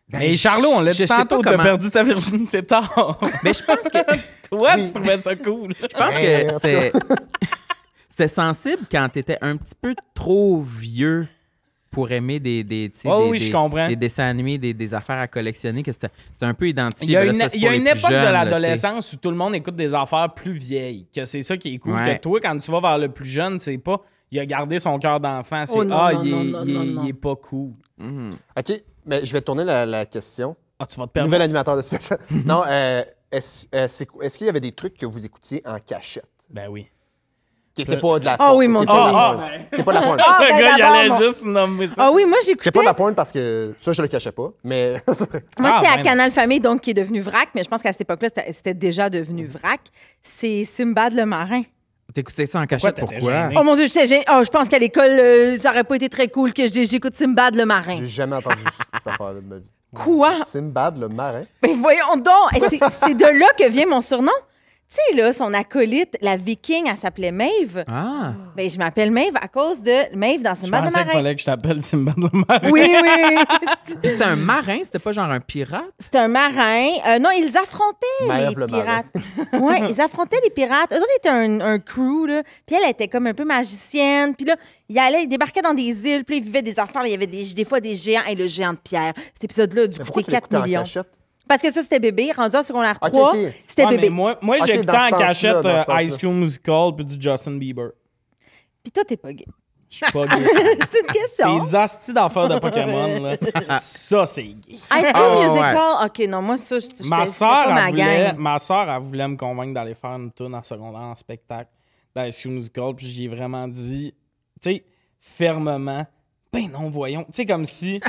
Ben, Mais Charlot, on l'a dit tantôt, t'as comment- perdu ta virginité tard. Mais je pense que <laughs> Toi, Oui. tu trouvais ça cool. je pense Ben, que c'était <laughs> c'était sensible quand t'étais un petit peu trop vieux pour aimer des des des, oui, je des- comprends. des dessins animés, des, des affaires à collectionner que c'était c'était un peu identifié. Il y a Ben là, une, ça, y a une époque jeunes, de l'adolescence où tout le monde écoute des affaires plus vieilles. Que c'est ça qui est cool. Ouais. Que toi, quand tu vas vers le plus jeune, c'est pas. Il a gardé son cœur d'enfant. C'est Oh Ah, non, il, est, non, non, il est- il est pas cool. Mhm. OK, mais je vais tourner la, la question. Ah, tu vas te perdre. Nouvel animateur de sexe. <laughs> non, euh, est-ce euh, est-ce qu'il y avait des trucs que vous écoutiez en cachette? Ben oui. Qui n'étaient pas de la Ah oui, mon qui Dieu. étaient pas de la Ah, ben. Qui étaient pas de la porn. Ah, le ben gars, il d'abord, allait mon- juste nommer ça. Ah oui, moi, Qui j'écoutais. pas de la porn parce que ça, je le cachais pas. Mais <laughs> Moi, Ah, c'était à. Canal Famille, donc qui est devenu VRAC, mais je pense qu'à cette époque-là, c'était- c'était déjà devenu VRAC. C'est Simbad le marin. T'écoutais ça en cachette, t'étais pourquoi? gêné? Oh mon Dieu, j'étais gênée. Oh, je pense qu'à l'école, euh, ça aurait pas été très cool que j'ai- j'écoute Simbad le marin. j'ai jamais entendu cette affaire-là de ma vie. Quoi? Simbad, le marin? Mais voyons donc! Et C'est c'est de là que vient mon surnom? Tu sais, là, son acolyte, la viking, elle s'appelait Maeve. Ah! Ben, je m'appelle Maeve à cause de Maeve dans Je le pensais qu'il marin. fallait que je t'appelle Simbad le marin. Oui, oui. <laughs> Puis c'était un marin, c'était pas genre un pirate? C'était un marin. Euh, non, ils affrontaient Maeve les le marin. pirates. Oui, ils affrontaient les pirates. Eux autres étaient un, un crew, là. Puis elle était comme un peu magicienne. Puis là, ils allaient, ils débarquaient dans des îles. Puis ils vivaient des affaires. Il y avait des, des fois des géants. Et le géant de pierre. Cet épisode-là, du tu 4 l'écoutais en millions. cachette? Parce que ça, c'était bébé. Rendu en secondaire Ok, 3, ok. c'était Ouais, mais bébé. moi, moi Ok, j'écoutais dans ce en sens-là, cachette dans ce euh, sens-là. School Musical puis du Justin Bieber. Puis toi, t'es pas gay. Je suis pas <laughs> gay. ça. c'est une question. Tes astis d'affaires de Pokémon, là, <laughs> ça, c'est gay. High School Ah, ouais, Musical, OK, non, moi, ça, j'étais Ma c'était soeur, pas elle ma voulait, gang. ma soeur, elle voulait me convaincre d'aller faire une tourne en secondaire en spectacle d'High School Musical. Puis j'ai vraiment dit, tu sais, fermement, ben non, voyons. Tu sais, comme si,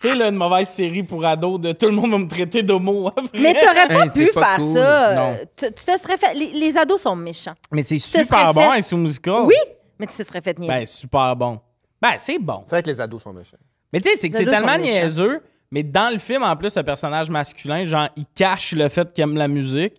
tu sais, là, une mauvaise série pour ados de tout le monde va me traiter d'homo après. Mais t'aurais pas Hey, pu pas faire cool. ça. Tu tu te serais fait... Les, les ados sont méchants. Mais c'est super bon, fait- School Musical. Oui, mais tu te serais fait niaiser. Ben, super bon. Ben, c'est bon. C'est vrai que les ados sont méchants. Mais tu sais, c'est que Les c'est tellement sont méchants. niaiseux, mais dans le film, en plus, le personnage masculin, genre, il cache le fait qu'il aime la musique.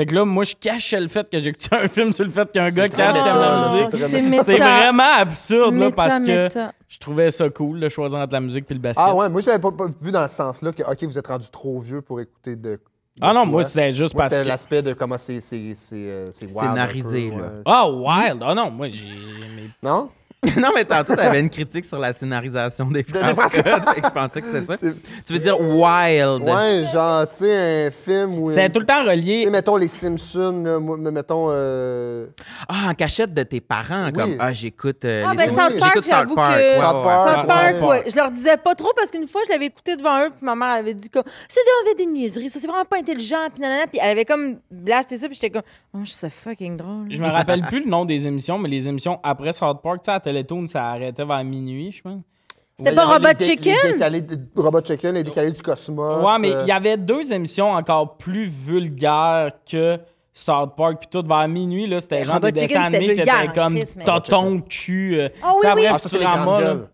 Fait que là, moi, je cachais le fait que j'écoutais un film sur le fait qu'un gars cache la musique. c'est méta. vraiment absurde, là, Méta, parce que je trouvais ça cool de choisir entre la musique et le basket. Ah ouais, moi, je l'avais pas, pas vu dans le sens-là que, OK, vous êtes rendu trop vieux pour écouter de. de Ah non, quoi. moi, c'était juste Moi, parce c'était que. l'aspect de comment c'est c'est c'est euh, peu, là. ouais. Ah, wild! Ah non, moi, j'ai. Non? <laughs> non, mais tantôt, t'avais une critique sur la scénarisation des que <laughs> je pensais que c'était ça. C'est- Tu veux dire wild. Ouais, genre, tu sais, un film où. C'était tout le temps Tu relié. sais, mettons les Simpsons, là, mettons. euh, Ah, en cachette de tes parents, Oui. comme Ah, j'écoute. euh, Ah, les ben. South Park, J'écoute j'avoue que- Ouais, South ouais. South Park, ouais. Je leur disais pas trop parce qu'une fois, je l'avais écouté devant eux, puis ma mère avait dit comme c'est des, des niaiseries, ça c'est vraiment pas intelligent, puis nanana, puis elle avait comme blasté ça, puis j'étais comme oh, ça fucking drôle. Je me rappelle plus le nom des émissions, mais les émissions après South Park, tu sais, Télétoon, ça arrêtait vers minuit, je pense. C'était pas Robot les Chicken? Les Robot Chicken, les décalés du cosmos. Ouais, mais euh, il y avait deux émissions encore plus vulgaires que South Park, puis tout vers minuit, là, c'était Ben, genre Robot des Chicken, dessins c'était animés qui étaient en comme Toton, cul. euh, Ah oui, oui. Ah, les Futurama, grandes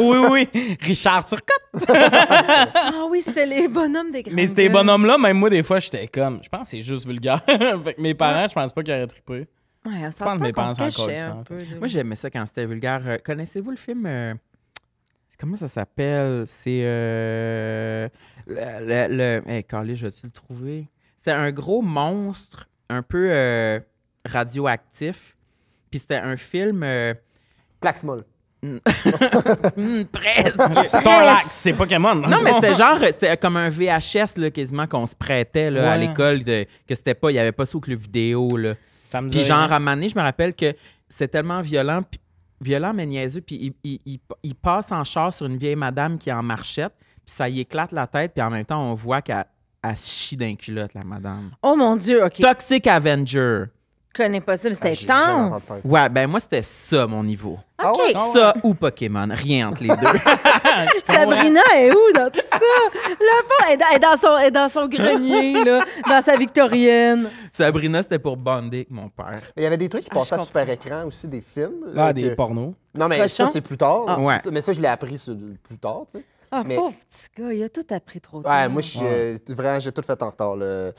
oui, oui. Richard Turcotte. <laughs> Ah oui, c'était les bonhommes des grands. Mais ces bonhommes-là, même moi, des fois, j'étais comme. Je pense que c'est juste vulgaire. <laughs> fait que mes parents, je pense pas qu'ils auraient trippé. Ouais, ça mes encore un peu. Moi, j'aimais ça quand c'était vulgaire. Euh, Connaissez-vous le film euh, Comment ça s'appelle? C'est. Euh, le. le, le... Hey, Carly, je vais-tu le trouver? C'est un gros monstre, un peu euh, radioactif. Puis c'était un film. euh, Plaxmol. <laughs> hmm, presque <laughs> Starlax, c'est Pokémon. Non, mais c'était <laughs> genre, c'était comme un VHS là, quasiment qu'on se prêtait là, à l'école, de- que c'était pas, il y avait pas au club vidéo. Là. Ça me Puis genre, à un moment donné, je me rappelle que c'est tellement violent, puis- violent mais niaiseux, puis il, il- il- il passe en char sur une vieille madame qui est en marchette, puis ça y éclate la tête, puis en même temps, on voit qu'elle elle se chie d'un culotte, la madame. Oh mon Dieu, OK. Toxic Avenger. Je connais pas ça, mais Ah, c'était entendu intense. Ouais, ben moi, c'était ça, mon niveau. Ah ouais? Ah ouais. Ça ou Pokémon, rien entre les deux. <laughs> Sabrina est où dans tout ça? Pauvre, elle est dans- elle est dans son, elle est dans son grenier, là, dans sa victorienne. Sabrina, c'était pour bonder avec mon père. Mais il y avait des trucs qui Ah, passaient je à super écran aussi, des films. Ah, là, des que- pornos. Non, mais Cochon? ça, c'est plus tard. Ah. Ouais. Ça- Mais ça, je l'ai appris sur- plus tard, tu sais. Ah, Mais- pauvre petit gars, il a tout appris trop tôt. Ouais, moi, je suis euh, vraiment, j'ai tout fait en retard. là.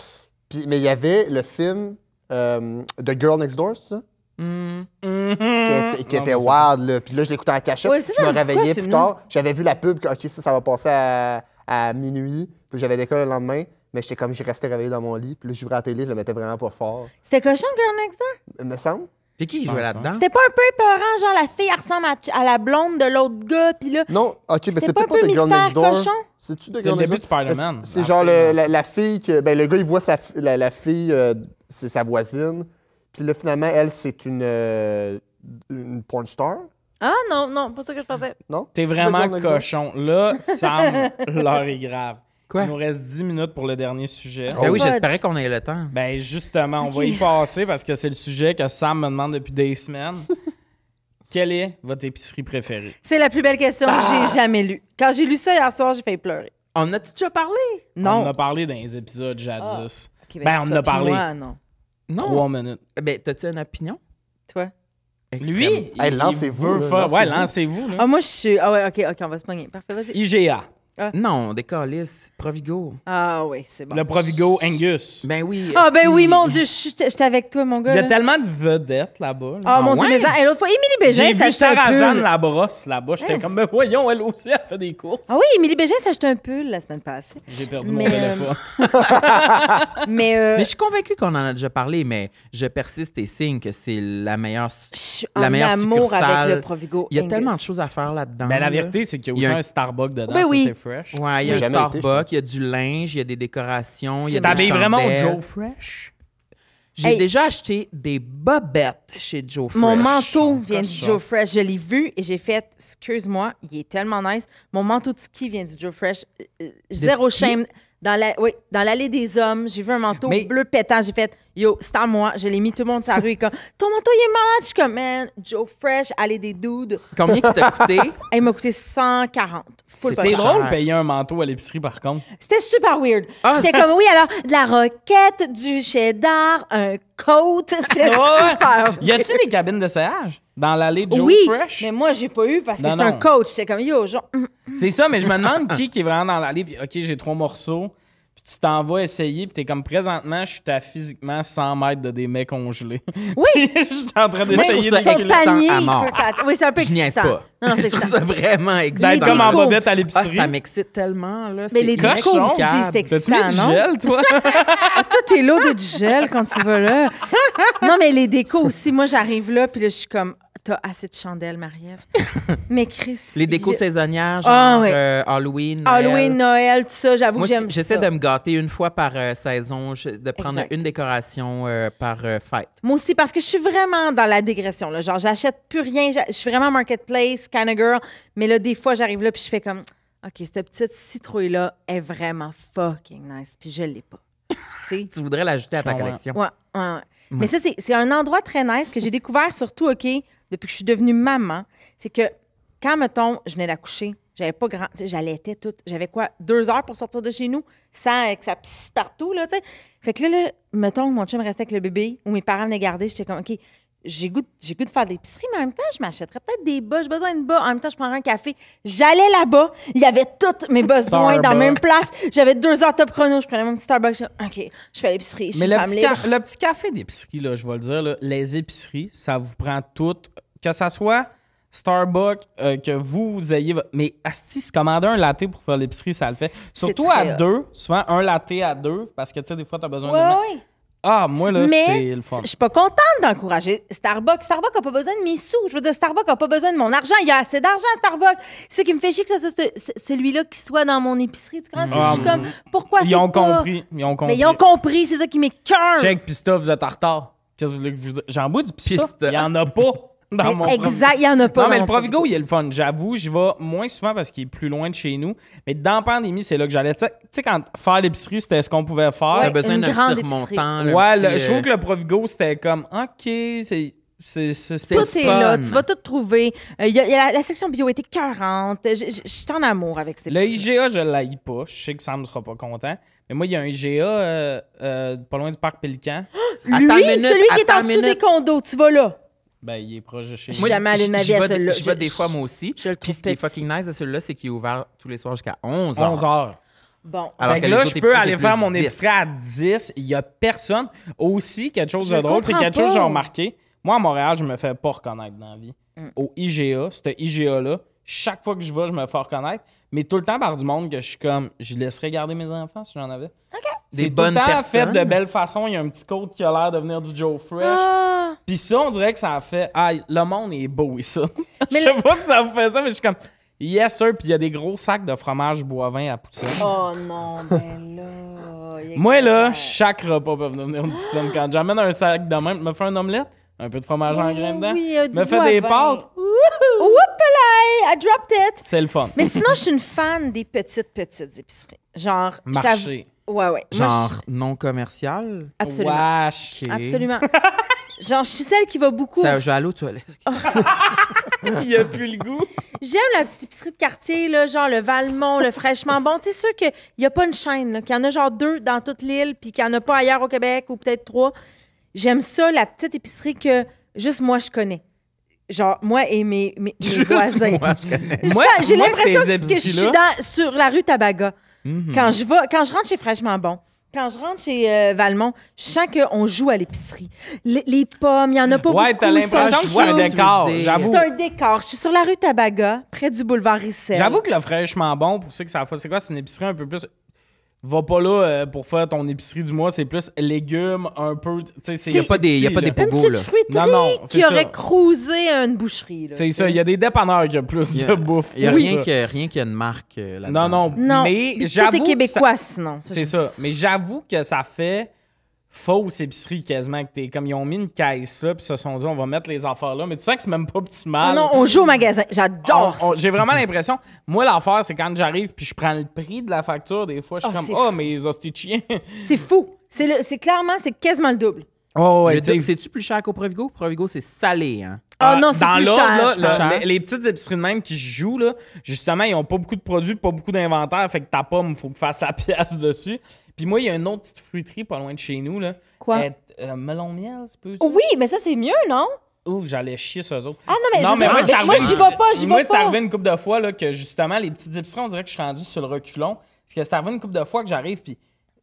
Puis, mais il y avait le film euh, The Girl Next Door, c'est ça? Hmm. Qui était, qui était wild, là. Puis là, je l'écoutais en cachette. Ouais, je me réveillais plus tard. J'avais vu la pub, que, OK, ça, ça va passer à, à minuit. Puis j'avais l'école le lendemain. Mais j'étais comme, j'ai resté réveillé dans mon lit. Puis là, j'ouvrais la télé, je le mettais vraiment pas fort. C'était cochon, Girl Next Door? Il me semble. C'est qui jouait là-dedans? C'était pas un peu épeurant, genre la fille elle ressemble à, à la blonde de l'autre gars, puis là, Non, OK, mais c'était c'est pas peut-être The Girl mystère Next Door. cochon? C'est-tu The C'est le début de Door? Spider-Man. C'est genre le- la, la fille que. Ben, le gars, il voit sa, la, la fille, euh, c'est sa voisine. Puis là, finalement, elle, c'est une, euh, une porn star. Ah non, non, pas ça que je pensais. Non? T'es vraiment cochon. Là, Sam, <laughs> l'heure est grave. Quoi? Il nous reste 10 minutes pour le dernier sujet. Ben oui, j'espérais qu'on ait le temps. Ben justement, on va y passer parce que c'est le sujet que Sam me demande depuis des semaines. <laughs> Quelle est votre épicerie préférée? C'est la plus belle question que j'ai jamais lue. Quand j'ai lu ça hier soir, j'ai failli pleurer. On a-tu déjà parlé? On Non. en a parlé dans les épisodes jadis. Ok, Ben, on en a parlé. Moi, non. Non. Trois minutes. Ben, t'as-tu une opinion? Toi? Lui, Extrême. Hey, lancez-vous, faire- Ouais, lancez-vous. Ah, moi, je suis. Ah, ouais, ok, ok, on va se pogner. Parfait, vas-y. IGA, Non, des calices. Provigo. Ah, oui, c'est bon. le Provigo Angus. Ben oui. Ah, ben si. oui, mon Dieu, je suis- j'étais avec toi, mon Il gars. y a là. tellement de vedettes là-bas. là. Ah, mon Ah Dieu, ouais? mais ça, et l'autre fois, Émilie Bégin J'ai vu s'achetait un Sarah-Jeanne pull. la brosse là-bas. J'étais Hein? comme, ben voyons, elle aussi, elle fait des courses. Ah oui, Émilie Bégin s'achetait un pull la semaine passée. J'ai perdu Mais, mon euh, téléphone. <laughs> Mais, euh, Mais je suis convaincue qu'on en a déjà parlé, mais je persiste et signe que c'est la meilleure. la en meilleure amour avec succursale. le Provigo. Il y a Angus. tellement de choses à faire là-dedans. Ben, la vérité, c'est qu'il y a Il aussi un- Starbucks dedans. Ben oui. Fresh. Ouais, il y a un Starbucks, il y a du linge, il y a des décorations, il y a des vraiment au. Joe Fresh? J'ai Hey. déjà acheté des bobettes chez Joe Fresh. Mon manteau vient du. Joe Fresh. Je l'ai vu et j'ai fait, excuse-moi, il est tellement nice. Mon manteau de ski vient du Joe Fresh. Euh, euh, Zéro ski? shame. Dans la, oui, dans l'allée des hommes, j'ai vu un manteau Mais- bleu pétant. J'ai fait, yo, c'est à moi. Je l'ai mis tout le monde sur la rue. Est comme, ton manteau, il est malade. Je suis comme, man, Joe Fresh, allée des dudes. Combien qui t'a coûté? <laughs> Il m'a coûté 140. Full C'est pas C'est cher. drôle cher. payer un manteau à l'épicerie, par contre. C'était super weird. Ah. J'étais comme, oui, alors, de la roquette, du cheddar, un C'était Ouais. super Y a-tu des cabines d'essayage dans l'allée de Joe oui, Fresh? mais moi, j'ai pas eu parce que Non, c'est un coach. J'étais comme, yo, genre, hum, C'est ça, mais je me demande qui, qui est vraiment dans l'allée. Puis, OK, j'ai trois morceaux. Tu t'en vas essayer. Puis t'es comme, présentement, je suis à physiquement 100 mètres de des mets congelés. Oui. <laughs> je suis en train d'essayer de ça excitant panier, à mort. Oui, c'est un peu excitant. pas. Non, non, c'est <laughs> je trouve excitant. ça vraiment D'être excitant. comme en bobette à Ah, l'épicerie. ça m'excite tellement, là. Mais les décos cochon. aussi, c'est T'as-tu mis excitant, du non? gel, toi? Ah, <laughs> toi, t'es lourd de gel quand tu vas là. Non, mais les décos aussi. Moi, j'arrive là, puis là, je suis comme, t'as assez de chandelles, Marie-Ève. <laughs> mais Chris. Les décos il- saisonnières, genre Ah, ouais. euh, Halloween, Noël. Halloween, Noël, tout ça, j'avoue que j'aime ça. j'essaie de me gâter une fois par euh, saison, je- de prendre Exact. une décoration euh, par euh, fête. Moi aussi, parce que je suis vraiment dans la dégression. Là. Genre, j'achète plus rien. Je suis vraiment marketplace, kind of girl. Mais là, des fois, j'arrive là, puis je fais comme, OK, cette petite citrouille-là est vraiment fucking nice, puis je l'ai pas. <laughs> tu voudrais l'ajouter à ta collection. Ouais, ouais, ouais. Mais ça, c'est c'est un endroit très nice que j'ai découvert surtout, OK, depuis que je suis devenue maman. C'est que quand, mettons, je venais d'accoucher, J'avais pas grand. J'allaitais tout. J'avais quoi, deux heures pour sortir de chez nous, sans que ça pisse partout, là, tu sais. Fait que là, là, mettons mon chum restait avec le bébé ou mes parents venaient garder, j'étais comme, OK, j'ai goût, de- j'ai goût de faire de l'épicerie, mais en même temps, je m'achèterais peut-être des bas. J'ai besoin de bas. En même temps, je prendrais un café. J'allais là-bas. Il y avait tous mes besoins dans la même place. J'avais deux heures top chrono. Je prenais mon petit Starbucks. Je OK, je fais l'épicerie. Je Mais le petit, libre. ca- le petit café d'épicerie, là, je vais le dire, là, les épiceries, ça vous prend tout. Que ça soit Starbucks, euh, que vous ayez. Mais Asti, se commander un latte pour faire l'épicerie, ça le fait. Surtout à hot. deux. Souvent, un latte à deux, parce que tu sais, des fois, tu as besoin Ouais, de. ouais. Ah, moi, là, c'est le fun. je suis pas contente d'encourager Starbucks. Starbucks n'a pas besoin de mes sous. Je veux dire, Starbucks n'a pas besoin de mon argent. Il y a assez d'argent à Starbucks. C'est ce qui me fait chier que soit ce- ce- celui-là qui soit dans mon épicerie. Tu comprends? Ah, je suis comme, pourquoi Ils ont pas- compris. Ils ont compris. Mais ils ont compris. C'est ça qui m'écoeure. Check, pista, vous êtes en retard. Qu'est-ce que vous voulez que je vous dise? J'en bois du pista. Pista. Il n'y en a pas dans mon exact, il y en a pas. Non, mais le Provigo, il est le fun. J'avoue, j'y vais moins souvent parce qu'il est plus loin de chez nous. Mais dans la pandémie, c'est là que j'allais. Tu sais- quand faire l'épicerie, c'était ce qu'on pouvait faire. Ouais, besoin d'un petit remontant. là, Ouais, le- je trouve euh, que le Provigo, c'était comme, OK, c'est. C'est c'est- c'est Tout pas est fun. là, tu vas tout trouver. Euh, Il y a, il y a la, la section bio était 40. Je je- je suis en amour avec cette Le. IGA, je l'haïs pas. Je sais que Sam ne sera pas content. Mais moi, il y a un IGA euh, euh, pas loin du parc Pélican. Lui, celui qui est en dessous des condos, tu vas là. Ben, il est proche de chez Moi, jamais allé de ma vie à celui-là. Je vais des fois, moi aussi. je le Puis ce qui est fucking nice de celui-là, c'est qu'il est ouvert tous les soirs jusqu'à 11 h 11 heures. Bon. Alors fait que là, je peux aller faire mon 10. épicerie à 10. Il y a personne. Aussi, quelque chose de drôle, c'est quelque chose que j'ai remarqué. Moi, à Montréal, je me fais pas reconnaître dans la vie. Mm. Au IGA, ce IGA-là, chaque fois que je vais, je me fais reconnaître. Mais tout le temps par du monde que je suis comme, je laisserais garder mes enfants si j'en avais. Des C'est bonnes tout le temps fait de belle façon. Il y a un petit code qui a l'air de venir du Joe Fresh. Ah! Puis ça, on dirait que ça a fait. Ah, le monde est beau et ça. <laughs> je sais le- pas si ça vous fait ça, mais je suis comme. Yes, sir. Puis il y a des gros sacs de fromage boivin à poutine. Oh non, ben là. Moi, là, chaque repas peut venir une poutine. Quand j'amène un sac de même, me fais un omelette, un peu de fromage en grain dedans, Oui, euh, du me fais des pâtes, Whoopalay! I dropped it! c'est le fun. Mais sinon, je suis une fan des petites, petites épiceries. Genre, Marché. Ouais, ouais. Moi, Genre je- non commercial? absolument. Wesh. Absolument. Genre, je suis celle qui va beaucoup. Ça, je vais aller aux toilettes. <laughs> Il a plus le goût. J'aime la petite épicerie de quartier, là, genre le Valmont, le Fraîchement Bon. Tu sais, sûr qu'il n'y a pas une chaîne, qu'il y en a genre deux dans toute l'île, puis qu'il n'y en a pas ailleurs au Québec, ou peut-être trois. J'aime ça, la petite épicerie que juste moi, je connais. Genre, moi et mes, mes, mes voisins. Moi, J'ai l'impression que que je suis dans, sur la rue Tabaga. Mhm. Quand, je vais, quand je rentre chez Fraîchement Bon, quand je rentre chez euh, Valmont, je sens qu'on joue à l'épicerie. Les, les pommes, il n'y en a pas Ouais, beaucoup. t'as l'impression que c'est un décor. J'avoue. C'est un décor. Je suis sur la rue Tabaga, près du boulevard Rissel. J'avoue que le fraîchement bon, pour ceux qui savent pas c'est quoi, c'est une épicerie un peu plus. Va pas là euh, pour faire ton épicerie du mois, c'est plus légumes, un peu. Tu sais, c'est Il y a pas des- il y a pas des Une pogo, petite là. fruiterie Non, non, c'est qui ça. aurait cruisé une boucherie. C'est ça, il y a des dépanneurs qui ont plus de bouffe. il y a rien, rien qui a une marque euh, Non, là-dedans. non, Non, mais tout j'avoue. est que québécois sinon. C'est ça. Mais j'avoue que ça fait fausse épicerie quasiment. Que t'es, comme ils ont mis une caisse ça, puis ils se sont dit, on va mettre les affaires là. Mais tu sens que c'est même pas petit Oh mal. non, on joue au magasin. J'adore On- on- ça. J'ai vraiment l'impression. Moi, l'affaire, c'est quand j'arrive puis je prends le prix de la facture, des fois, je suis Ah, comme, c'est oh, fou. mes hosties de chiens. C'est fou. C'est le- c'est clairement, c'est quasiment le double. Oh, ouais, Le tu sais, C'est-tu plus cher qu'au Provigo? Provigo, c'est salé, hein? Ah Euh, non, c'est dans plus l'ordre, cher. là, je les, les petites épiceries de même qui jouent, là, justement, ils ont pas beaucoup de produits, pas beaucoup d'inventaire, fait que ta pomme, il faut que tu fasses sa <laughs> pièce dessus. Puis moi, il y a une autre petite fruiterie pas loin de chez nous. Là. Quoi? Euh, euh, melon miel, c'est peu Oui, mais ça, c'est mieux, non? Ouf, j'allais chier sur eux autres. Ah non, mais, je veux mais moi, mais c'est moi, arrivé- j'y vais pas, j'y Moi, vais c'est pas. arrivé une couple de fois là, que justement, les petites épiceries, on dirait que je suis rendu sur le reculon. Parce que c'est arrivé une couple de fois que j'arrive, puis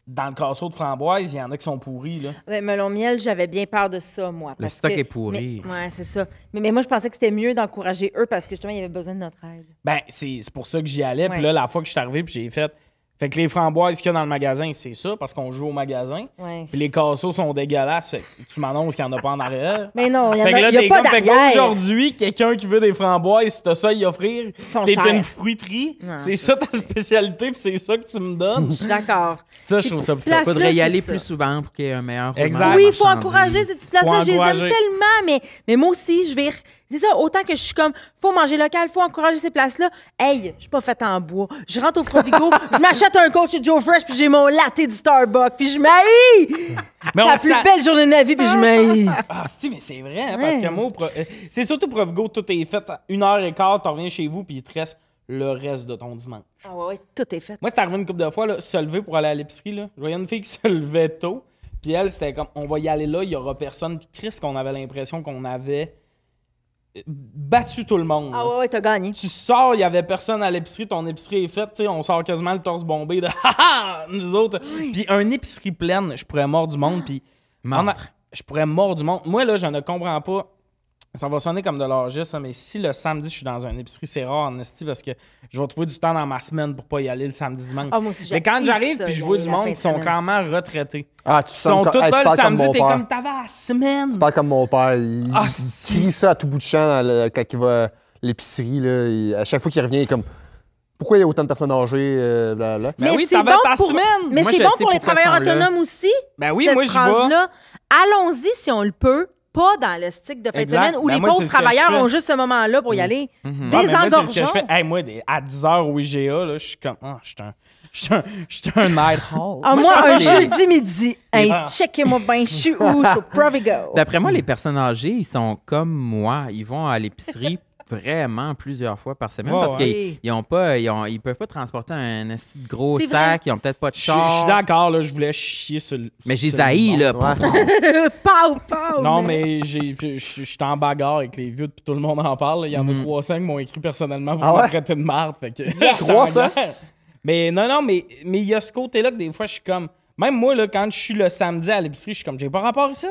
dans le casseau de framboise, il y en a qui sont pourris. Là. Melon miel, j'avais bien peur de ça, moi. Le parce stock que- est pourri. mais- ouais, c'est ça. Mais, mais moi, je pensais que c'était mieux d'encourager eux parce que justement, il y avait besoin de notre aide. Ben, c'est c'est pour ça que j'y allais. Puis là, la fois que je suis arrivé, puis j'ai fait. Fait que les framboises qu'il y a dans le magasin, c'est ça, parce qu'on joue au magasin. Ouais. Puis les casseaux sont dégueulasses. Fait que tu m'annonces qu'il n'y en a pas en arrière. <laughs> Mais non, il Fait que n'y là, a, y a t'es pas fait qu'aujourd'hui, quelqu'un qui veut des framboises, si t'as ça à y offrir, sont t'es une fruiterie. C'est ça, ta spécialité, puis c'est ça que tu me donnes. Je suis d'accord. <laughs> Ça, je trouve ça plutôt. place- Faudrait y aller plus souvent pour qu'il y ait un meilleur Exact. Oui, il faut encourager ces petites places-là. Je les aime tellement, mais, mais moi aussi, je vais. C'est ça, autant que je suis comme, faut manger local, faut encourager ces places-là. Hey, je suis pas faite en bois. Je rentre au Provigo, je m'achète un coach chez Joe Fresh, puis j'ai mon latte du Starbucks, puis je m'haïs! C'est la plus belle journée de ma vie, puis je m'haïs. <laughs> Ah, c'est mais c'est vrai, hein, parce que moi, Pro- euh, c'est surtout Provigo, tout est fait. Une heure et quart, tu reviens chez vous, puis il te reste le reste de ton dimanche. Ah ouais, ouais, tout est fait. Moi, c'est arrivé une couple de fois, là, se lever pour aller à l'épicerie. Là. Je voyais une fille qui se <laughs> levait tôt. Puis elle, c'était comme, on va y aller là, il y aura personne. Puis Chris, qu'on avait l'impression qu'on avait battu tout le monde. Ah ouais, ouais, t'as gagné. Tu sors, il y avait personne à l'épicerie, ton épicerie est faite, tu sais, on sort quasiment le torse bombé de <laughs> haha, nous autres. Puis un épicerie pleine, je pourrais mordre du monde, puis je pourrais mordre du monde. Moi, là, je ne comprends pas. Ça va sonner comme de l'orgie, ça, mais si le samedi, je suis dans une épicerie, c'est rare en esti parce que je vais trouver du temps dans ma semaine pour pas y aller le samedi dimanche. Ah, moi aussi, mais quand j'arrive puis je vois du monde de qui sont clairement retraités. Ah, tu Ils sont sens tous là le samedi, mon t'es père. comme t'avais la semaine? Tu parles comme mon père. Il, Ah, crie ça à tout bout de champ quand il va à l'épicerie. là. Il- À chaque fois qu'il revient, il est comme Pourquoi il y a autant de personnes âgées euh, blablabla. Ben oui, c'est bon ta pour... semaine. Mais Moi, c'est je bon pour les travailleurs là. autonomes aussi. Ben oui, cette moi, j'y vais. phrase-là. Allons-y si on le peut, pas dans le stick de fin Exact. de semaine où Ben les moi, pauvres travailleurs ont juste ce moment-là pour y aller. Ah, mais moi, c'est ce que je fais. Hey, moi, des- à 10h au IGA, là, je suis comme, ah, je suis un, je suis un, night <laughs> hall. Ah, Moi, moi, un jeudi midi. Hey, Ah. checkez-moi bien, je suis où? Je suis Provigo. D'après moi, les personnes âgées, ils sont comme moi. Ils vont à l'épicerie <laughs> vraiment plusieurs fois par semaine parce ouais. qu'ils ils ont pas, ils, ont- ils peuvent pas transporter un gros sac, ils ont peut-être pas de char. je suis d'accord, là, je voulais chier sur le. Mais j'ai zaï, là. Ouais. <laughs> Pau, pau. Non, mais j'ai- je suis en bagarre avec les vieux, puis tout le monde en parle. là. Il y en a Mhm. 300 qui m'ont écrit personnellement pour Ah me traiter de marde. Fait que, Yes! <laughs> 300? Mais non, non, mais mais il y a ce côté-là que des fois, je suis comme. Même moi, là, quand je suis le samedi à l'épicerie, je suis comme, j'ai pas rapport ici.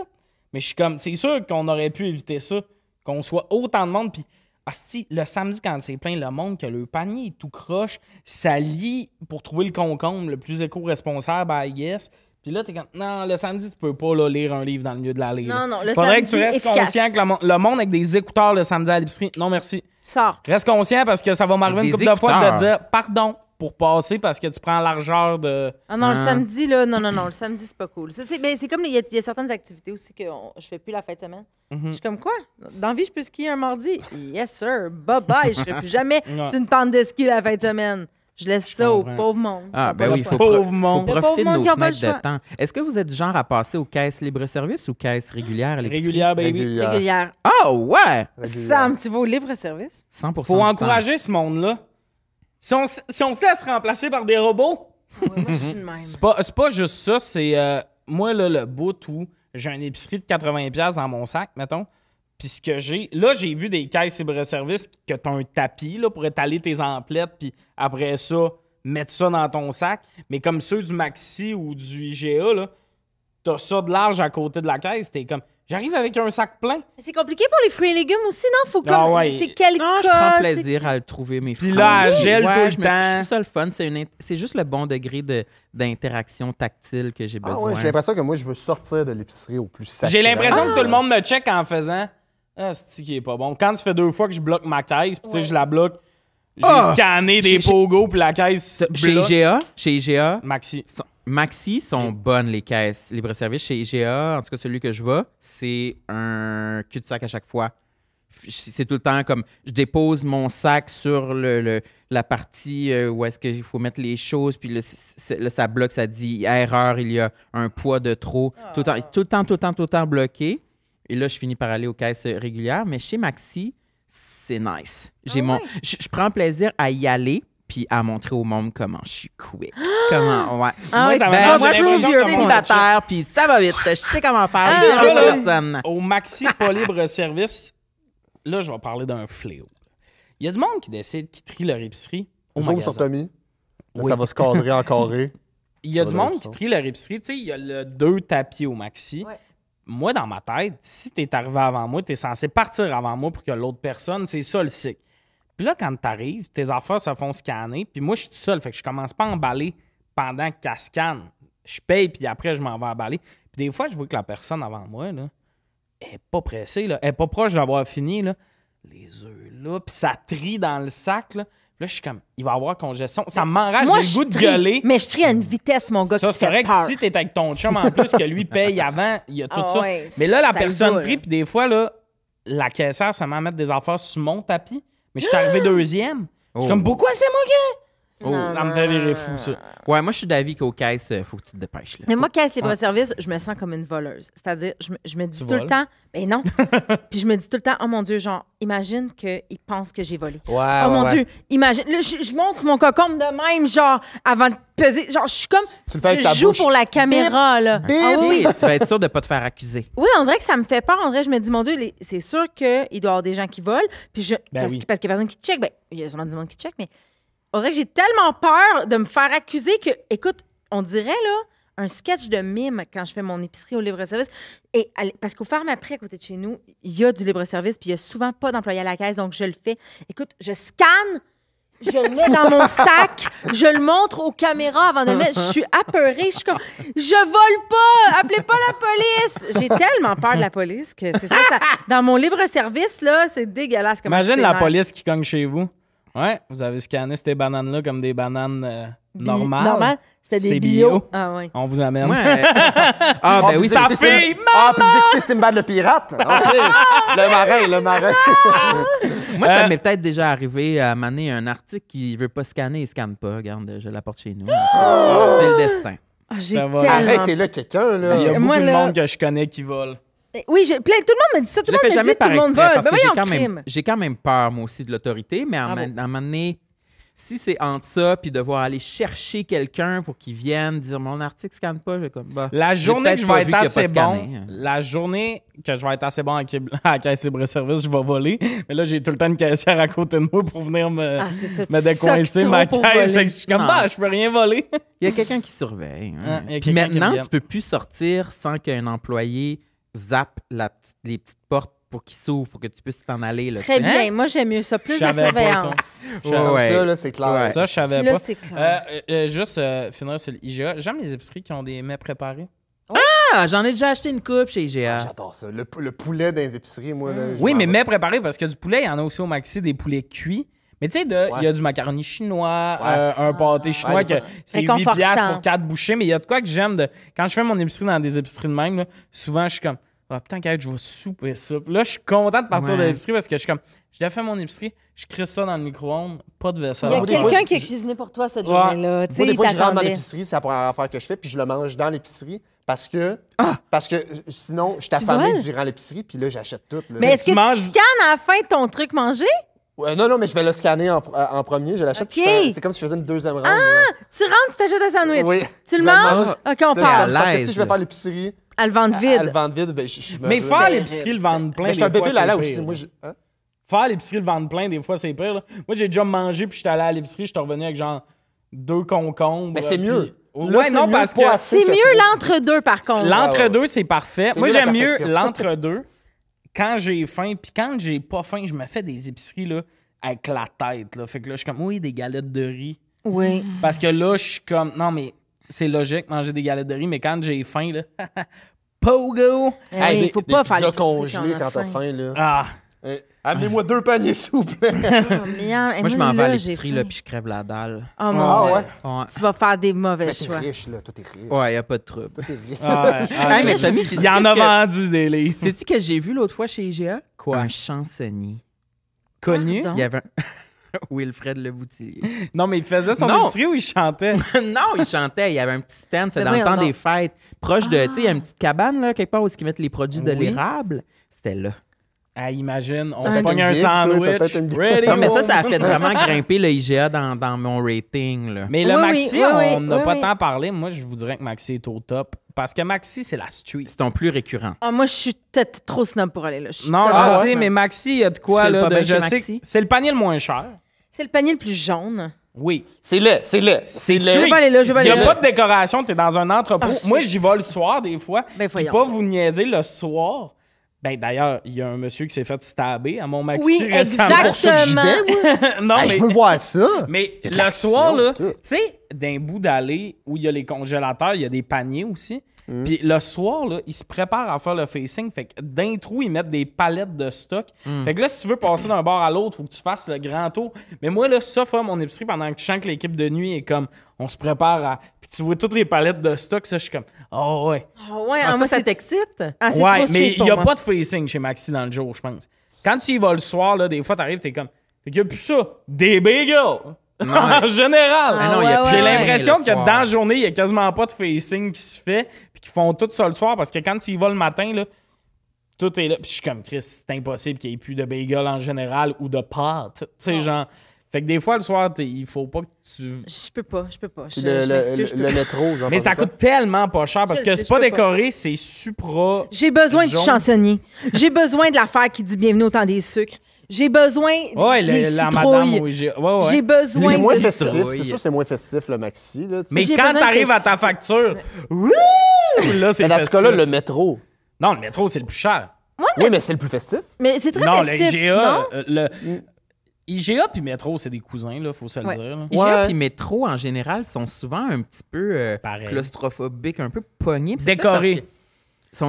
Mais je suis comme, c'est sûr qu'on aurait pu éviter ça, qu'on soit autant de monde. Puis, asti, le samedi, quand c'est plein, le monde, que le panier est tout croche, ça lit pour trouver le concombre le plus éco-responsable, I guess. Puis là, t'es comme, non, le samedi, tu peux pas là, lire un livre dans le milieu de l'allée. là. Non, non, le Faudrait que tu samedi, restes efficace. conscient que le, mon- le monde avec des écouteurs le samedi à l'épicerie, non merci. Sors. Reste conscient parce que ça va m'arriver une couple de fois de te dire pardon pour passer parce que tu prends la largeur de. Ah non, le Hein? samedi, là, non, non, non, le samedi, c'est pas cool. Ça, C'est ben, c'est comme, il y, a- il y a certaines activités aussi que on- je fais plus la fin de semaine. Mhm. Je suis comme, quoi? Dans la vie, je peux skier un mardi? Yes, sir. Bye-bye. Je serai plus <laughs> jamais sur une pente de ski la fin de semaine. Je laisse ça au comprends. pauvre monde. Ah, ben oui, il faut, Pauvre pro- monde. faut Le profiter de nos fenêtres de choix. temps. Est-ce que vous êtes du genre à passer aux caisses libre-service ou caisses régulières? Régulière, baby. Régulière. Régulière. Ah ouais! Régulière. Sam, tu vas au libre-service? 100 Faut encourager ce monde-là. Si on, si on se laisse remplacer par des robots, Ah ouais, moi, je suis de même. c'est pas, c'est pas juste ça, c'est euh, moi là, le bout où j'ai une épicerie de 80$ dans mon sac, mettons. Puis ce que j'ai, là, j'ai vu des caisses libre-service que t'as un tapis là, pour étaler tes emplettes, puis après ça, mettre ça dans ton sac. Mais comme ceux du Maxi ou du IGA, là, t'as ça de large à côté de la caisse, t'es comme, j'arrive avec un sac plein. C'est compliqué pour les fruits et légumes aussi, non? Faut comme. Ah ouais. C'est quel Non, je code, prends plaisir à le trouver, mes Puis fruits. là, elle Oui. gèle Ouais, tout le je me- temps. Je trouve ça le fun. C'est, une c'est juste le bon degré de, d'interaction tactile que j'ai Ah besoin. ouais, j'ai l'impression que moi, je veux sortir de l'épicerie au plus sacré. J'ai l'impression Ah! que tout le monde me check en faisant Ah, c'est qui est pas bon? Quand ça fait deux fois que je bloque ma caisse, puis tu sais, je la bloque, j'ai Ah! scanné des pogos, puis la caisse. Chez. IGA, chez IGA, Maxi. Maxi sont bonnes les caisses libre-service. Chez IGA, en tout cas celui que je vois, c'est un cul-de-sac à chaque fois. C'est tout le temps comme je dépose mon sac sur le, le- la partie euh, où est-ce qu'il faut mettre les choses, puis c'est- là, ça bloque, ça dit erreur, il y a un poids de trop. Tout, le temps, tout le temps, tout le temps, tout le temps bloqué. Et là, je finis par aller aux caisses régulières. Mais chez Maxi, c'est nice. J'ai Ah mon, je prends plaisir à y aller puis à montrer au monde comment je suis quick. <gasps> comment, ouais. Ah Moi, ça tu Ben, moi, je suis célibataire, puis ça va vite. Je sais comment faire. Ah, je suis ça, là. personne. Au Maxi <laughs> pas libre service, là, je vais parler d'un fléau. Il y a du monde qui décide, qui trie leur épicerie au Zoom magasin. sur Tommy. Là, Oui. ça va se cadrer en <laughs> carré. Il y a du monde qui trie leur épicerie. Tu sais, il y a le deux tapis au maxi. Ouais. Moi, dans ma tête, si t'es arrivé avant moi, t'es censé partir avant moi pour que l'autre personne, c'est ça le cycle. Puis là, quand t'arrives, tes affaires se font scanner. Puis moi, je suis tout seul. Fait que je commence pas à emballer pendant qu'elle scanne. Je paye, puis après, je m'en vais emballer. Puis des fois, je vois que la personne avant moi, là, elle est pas pressée, là. Elle est pas proche d'avoir fini, là. Les œufs là, puis ça trie dans le sac, là. Puis là, je suis comme, il va y avoir congestion. Ça m'enrage, j'ai le goût de gueuler. Mais je trie à une vitesse, mon gars, Ça, c'est vrai que si t'es avec ton chum en plus, que lui paye avant, il y a tout Ah ça. ouais, Mais là, la personne trie, puis des fois, là, la caissière se met à mettre des affaires sur mon tapis. Mais je suis arrivé <gasps> deuxième. Je suis Oh. comme, pourquoi c'est moi qui. Oh, Non, Ça me fait virer fou, ça. Ouais, moi, je suis d'avis qu'au caisse, il faut que tu te dépêches. Là. Mais moi, caisse Ouais. libre-service, je me sens comme une voleuse. C'est-à-dire, je, me- je me dis Tu tout le temps, ben non. <laughs> Puis je me dis tout le temps, oh mon Dieu, genre, imagine qu'ils pensent que j'ai volé. Ouais, oh ouais, mon ouais. Dieu, imagine. Là, je, je montre mon cocombe de même, genre, avant de peser. Genre, je suis comme. Tu le fais avec je ta joue bouche. pour la caméra, là. Bip. Ah oui, oui. Oui, tu vas être sûr de ne pas te faire accuser. Oui, on dirait que ça me fait peur. On dirait que je me dis, mon Dieu, les- c'est sûr qu'il doit y avoir des gens qui volent. Puis je, Ben parce, oui. que- parce qu'il y a personne qui check. Ben, il y a sûrement du monde qui check, mais on dirait que j'ai tellement peur de me faire accuser que, écoute, on dirait, là, un sketch de mime quand je fais mon épicerie au libre-service. Et parce qu'au Farm après, à côté de chez nous, il y a du libre-service, puis il y a souvent pas d'employé à la caisse, donc je le fais. Écoute, je scanne, je le mets dans mon sac, je le montre aux caméras avant de le mettre. Je suis apeurée, je suis comme, je vole pas, appelez pas la police. J'ai tellement peur de la police que c'est ça, ça- Dans mon libre-service, là, c'est dégueulasse. Comme Imagine la police qui cogne chez vous. Ouais, vous avez scanné ces bananes-là comme des bananes euh, normales. Normal. C'était des bio. bio. Ah oui. On vous amène. <laughs> Ah, ben oui, fille, Sim- Ah, puis vous écoutez Simbad le pirate. OK. <laughs> le marin, le marin. <laughs> Moi, ça Euh, m'est peut-être déjà arrivé à m'amener un article qui veut pas scanner, il scanne pas. Regarde, je l'apporte chez nous. C'est le destin. Ah, J'ai Ça va. tellement... Arrêtez là, quelqu'un, là. Il y a beaucoup moi, de monde que je connais qui vole. Oui, je- plein- tout le monde me dit ça. Tout le monde me dit que tout le monde vole. parce Ben j'ai voyons, quand, même, crime. j'ai quand même peur, moi aussi, de l'autorité, mais à un moment- à un moment donné, si c'est entre ça puis devoir aller chercher quelqu'un pour qu'il vienne dire mon article scanne pas, je vais comme bah, La j'ai journée que je pas vais être assez bon, la journée que je vais être assez bon à, la <laughs> caisse libre-service, je vais voler. Mais là, j'ai tout le temps une caissière à côté de moi pour venir me, Ah, ça. me décoincer ma caisse. Je suis comme, Non. bah, je peux rien voler. Il y a quelqu'un qui surveille. hein. Ah, Puis maintenant, tu peux plus sortir sans qu'un employé zappe la petite- les petites portes pour qu'il s'ouvre, pour que tu puisses t'en aller. Là, Très bien. Moi, j'aime mieux ça. Plus de surveillance. Ouais. ça, là, c'est clair. Ouais. Ça, je savais Là, pas. c'est clair. Euh, euh, euh, juste euh, finir sur l'IGA. J'aime les épiceries qui ont des mets préparés. Ah, j'en ai déjà acheté une coupe chez Ah, IGA. J'adore ça. Le, le poulet dans les épiceries, moi, là. je Oui, mais mets préparés parce que du poulet, il y en a aussi au Maxi, des poulets cuits. Mais tu sais, il y a du macaroni chinois, Ouais. euh, un pâté chinois Ouais, que c'est 8 Réconfortant. piastres pour 4 bouchées. Mais il y a de quoi que j'aime de. Quand je fais mon épicerie dans des épiceries de même, là, souvent, je suis comme. Ah, putain, Kate, je vais souper ça. Là, je suis content de partir de l'épicerie parce que je suis comme. Je l'ai fait mon épicerie, je crisse ça dans le micro-ondes, pas de vaisselle. Il y a Moi, des fois, quelqu'un qui a je- cuisiné pour toi cette Ouais. journée-là. Tu sais, Moi, des fois, je rentre dans l'épicerie, c'est la première affaire que je fais, puis je le mange dans l'épicerie parce que, Ah! parce que euh, sinon, je voles? durant l'épicerie, puis là, j'achète tout. là. Mais est-ce tu que manges- tu scannes à la fin ton truc mangé? Ouais, non, non, mais je vais le scanner en, en premier, je l'achète, puis je Ok. fais- c'est comme si je faisais une deuxième ronde. là. Tu rentres, tu t'achètes un sandwich. Oui. Tu le Je manges? mange. OK, on Là, je suis parle. Parce que si je vais faire l'épicerie, À le vendre vide. à le vendre vide, ben, je, je me Mais je- faire l'épicerie, le vendre plein. Mais je suis un des bébé là, là c'est aussi. pire. Moi, je- hein? Faire l'épicerie, le vendre plein, des fois, c'est pire. là. Moi, j'ai déjà mangé, puis j'étais allé à l'épicerie, j'étais revenu avec genre deux concombres. Mais c'est puis- mieux. Ouais, Là, c'est non, mieux parce pas que assez C'est que mieux l'entre-deux, par contre. l'entre-deux, c'est parfait. C'est Moi, mieux la j'aime mieux perfection. l'entre-deux quand j'ai faim, puis quand j'ai pas faim, je me fais des épiceries là, avec la tête. Là. Fait que là, je suis comme, oui, des galettes de riz. Oui. Parce que là, je suis comme, non, mais c'est logique manger des galettes de riz, mais quand j'ai faim, là, <laughs> pogo! Eh Hey, il faut des pas faire on a quand t'as faim. faim, là. Ah! Amenez-moi deux paniers, s'il vous plaît. <laughs> Oh, bien. Moi, je m'en vais à l'épicerie, là, puis je crève la dalle. Oh mon Ah Dieu. ouais? Ouais, Tu vas faire des mauvais Mais t'es choix. riche, là. Toi, t'es riche. ouais, y a pas de trouble. Toi, t'es riche. Ah, ouais. Ah, <laughs> Hey, mais Tommy, il y en a vendu des livres. Sais-tu que j'ai vu l'autre fois chez IGA? Quoi? Un chansonnier. Connu? Pardon? Il y avait un... <laughs> Wilfred Le Boutillier. Non, mais il faisait son Non. épicerie ou il chantait? non, il chantait. Il y avait un petit stand. C'est Mais dans le voyons temps des fêtes. Proche de. Tu sais, il y a une petite cabane, là, quelque part où ils mettent les produits de Oui. l'érable. C'était là. Ah, imagine, on se pogne une un sandwich. Ready, Non, mais ça, ça a fait vraiment <laughs> grimper le IGA dans, dans mon rating. Là. Mais le Oui, Maxi, oui, oui, on n'a oui, pas oui. tant parlé. Moi, je vous dirais que Maxi est au top. Parce que Maxi, c'est la street. C'est ton plus récurrent. Ah, moi, je suis peut-être trop snob pour aller là. Je suis Non, je sais, mais Maxi, il y a de quoi, Tu le là, de, je sais, c'est le panier le moins cher. C'est le panier le plus jaune. Oui. C'est laid, c'est laid. C'est Je vais pas aller là, je vais pas Il n'y a pas de décoration, t'es dans un entrepôt. Ah, Moi, j'y vais le soir, des fois. Ben, voyons. pas vous niaiser le soir. Ben, d'ailleurs, il y a un monsieur qui s'est fait stabber à mon Maxi Oui, récemment. Pour ça que j'y Exactement. vais, moi. <laughs> non, Hey, mais, Je veux voir ça. mais le soir, là, tu sais, d'un bout d'allée où il y a les congélateurs, il y a des paniers aussi. Mm. Puis le soir, là, ils se préparent à faire le facing. Fait que d'un trou, ils mettent des palettes de stock. Mm. Fait que là, si tu veux passer d'un bord à l'autre, faut que tu fasses le grand tour. Mais moi, là, ça, faire mon épicerie pendant que je sens que l'équipe de nuit est comme, on se prépare à. Tu vois toutes les palettes de stock, ça, je suis comme, oh ouais. Ah ouais, Ah, ah, ça, moi, ça t'excite? ah, c'est Ouais, trop mais il n'y a pas de facing chez Maxi dans le jour, je pense. Quand tu y vas le soir, là, des fois, t'arrives, t'es comme, fait qu'il n'y a plus ça. Des bagels. <laughs> en général. Ah ouais, J'ai ouais. l'impression que soir. dans la journée, il n'y a quasiment pas de facing qui se fait, puis qu'ils font tout ça le soir, parce que quand tu y vas le matin, là, tout est là. Puis je suis comme, Chris, c'est impossible qu'il n'y ait plus de bagel en général ou de pâtes. Tu sais, genre. Fait que des fois, le soir, il faut pas que tu. Je peux pas, je peux pas. Je, le, je le, m'excuse, je le- peux le pas. métro, genre. Mais ça coûte tellement pas cher parce Je que c'est pas décoré, c'est supra. J'ai besoin du chansonnier. J'ai besoin de l'affaire qui dit bienvenue au temps des sucres. J'ai besoin Ouais, le- des la citrouilles. madame au G- Ouais, ouais. J'ai besoin C'est moins de festif, c'est sûr, c'est moins festif le maxi. Là. Mais J'ai quand t'arrives à ta facture, wouh, là, c'est Mais dans ce cas-là, le métro. Non, le métro, c'est le plus cher. Oui, mais c'est le plus festif. Mais c'est très non, festif, le IGA, non? euh, le IGA puis métro, c'est des cousins, là, faut se le Ouais. dire. là. IGA Ouais. puis métro, en général, sont souvent un petit peu euh, Pareil. claustrophobiques, un peu pognés. Décorés.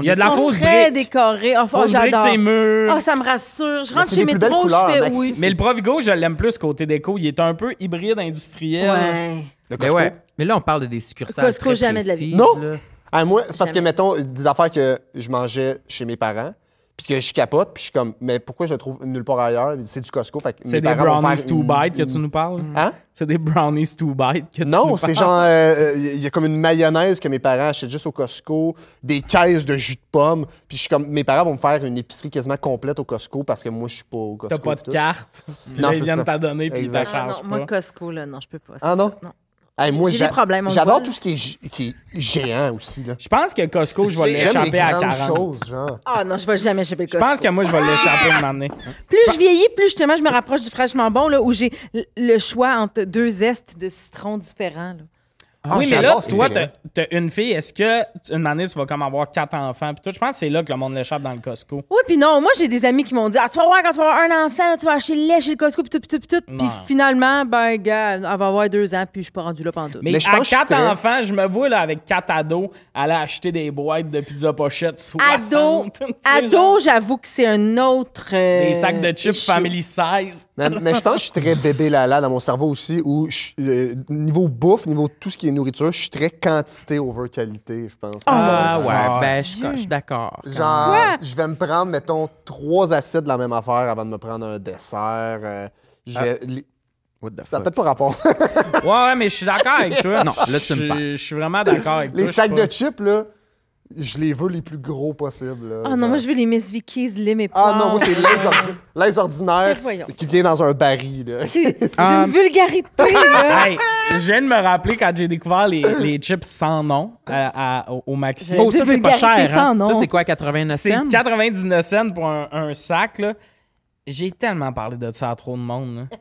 Il y a de la Ils sont fausse très brique. décorés. Oh, oh, j'adore. c'est mûr. Oh, ça me rassure. Je rentre chez Métro, couleurs, je fais Maxi. oui. Mais le Provigo, je l'aime plus côté déco. Il est un peu hybride industriel. Ouais. Le Mais ouais. Mais là, on parle de des succursales. Costco, très jamais de la vie. Non. Ah, moi, c'est parce que, mettons, des affaires que je mangeais chez mes parents, puis que je capote, puis je suis comme, mais pourquoi je le trouve nulle part ailleurs? C'est du Costco. Fait que C'est mes des parents vont brownies faire two une- bites que tu nous parles? Hein? C'est des brownies two bites que tu Non, nous c'est parles? genre, euh, il y a comme une mayonnaise que mes parents achètent juste au Costco, des caisses de jus de pomme, puis je suis comme, mes parents vont me faire une épicerie quasiment complète au Costco parce que moi, je suis pas au Costco. T'as pas de tout. carte. Puis Non, là, ils c'est viennent t'en donner puis ils Ah, chargent non, moi, pas. Costco, là, non, je peux pas. c'est Ah, non? ça, Hey, moi, J'ai j'a- des problèmes, J'adore tout ce qui est, gé- qui est géant aussi. Là. Je pense que Costco, je vais l'échapper à grandes 40. choses, genre. Ah non, je vais jamais Je Costco. pense que moi, je vais l'échapper un moment donné. Plus je vieillis, plus justement je me rapproche du fraîchement bon, là, où j'ai le choix entre deux zestes de citron différents. là. Ah, oui, mais là, toi, t'as une fille. Est-ce que une année, tu vas comme avoir quatre enfants? Puis tout, je pense que c'est là que le monde l'échappe dans le Costco. Oui, puis non, moi j'ai des amis qui m'ont dit Ah, tu vas voir quand tu vas avoir un enfant, là, tu vas acheter le lait chez le Costco, puis tout, puis tout, puis tout. Puis finalement, ben, gars, elle va avoir deux ans, puis je suis pas rendue là pendant tout. Mais, Mais je à pense que je quatre enfants, je me vois là, avec quatre ados aller acheter des boîtes de pizza pochette 60. Ado, <laughs> ado, j'avoue que c'est un autre. euh, Des sacs de chips issue. Family Size. Mais, mais je pense que je suis très bébé lala dans mon cerveau aussi, où je- euh, niveau bouffe, niveau tout ce qui est nourriture, je suis très quantité over qualité, je pense. Ah Genre, ouais, ah, ben je suis- je suis d'accord. Genre, je vais me prendre, mettons, trois assiettes de la même affaire avant de me prendre un dessert. euh, je vais- the Ça peut-être pas rapport. Ouais, ouais, mais je suis d'accord avec toi. <laughs> Non, là, tu me Je- parles. Je suis vraiment d'accord avec toi. les sacs de chips, là, je les veux les plus gros possibles. là, Ah non, genre. moi je veux les Miss Vickies, Lim et Ah non, moi, c'est l'aise ordi- <laughs> l'aise ordinaire Mais voyons. qui vient dans un baril. Là. C'est c'est <laughs> Ah. une vulgarité, là. <laughs> Hey, je viens de me rappeler quand j'ai découvert les, les chips sans nom à- à- au, au Maxi. Oh, ça, c'est pas vulgarité cher. sans Hein? nom. Ça, c'est quoi, 89 C'est cents? 99 cents pour un, un sac. là. J'ai tellement parlé de ça à trop de monde. là.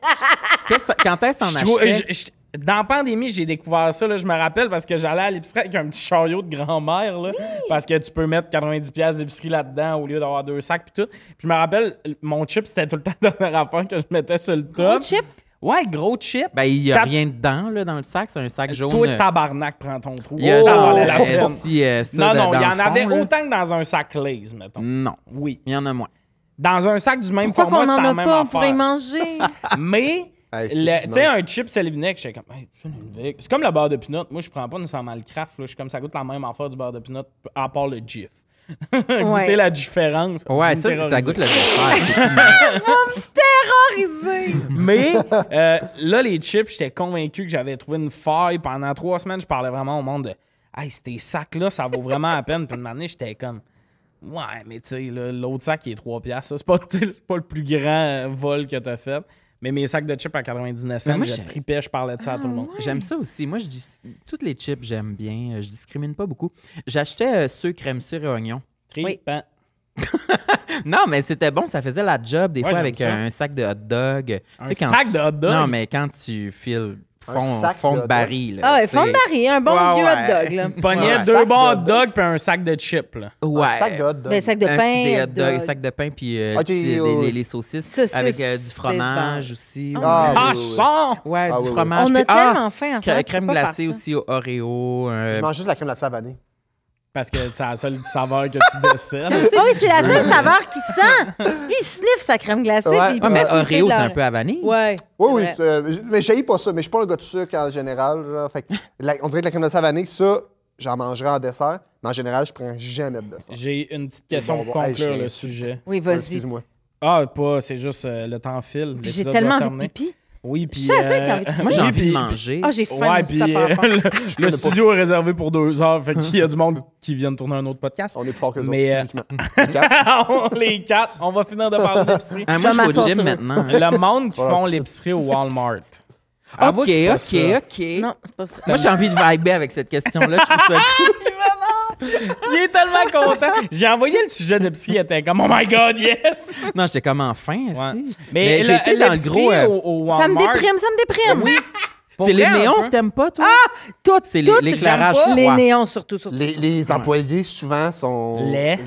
Qu'est-ce- Quand est-ce qu'on Je trouve- achetait? je- je- dans la pandémie, j'ai découvert ça. Là, je me rappelle parce que j'allais à l'épicerie avec un petit chariot de grand-mère. là, Parce que tu peux mettre 90$ piastres d'épicerie là-dedans au lieu d'avoir deux sacs. Puis tout. Puis je me rappelle, mon chip, c'était tout le <laughs> temps la dernière affaire que je mettais sur le Gros top. chip? Ouais, gros chip. Ben, il y a Quatre- rien dedans, là, dans le sac. C'est un sac jaune. Toi, euh, tabarnak, prends ton trou. Il y a ça valait la euh, peine. petit, euh, ça Non, non, il y en avait fond, là. autant que dans un sac Lays, mettons. Non, Oui. il y en a moins. Dans un sac du même Pourquoi format, qu'on c'est en la a même pas? On pourrait manger? <laughs> Mais, Hey, c'est tu sais, un chip sel vinaigre, j'étais comme, hey, c'est une vinaigre. C'est comme le beurre de pinot. Moi, je prends pas nécessairement le craft. Là. Je suis comme, ça goûte la même affaire du beurre de pinot, à part le GIF. <laughs> Goûter Ouais. la différence. Ouais, vous me ça, ça goûte le <laughs> dessert. Terrorisé. Mais euh, là, les chips, j'étais convaincu que j'avais trouvé une faille. Pendant trois semaines, je parlais vraiment au monde de Hey, ces sacs-là, ça vaut vraiment la peine. Puis une année, j'étais comme Ouais, mais tu sais, là, l'autre sac, il est 3 piastres. ça, C'est pas, <laughs> pas le plus grand euh, vol que t'as fait. Mais mes sacs de chips à 99 cents, moi, je tripais, je parlais de ça à tout le monde. J'aime ça aussi. Moi, je dis toutes les chips, j'aime bien. Je discrimine pas beaucoup. J'achetais euh, ceux crème sire et oignon. Tripant. <laughs> Non, mais c'était bon, ça faisait la job des Ouais, fois avec ça. un sac de hot dog. Un Tu sais, quand sac tu- de hot dog? Non, mais quand tu files fond, sac fond de baril. là, Ah ouais, fond de baril, un bon Ouais, vieux ouais. hot dog, là. <laughs> Tu pognais Ouais. deux bons hot dogs puis un sac de chips. Là. Ouais. Un sac de hot dog. Ben, sac de Un- pain. des hot dogs, dog. sac de pain, puis euh, tu sais, les, les saucisses Saucisses, avec euh, du fromage aussi. Ah, Ouais. oui. Cochon! Ouais, Ah, du fromage. On a ah, tellement faim en tu crème glacée aussi au Oreo. euh, Je mange juste la crème glacée à vanille. Parce que c'est la seule saveur que tu décèles. Ah oui, c'est la seule saveur qui sent. Lui, il sniffe sa crème glacée. Ouais. puis il Ouais, mais Oreo, c'est un peu à vanille. Ouais. Oui, oui, euh, mais je pas ça. Mais je suis pas un gars de sucre en général. Genre, fait que la- on dirait que la crème glacée à vanille, ça, j'en mangerai en dessert. Mais en général, je prends jamais de dessert. J'ai une petite question Bon, pour bon, conclure le sujet. Oui, vas-y. Excuse-moi. Ah, pas, c'est juste euh, le temps file. J'ai tellement envie de pipi. Oui, puis. Je de Moi, j'ai envie de manger. Ah, j'ai faim, Ouais, aussi, puis ça euh, le, le studio est réservé pour deux heures, fait qu'il y a du monde <laughs> qui vient de tourner un autre podcast. On est plus fort que Mais, euh, autres, physiquement. <laughs> Quatre. les quatre, on va finir de parler d'épicerie. Ah, moi, je suis au gym maintenant. Le monde qui font l'épicerie au Walmart. OK, OK. OK. Non, c'est pas ça. Moi, j'ai envie de vibrer avec cette question-là. Je trouve ça <laughs> cool. Il est tellement content. J'ai envoyé le sujet d'épicerie, il était comme Oh my god, yes! Non, j'étais comme enfin. Ouais. Mais, Mais j'ai le- été dans le gros, euh, au, au Ça me déprime, ça me déprime. Oui. C'est les néons que t'aimes pas, toi? Toutes, C'est toutes, l'éclairage. Les néons, surtout, surtout. Les, les employés, souvent, sont. Laid.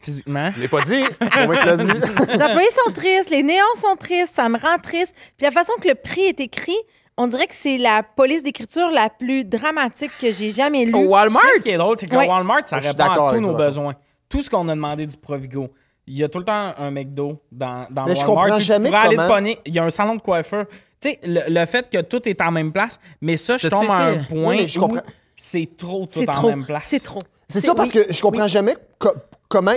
Physiquement. Je l'ai pas dit. C'est moi qui l'ai dit. Les employés sont tristes, les néons sont tristes, ça me rend triste. Puis la façon que le prix est écrit, on dirait que c'est la police d'écriture la plus dramatique que j'ai jamais lue. Au Tu Walmart? sais, ce qui est drôle, c'est qu'au Ouais. Walmart, ça Je suis répond d'accord à tous avec nos toi. besoins. Tout ce qu'on a demandé du Provigo. Il y a tout le temps un McDo dans, dans Mais je Walmart. comprends où jamais pourrais aller comment- pogner. Il y a un salon de coiffeur. Tu sais, le, le fait que tout est en même place, mais ça, je T'as-tu tombe à un été- point Oui, mais je où comprends. c'est trop tout C'est en trop. même place. C'est trop. C'est ça parce oui. que je comprends jamais co- comment,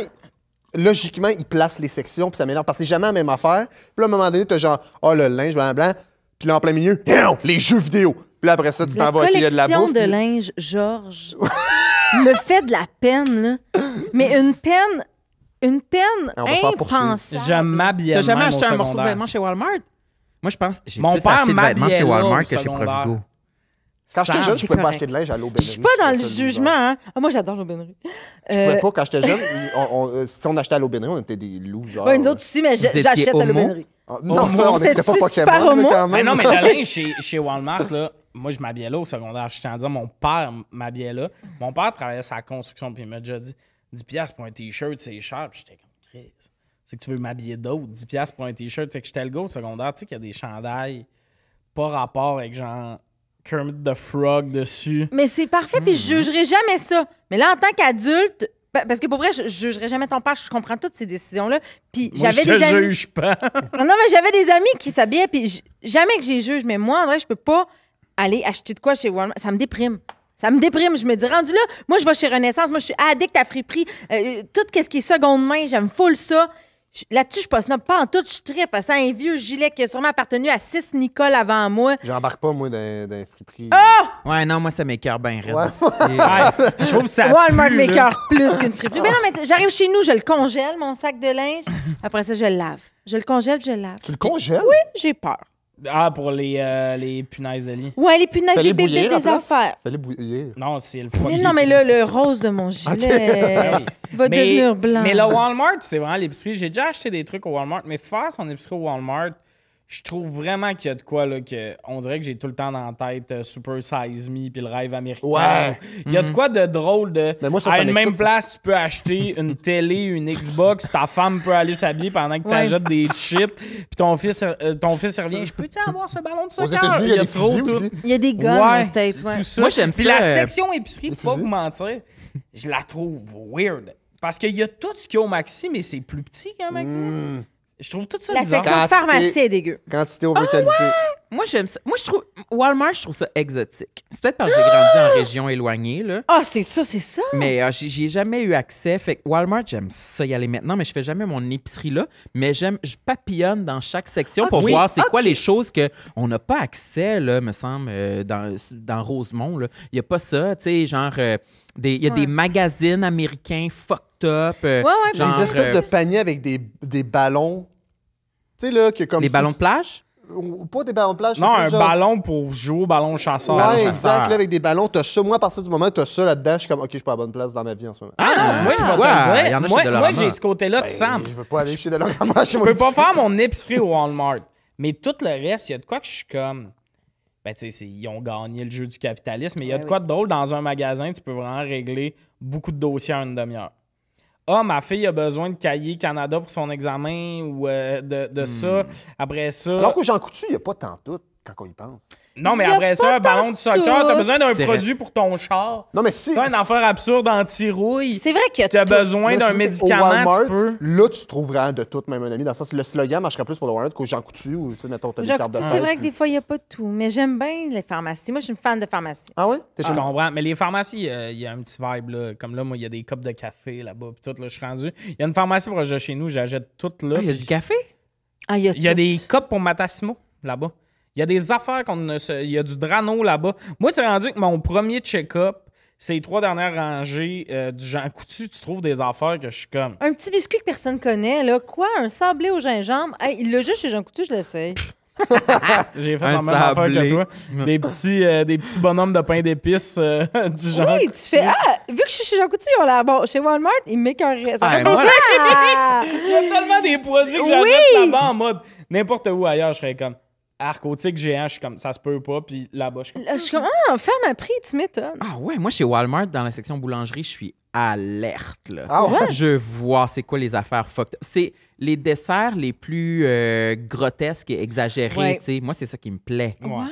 logiquement, ils placent les sections, puis ça m'énerve, parce que c'est jamais la même affaire. Puis là, à un moment donné, t'as genre, oh, le linge blanc, puis là, en plein milieu, les jeux vidéo. Puis là, après ça, tu La t'en vas, OK, il y a de la collection bouffe. de puis- linge, Georges, <laughs> me fait de la peine, là. Mais une peine, une peine poursuivre. impensable. Je m'habillais T'as jamais acheté un morceau de vêtement chez Walmart? Moi, je pense j'ai Mon plus père acheté de vêtements chez Walmart que chez. Provigo. Quand j'étais jeune, je pouvais pas acheter de linge à l'aubainerie. Je suis pas dans le jugement, hein. Ah, moi, j'adore l'aubainerie. Je Euh, pouvais pas, quand j'étais jeune, <laughs> on- on- euh, si on achetait à l'aubainerie, on était des losers. ouais, nous autres aussi, mais j'achète à l'aubainerie. Ah, Non, ça, on n'était pas Pokémon, Mais non, mais le linge <laughs> chez, chez Walmart, là, moi, je m'habillais là au secondaire. Je tiens à dire, mon père m'habillait là. Mon père travaillait sur la construction, puis il m'a déjà dit 10$ piastres pour un T-shirt, c'est cher. Puis j'étais comme, Chris, c'est que tu veux m'habiller d'autres, 10$ piastres pour un T-shirt. Fait que j'étais le gars au secondaire, tu sais, qu'il y a des chandails pas rapport avec genre Kermit the Frog dessus. Mais c'est parfait, puis je jugerai jamais ça. Mais là, en tant qu'adulte, pa- parce que pour vrai, je, je jugerai jamais ton père, je comprends toutes ces décisions-là. Puis Moi, j'avais je te amis. juge pas. <laughs> Non, mais j'avais des amis qui s'habillaient, puis j- jamais que j'ai juge. Mais moi, en vrai, je peux pas aller acheter de quoi chez Walmart. Ça me déprime. Ça me déprime. Je me dis, rendu là, moi, je vais chez Renaissance. Moi, je suis addict à friperie. Euh, tout ce qui est seconde main, j'aime full ça. Là-dessus, je suis pas snob, pas en tout. Je tripe. C'est un vieux gilet qui a sûrement appartenu à six Nicole avant moi. J'embarque pas, moi, dans, dans les friperies. Ah! Ouais, non, moi, ça m'écœure bien raide. Ouais. <laughs> Ouais, je trouve ça. Walmart pue. Maker plus qu'une friperie. Mais non, mais j'arrive chez nous, je le congèle, mon sac de linge. Après ça, je le lave. Je le congèle, puis je le lave. Tu le congèles? J'ai peur. Ah, pour les, euh, les punaises de lit. Ouais, les punaises, des bébés, des affaires. Fallait bouillir. Non, c'est le. Mais non, mais là, le rose de mon gilet <laughs> va Mais- devenir blanc. Mais le Walmart, c'est vraiment l'épicerie. J'ai déjà acheté des trucs au Walmart, mais faire son épicerie au Walmart, je trouve vraiment qu'il y a de quoi, là, que on dirait que j'ai tout le temps dans la tête euh, Super Size Me puis le rêve américain. Ouais. Il y a de quoi de drôle de. Mais moi, ça, à ça une même place, tu peux acheter une télé, une Xbox, ta femme peut aller s'habiller pendant que tu Ouais. achètes des chips, puis ton fils, euh, ton fils revient. Je peux-tu avoir ce ballon de Aux soccer? États-Unis, il y a des trop tout. aussi. Il y a des guns Ouais, aux States, ouais. tout ça. Moi, j'aime Puis ça, la euh, section épicerie, faut pas vous mentir, je la trouve weird. Parce qu'il y a tout ce qu'il y a au Maxi, mais c'est plus petit qu'un Maxi. Mmh. Je trouve tout ça La bizarre. section Quantité. pharmacie est dégueu. Quantité over qualité. Moi, j'aime ça. Moi, je trouve. Walmart, je trouve ça exotique. C'est peut-être parce que j'ai grandi en région éloignée, là. Ah, c'est ça, c'est ça. Mais euh, j'y j'y ai jamais eu accès. Fait que Walmart, j'aime ça y aller maintenant, mais je fais jamais mon épicerie là. Mais j'aime, je papillonne dans chaque section pour voir c'est quoi les choses que on n'a pas accès, là, me semble, euh, dans, dans Rosemont. là. Il n'y a pas ça, tu sais, genre. euh, des- Il y a Ouais. des magazines américains fucked up. euh, Ouais, ouais, genre, les espèces euh, de paniers avec des, des ballons. Tu sais, là, que comme. Les ballons de plage? Pas des ballons de plage. Non, un genre- ballon pour jouer au ballon chasseur. Ouais, Ballon exact, chasseur. là, avec des ballons. T'as ça. Moi, à partir du moment où t'as ça là-dedans, je suis comme, OK, je suis pas à la bonne place dans ma vie en ce moment. Ah non, moi, je vais Ouais, te dire. Moi, moi, j'ai ce côté-là de Ben, Sam. Je veux pas aller chez Dollarama. Je peux pas faire mon épicerie au Walmart. Mais tout le reste, il y a de quoi que je suis comme. Ben, tu sais, c'est- ils ont gagné le jeu du capitalisme, mais il y a de quoi de drôle dans un magasin, tu peux vraiment régler beaucoup de dossiers en une demi-heure. Ah, ma fille a besoin de cahier Canada pour son examen ou euh, de, de ça. Après ça. Alors que Jean Coutu, il n'y a pas tant tout quand on y pense. Non, mais après ça, un ballon de soccer, t'as besoin d'un produit pour ton char. Non, mais si. T'as une affaire absurde anti-rouille. C'est vrai qu'il y a T'as besoin d'un médicament, Walmart, tu peux. Là, tu trouves vraiment de tout, même un ami. Dans le sens, le slogan marcherait plus pour le Walmart qu'au Jean Coutu ou, tu sais, mettons, t'as des cartes de c'est vrai que des fois, il n'y a pas de tout. Mais j'aime bien les pharmacies. Moi, je suis une fan de pharmacie. Ah? T'es Je comprends. Mais les pharmacies, euh, il y a un petit vibe. Là. Comme là, moi, il y a des copes de café là-bas. Puis tout, là, je suis rendu. Il y a une pharmacie proche de chez nous, j'achète tout là. Ah, il y a du café? Ah, il y a il y a tout. des copes pour Matassimo là-bas. Il y a des affaires qu'on se- Il y a du drano là-bas. Moi, c'est rendu que mon premier check-up, c'est les trois dernières rangées euh, du Jean Coutu. Tu trouves des affaires que je suis comme. Un petit biscuit que personne connaît, là. Quoi? Un sablé au gingembre? Hey, il l'a juste chez Jean Coutu, je l'essaye. <laughs> J'ai fait Un la même affaire que sablé. toi. Des petits, euh, des petits bonhommes de pain d'épices euh, <laughs> du Jean oui, tu fais Ah, vu que je suis chez Jean Coutu, ils ont l'air bon. Chez Walmart, ils m'écœureraient. Ça Ah, fait moi, penser à- Il y a tellement des produits que j'achète Oui! là-bas en mode n'importe où ailleurs, je serais comme arcotique géant, je suis comme ça se peut pas, puis là-bas, je suis comme. Là, Je suis comme, ah, ferme à prix, tu m'étonnes. Ah ouais, moi chez Walmart, dans la section boulangerie, je suis alerte. Là. Ah ouais? Je vois c'est quoi les affaires fucked up. C'est les desserts les plus euh, grotesques et exagérés. Ouais. tu sais. Moi, c'est ça qui me plaît. Wow.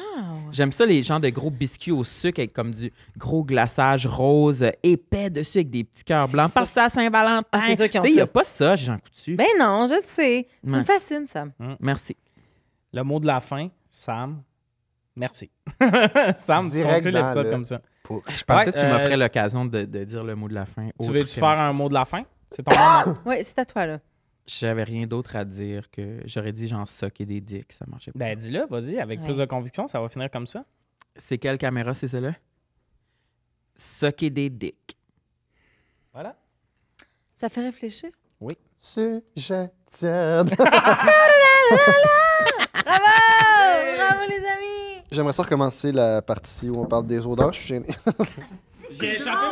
J'aime ça, les genres de gros biscuits au sucre avec comme du gros glaçage rose euh, épais dessus avec des petits cœurs C'est blancs. ça. Parce à Saint-Valentin. Ah, c'est sais, Il n'y a ça. pas ça, Jean Coutu. Ben non, je sais. Tu Ouais. me fascines, Sam. Merci. Le mot de la fin, Sam. Merci. <laughs> Sam, tu Direct conclus dans l'épisode le- comme ça. Pour- Je pensais Ouais, que tu euh, m'offrais l'occasion de, de dire le mot de la fin. Tu veux-tu faire un mot de la fin? C'est ton moment. <coughs> Oui, c'est à toi, là. J'avais rien d'autre à dire que j'aurais dit genre sock et des dicks, ça marchait pas. Ben, dis-le, vas-y, avec Ouais. plus de conviction, ça va finir comme ça. C'est quelle caméra, c'est celle-là? Socker des dicks. Voilà. Ça fait réfléchir? Sujet tiède. <laughs> <laughs> Bravo! Bravo, les amis! J'aimerais ça recommencer la partie où on parle des odeurs. Je suis gêné. J'ai échappé